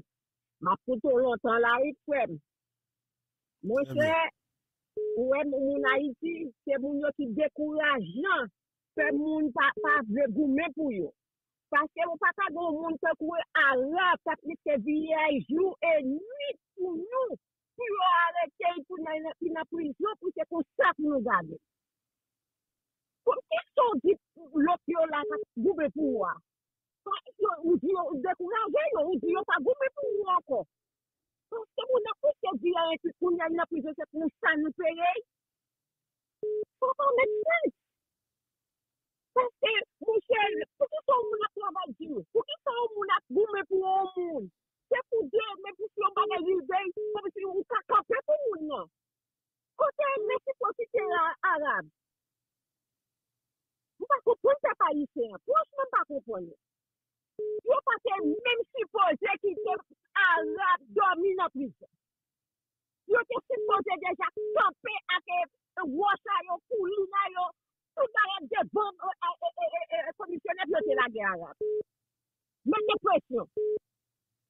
Ma plutôt longtemps là, il fait. Mon cher, ou est mon Haïti, c'est mon qui décourageant. Non? Fait mon papa veut gourmet pour vous. Paske ou pata do moun te kouwe Arab, ta pli te viyej jou e nit pou nou, pou yo arete pou nan prizon pou se pou sak nou gade. Kom ki son dit lop yo la goube pou wa? Kon ki yo ou di yo dekouraje yo, ou di yo pa goube pou wako. Kon se moun akou se viyej pou nan prizon se pou sak nou peye? Kon kon men sens. Pese, mwen chèl, pou ki sa ou moun ap laval di ou? Pou ki sa ou moun ap goume pou ou moun? Se pou de, mwen pou si ou bagay li dey, sa mwen si ou kakape pou moun nan. Kote mwen si posite Arab. Mwen pa koupon se pa isen, pwosman pa koupon. Yo pase mwen si pose ki te Arab domi nan prizon. Yo te si pose deja kope ake wosha yo, koulina yo, tout bagay de bombe komisyonè yo te la guerre arabe. Men depresyon.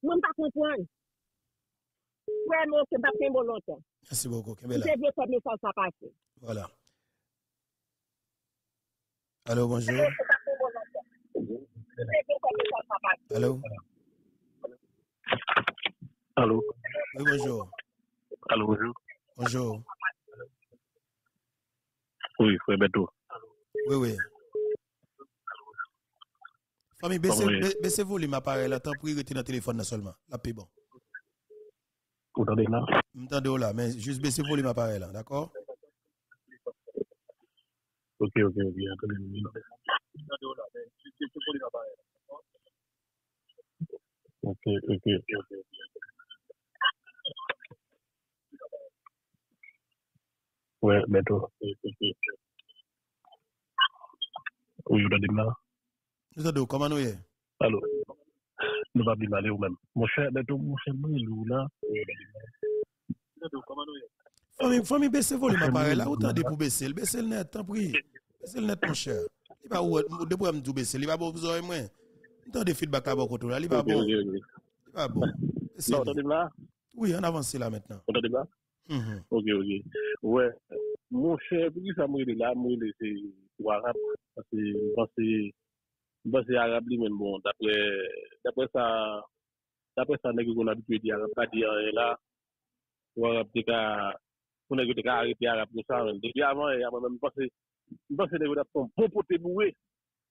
Mwen pa kompon. Wè mwen se bapen bon lontan.
Merci beaucoup, Kembe
Mwen
la.
se vye kom mesaj sa pase.
Voilà. Allô, bonjour. Allô?
Allô?
Oui, bonjour.
Allô, bonjour.
Bonjour.
Oui, frère Beto.
Oui, oui. Famille, baissez, baissez volume appareil là, tant pis, dans le téléphone seulement. Là, puis bon.
Vous entendez là?
M'entendez là, mais juste baissez volume appareil là, d'accord?
Ok, ok, ok. Attendez. Ok, ok, ok. Ouais, Beto. Ou jou dan dim nan?
Nou sa dou, koman nou ye?
Alo, nou va dim ale ou men. Mwen chè, mwen chè, mwen chè, mwen
lou la. Nou sa dou, koman nou ye? Fami bese voli ma pare la, ou tan de pou bese? Bese l net, tan pri. Bese l net mwen chè. Li ba ou, de pou am djou bese, li ba bo vzoy mwen. Mwen tan de feedback la bo
koto
la,
li ba
bo. Li ba bo.
Non,
tan
dim la?
Oui, an avansi la maintenant.
An tan dim
la?
Ok, ok. Ouè, mwen chè, pou ki sa mwen de la, mwen de se... pou Arab. Mwen se Arab li men bon. Dapre sa, dapre sa negyo kon abitwe di Arab, pa di an la, pou Arab te ka, pou negyo te ka arete Arab kon sa. Depi avan, mwen se, mwen se negyo dap son bon pote bouwe,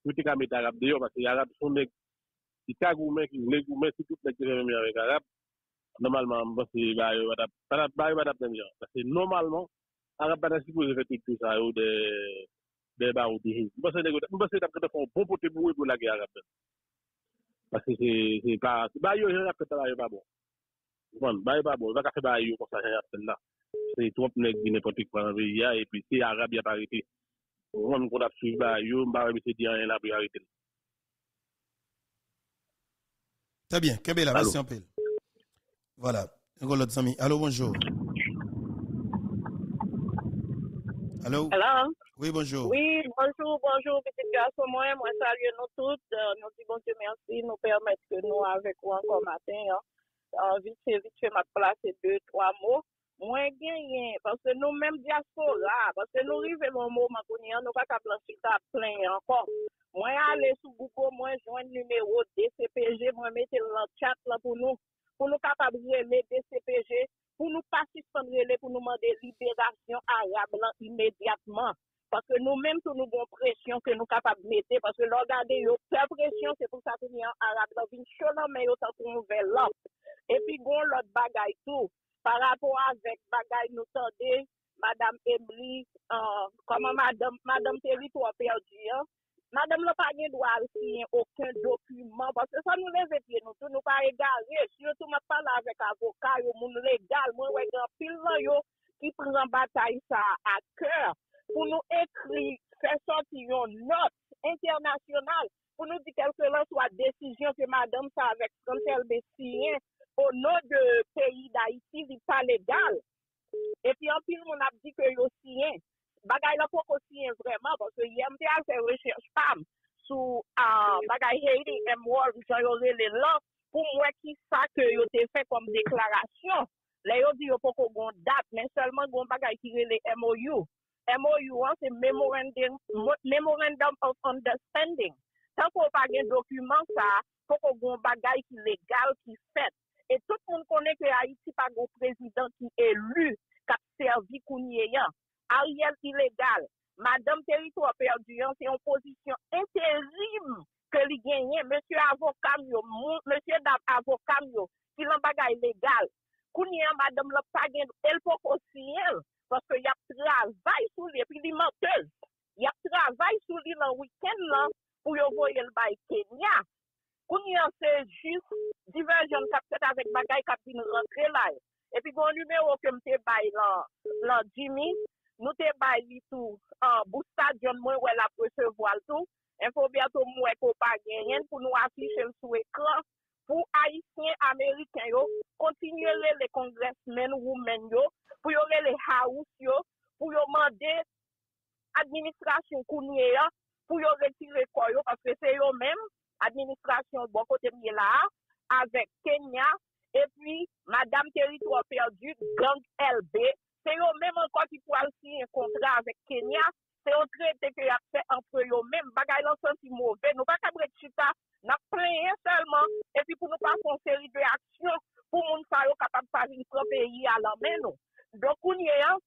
pou te ka met Arab deyo, mwen se Arab son negyo. Si ka goumen ki le goumen, si tout nek direme avèk Arab, normalman mwen se bari wadap, bari wadap demyan. Normalman, Arab banan si pou je fè tout tout sa yo de deba ou dihe. Mwen se negote, mwen se tapkete fon bon pote mou e pou lage a rapen. Pase se pa, se ba yo jen rapen ta la yo pa bon. Mwen, ba yo pa bon, wak a fe ba yo kon sa jen rapen la. Se tromp nek di nepotik pan ve ya, e pi se Arab ya parite. Mwen mwen kon ap suj ba yo, mba rebe se di an la pou
yarite. Tabien, kebe la, basi anpil. Voilà, yon kon lot zami. Alo, bonjour. Hello.
Hello.
Oui, bonjour.
Oui, bonjour, bonjour, petit garçon. Moi, moi, salut nous toutes. Euh, nous disons bon Dieu merci, nous permettre que nous, avec vous encore matin, hein. Euh, vite fait, vite fait, m'a placé deux, trois mots. Mwen genyen, panse nou menm diaspora, panse nou rive loun mouman kouni an, nou pa ka planchita plen ankon. Mwen ale sou Google, mwen jwen numero DCPG, mwen mette lan chat la pou nou, pou nou kapab jeme DCPG, pou nou pa suspendrele pou nou mande liberasyon Arab lan imediatman. Paske nou menm tou nou bon presyon ke nou kapab mette, paske lor gade yo pre presyon, se pou sa tou ni an Arab lan vin chonan men yo sa tou nouvel lan. Epi gon lot bagay tou, par rapport avek bagay nou tande, Madame Emily, uh, koman Madame, Madame Terry tou a perdi an, Madame lò pa gen dwa risyen okun dokumen, pwase sa nou leve pye nou tou, nou pa regare, surtout mwen pala avèk avokay yo moun legal, moun wèk an pil lan yo ki pren batay sa a kèr, pou nou ekri, fè soti yon not internasyonal, pou nou di kelke lan swa desisyon ke madame sa avèk kontel besiyen, o nou de peyi da iti li pa legal, epi an pil moun ap di ke yo siyen, bagay la pou konsyen vreman, pwase yem te al fè recherche pam, sou uh, bagay M emwol, jan yo rele lan, pou mwen ki sa ke yo te fè kom deklarasyon, le yo di yo pou kon gon dat, men selman gon bagay ki rele MOU. MOU an se Memorandum, of Understanding. Tan pou pa gen dokumen sa, pou kon gon bagay ki legal ki fèt. E tout moun konen ke Haiti pa gon prezident ki elu, kap servi kounye yan. Ariel ilegal, madame territoire perduyon, se yon pozisyon interim ke li genyen, monsye avokam yo, monsye avokam yo, ki lan bagay legal, kounye madame la pagen, el pou kosyen, paske yap travay sou li, epi li mantez, yap travay sou li lan wikend lan, pou yo voyel bay Kenya, kounye se jist diverjon kapset avek bagay kap din rentre la, epi goun lume ou kem te bay lan, lan Jimmy, nou te bay li tou, uh, bou stadion mwen wè la presevoal tou, enfo pou biato mwen ko pa genyen pou nou afishen sou ekran, pou Haitien Ameriken yo, kontinye le le kongresmen ou men yo, pou yo le le haous yo, pou yo mande administrasyon kounye ya, pou yo retire koyo, paske se yo men, administrasyon bon kote miye la, avek Kenya, epi Madame Territoire Perdu, Gang LB, Se yo menm an kon ki pou al si yon kontra avèk Kenya, se yo trete ke ap se antre yo menm, bagay lan son si mouve, nou pa kabre chita, nap preye selman, epi pou nou pa son seri de aksyon, pou moun sa yo kapab pa vin pro peyi alan men nou. Donkoun ye an,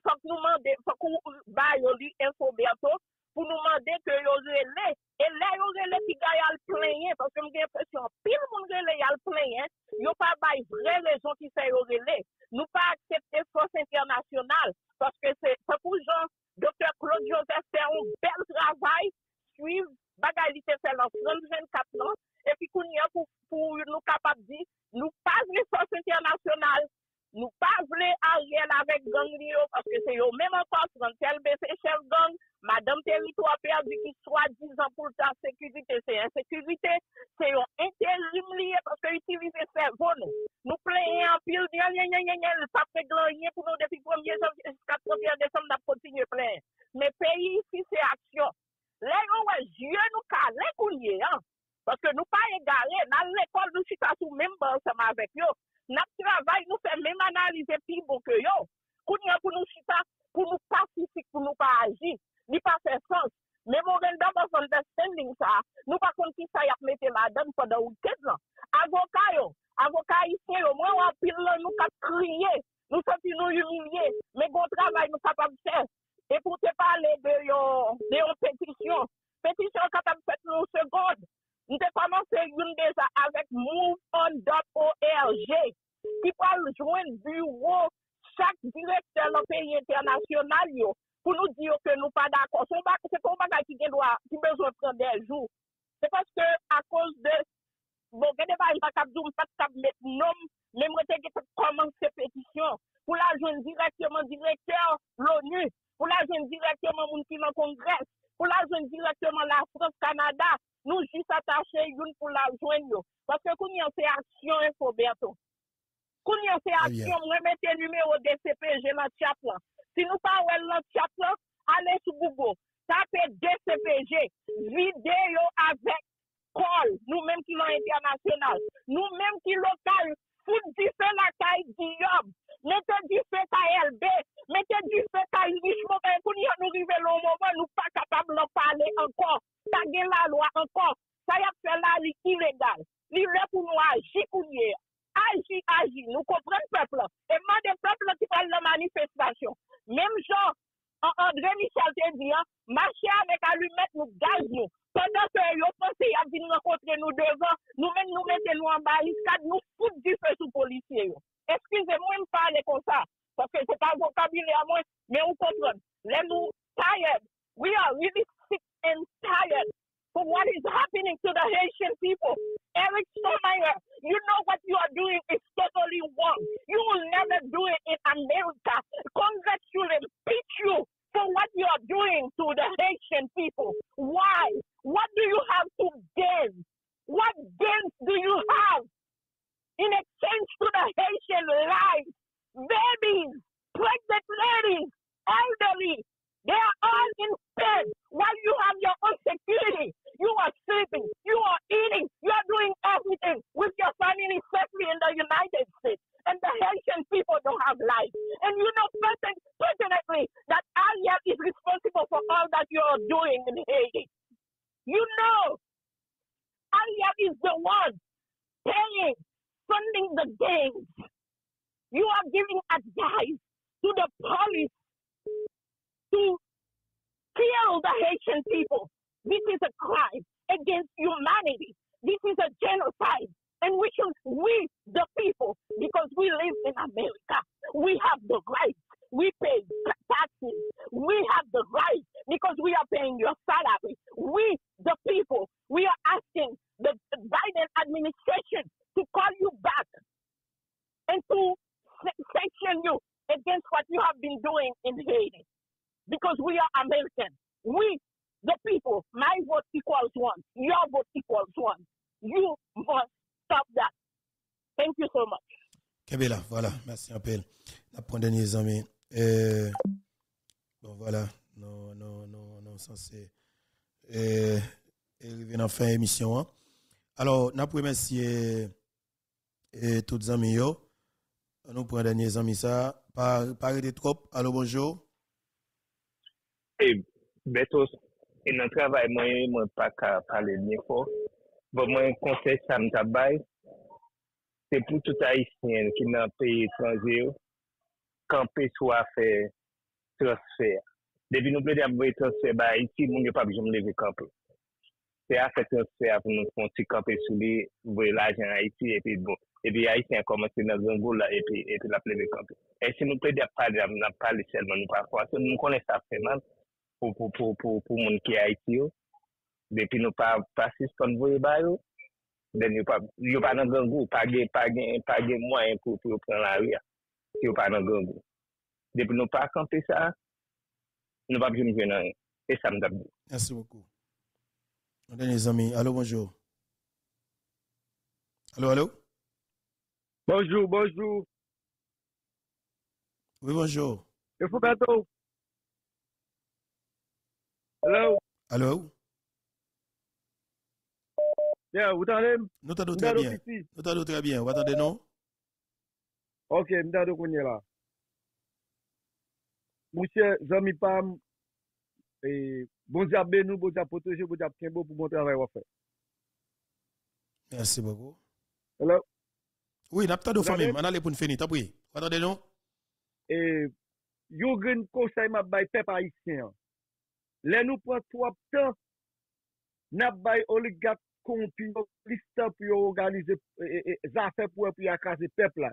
fok nou mande, fok nou bayo li info beato, pou nou mande ke yo rele, e le yo rele ki ga yal plenye, paske mwen gen presyon, pil moun rele yal plenye, yo pa bay vre rezon ki se yo rele, nou pa aksepte fos internasyonal, paske se pou jan, Dr. Claude Joseph fè un bel travay, suiv bagay li te fè lan 34 lan, epi koun yon pou, pou nou kapap di, nou pa le fos internasyonal, Nou pa vle a riel avèk gang li yo, paske se yo mèm pas, pran tel besè chèv gang, madame teritwa perdi ki swa dizan pou ta sekurite, se yon sekurite, se yon interim li yo, paske utilize servo nou. Nou plenye anpil, yon yon yon yon yon, sa pe glanye pou nou depi 1er janvye, jiska 31 desembe, na potinye plenye. Me peyi si se aksyon. Le yon wè, jye nou ka, lè kounye an, paske nou pa e gare, nan l'ekol nou chita sou mèm ban seman avèk yo, Nap travay nou fè mèm analize pi bon ke yo. Koun yon pou nou chita, pou nou pasifik, pou nou pa aji. Li pa fè sens. Memorandum of understanding sa, nou pa kon ki sa yap mette la madame pa da ou ouket lan. Avoka yo, avoka isye yo, mwen wapil lan nou ka kriye, nou soti nou yumilye, mè goun travay nou kapab fè. E pou te pale de yon, de yon petisyon, petisyon kapab fèt nou segod, Nou te komanse yon deja avèk moveon.org ki pal jwen bureau chak direkter nan peyi internasyonal yo pou nou diyo ke nou pa d'akon. Se kon bagay ki gen do ki bezon pren den jou. Se paske a kouz de, bon gen de bagay pa kap djou, mwen kap met nom, men mwete gen te komanse petisyon pou la jwen direktyoman direkter l'ONU, pou la jwen direktyoman moun ki nan kongres, pou la jwen direktyoman la France-Canada, nou jis atache yon pou la jwen yo. Paske koun yon se aksyon e Foberto. Koun yon se aksyon, ah, yeah. mwen mette lume o DCPG la tchap lan. Si nou pa wèl la tchap lan, ale sou Google. Tape DCPG, videyo avek kol, nou menm ki lan internasyonal, nou menm ki lokal, fout di fe la kay di yob, mette di fe kay elbe, mette di fe kay wish mò, koun yon nou rive loun mouman, nou pa kapab lò pale ankon, ta gen la lwa ankon, sa yap fe la li ilegal, li le pou nou aji kounye, aji, aji, nou kompren peplon, e man de peplon ki pal la manifestasyon, mem jan, an Andre Michel te di an, mache avèk alumet nou gaz nou. Pendan ke yo pense yav di nou renkontre nou devan, nou men nou mette nou an baliskad, nou foute di fe sou polisye yo. Eskize mwen mpane kon sa, paske se pa vokabile a mwen, men ou kontron. Le nou tired, we are really sick and tired for what is happening to the Haitian people. Eric Stolmeyer, you know what you are doing is totally wrong. You will never do it in America. Congress should impeach you for what you are doing to the Haitian people. Why? What do you have to gain? What gains do you have in exchange to the Haitian lives? Babies, pregnant ladies, elderly, they are all in bed while you have your own security. You are sleeping, you are eating, you are doing everything with your family safely in the United States. And the Haitian people don't have life. And you know personally that Ariel is responsible for all that you are doing in Haiti. You know Ariel is the one paying, funding the gangs. You are giving advice to the police to kill the Haitian people. This is a crime against humanity. This is a genocide. And we should, we, the people, because we live in America, we have the right. We pay taxes. We have the right because we are paying your salary. We, the people, we are asking the Biden administration to call you back and to sanction you against what you have been doing in Haiti because we are American. We, the people, my vote equals one. Your vote equals one. You must stop that. Thank you so much.
Voilà, merci un peu. La les amis. Euh, bon. Hein. Derniers amis ça. Pas de trop. Alors, bonjour.
E betos, e nan travay mwen, mwen pa ka pale mwen fo, bon mwen konsey sa mta bay, se pou tout Haitien ki nan peyi etranje yo, kanpe sou a fe transfer. Debi nou ple de ap vey transfer ba Haiti, mwen yo pa bijon mwen leve kanpe. Se a fe transfer pou nou konti kanpe sou li, vey la jen Haiti, epi bon. epi a komanse nan zangou la, epi la pleve kampi. E se nou ple de ap pale, ap pale selman nou pa fwa, se nou konen sa preman, pou, pou, pou, pou moun ki a iti yo. Depi nou pa, pasis kon voye ba yo, den yo pa, yo pa nan gangou, pa gen, pa gen, pa gen mwen pou yo pren la ria. Yo pa nan gangou. Depi nou pa kante sa, nou pa pjoum jwen nan yon. E sa mdabdou.
Merci beaucoup. Mwen les zami, alo bonjou. Alo, alo.
Bonjou, bonjou.
Oui, bonjou.
E fou kato. Hello?
Hello?
Yeah, vous t'entendez?
Nous t'entendons très bien. Nous t'entendons très bien. Vous attendez, non?
Ok, nous t'entendons qu'on est là. Monsieur, Zami Pam, et bon diable nous, bon diable protéger, bon diable Kimbo pour mon travail à faire.
Merci beaucoup.
Hello?
Oui, nous t'entendons famille. On allait pour nous finir. T'as pris? Vous attendez, non?
Et, yo gen conseil m'a bay peuple haïtien. Le nou pran 3 tan, nap bay oligat kompi, listan pou yo organize, e, e, e, zafè pou yo pou yo akase pepla.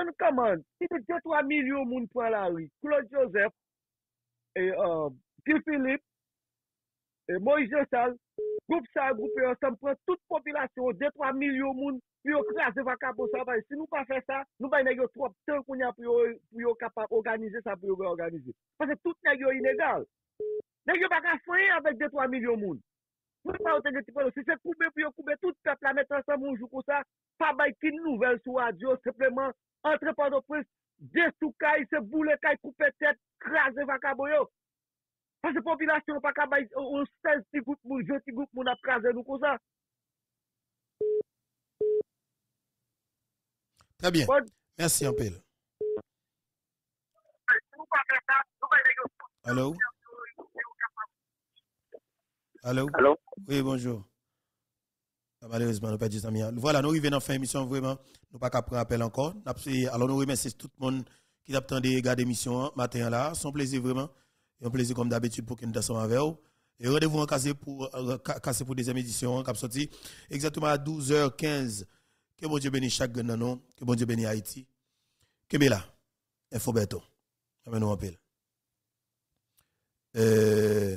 An kaman, si pou 2-3 milyon moun pran la ri, Claude Joseph, e, um, uh, Gil Philippe, e, Moïse Sal, group sa, group e ansam, pran tout popilasyon, 2-3 milyon moun, pou yo krasi vaka pou sa bay. Si nou pa fè sa, nou bay negyo 3 tan pou yo, yo kapap organize sa pou yo organize. Pase tout negyo inegal. Nè yo baka fwenye avèk 2-3 milyon moun. Mwen pa wote gen ti pwèlò. Si se koube pou yo koube, tout se planet ansan moun jou kon sa, pa bay ki nouvel sou adyo, sepleman, entre panopris, desou kay, se boule kay, koupe tet, krasè vakabo yo. Fase popilasyon pa ka bay, ou sez ti goup moun, je ti goup moun ap krasè nou kon sa.
Très bien. Bon. Merci, Ampel. Allô? Allô?
Allô?
Oui, bonjour. Ah, Malheureusement, nous pas dit ça. Voilà, nous arrivons dans la fin de l'émission, vraiment. Nous pas qu'à prendre appel encore. Alors, nous remercions tout le monde qui a attendu regarder l'émission matin là. C'est un plaisir vraiment. Et un plaisir comme d'habitude pour que nous soyons avec vous. Et rendez-vous en cassé pour, euh, casser pour des émissions qui sorti exactement à 12h15. Que bon Dieu bénisse chaque gagnant, que bon Dieu bénisse Haïti. Que bien là, Info Beto. Amen, nous appelle. Euh,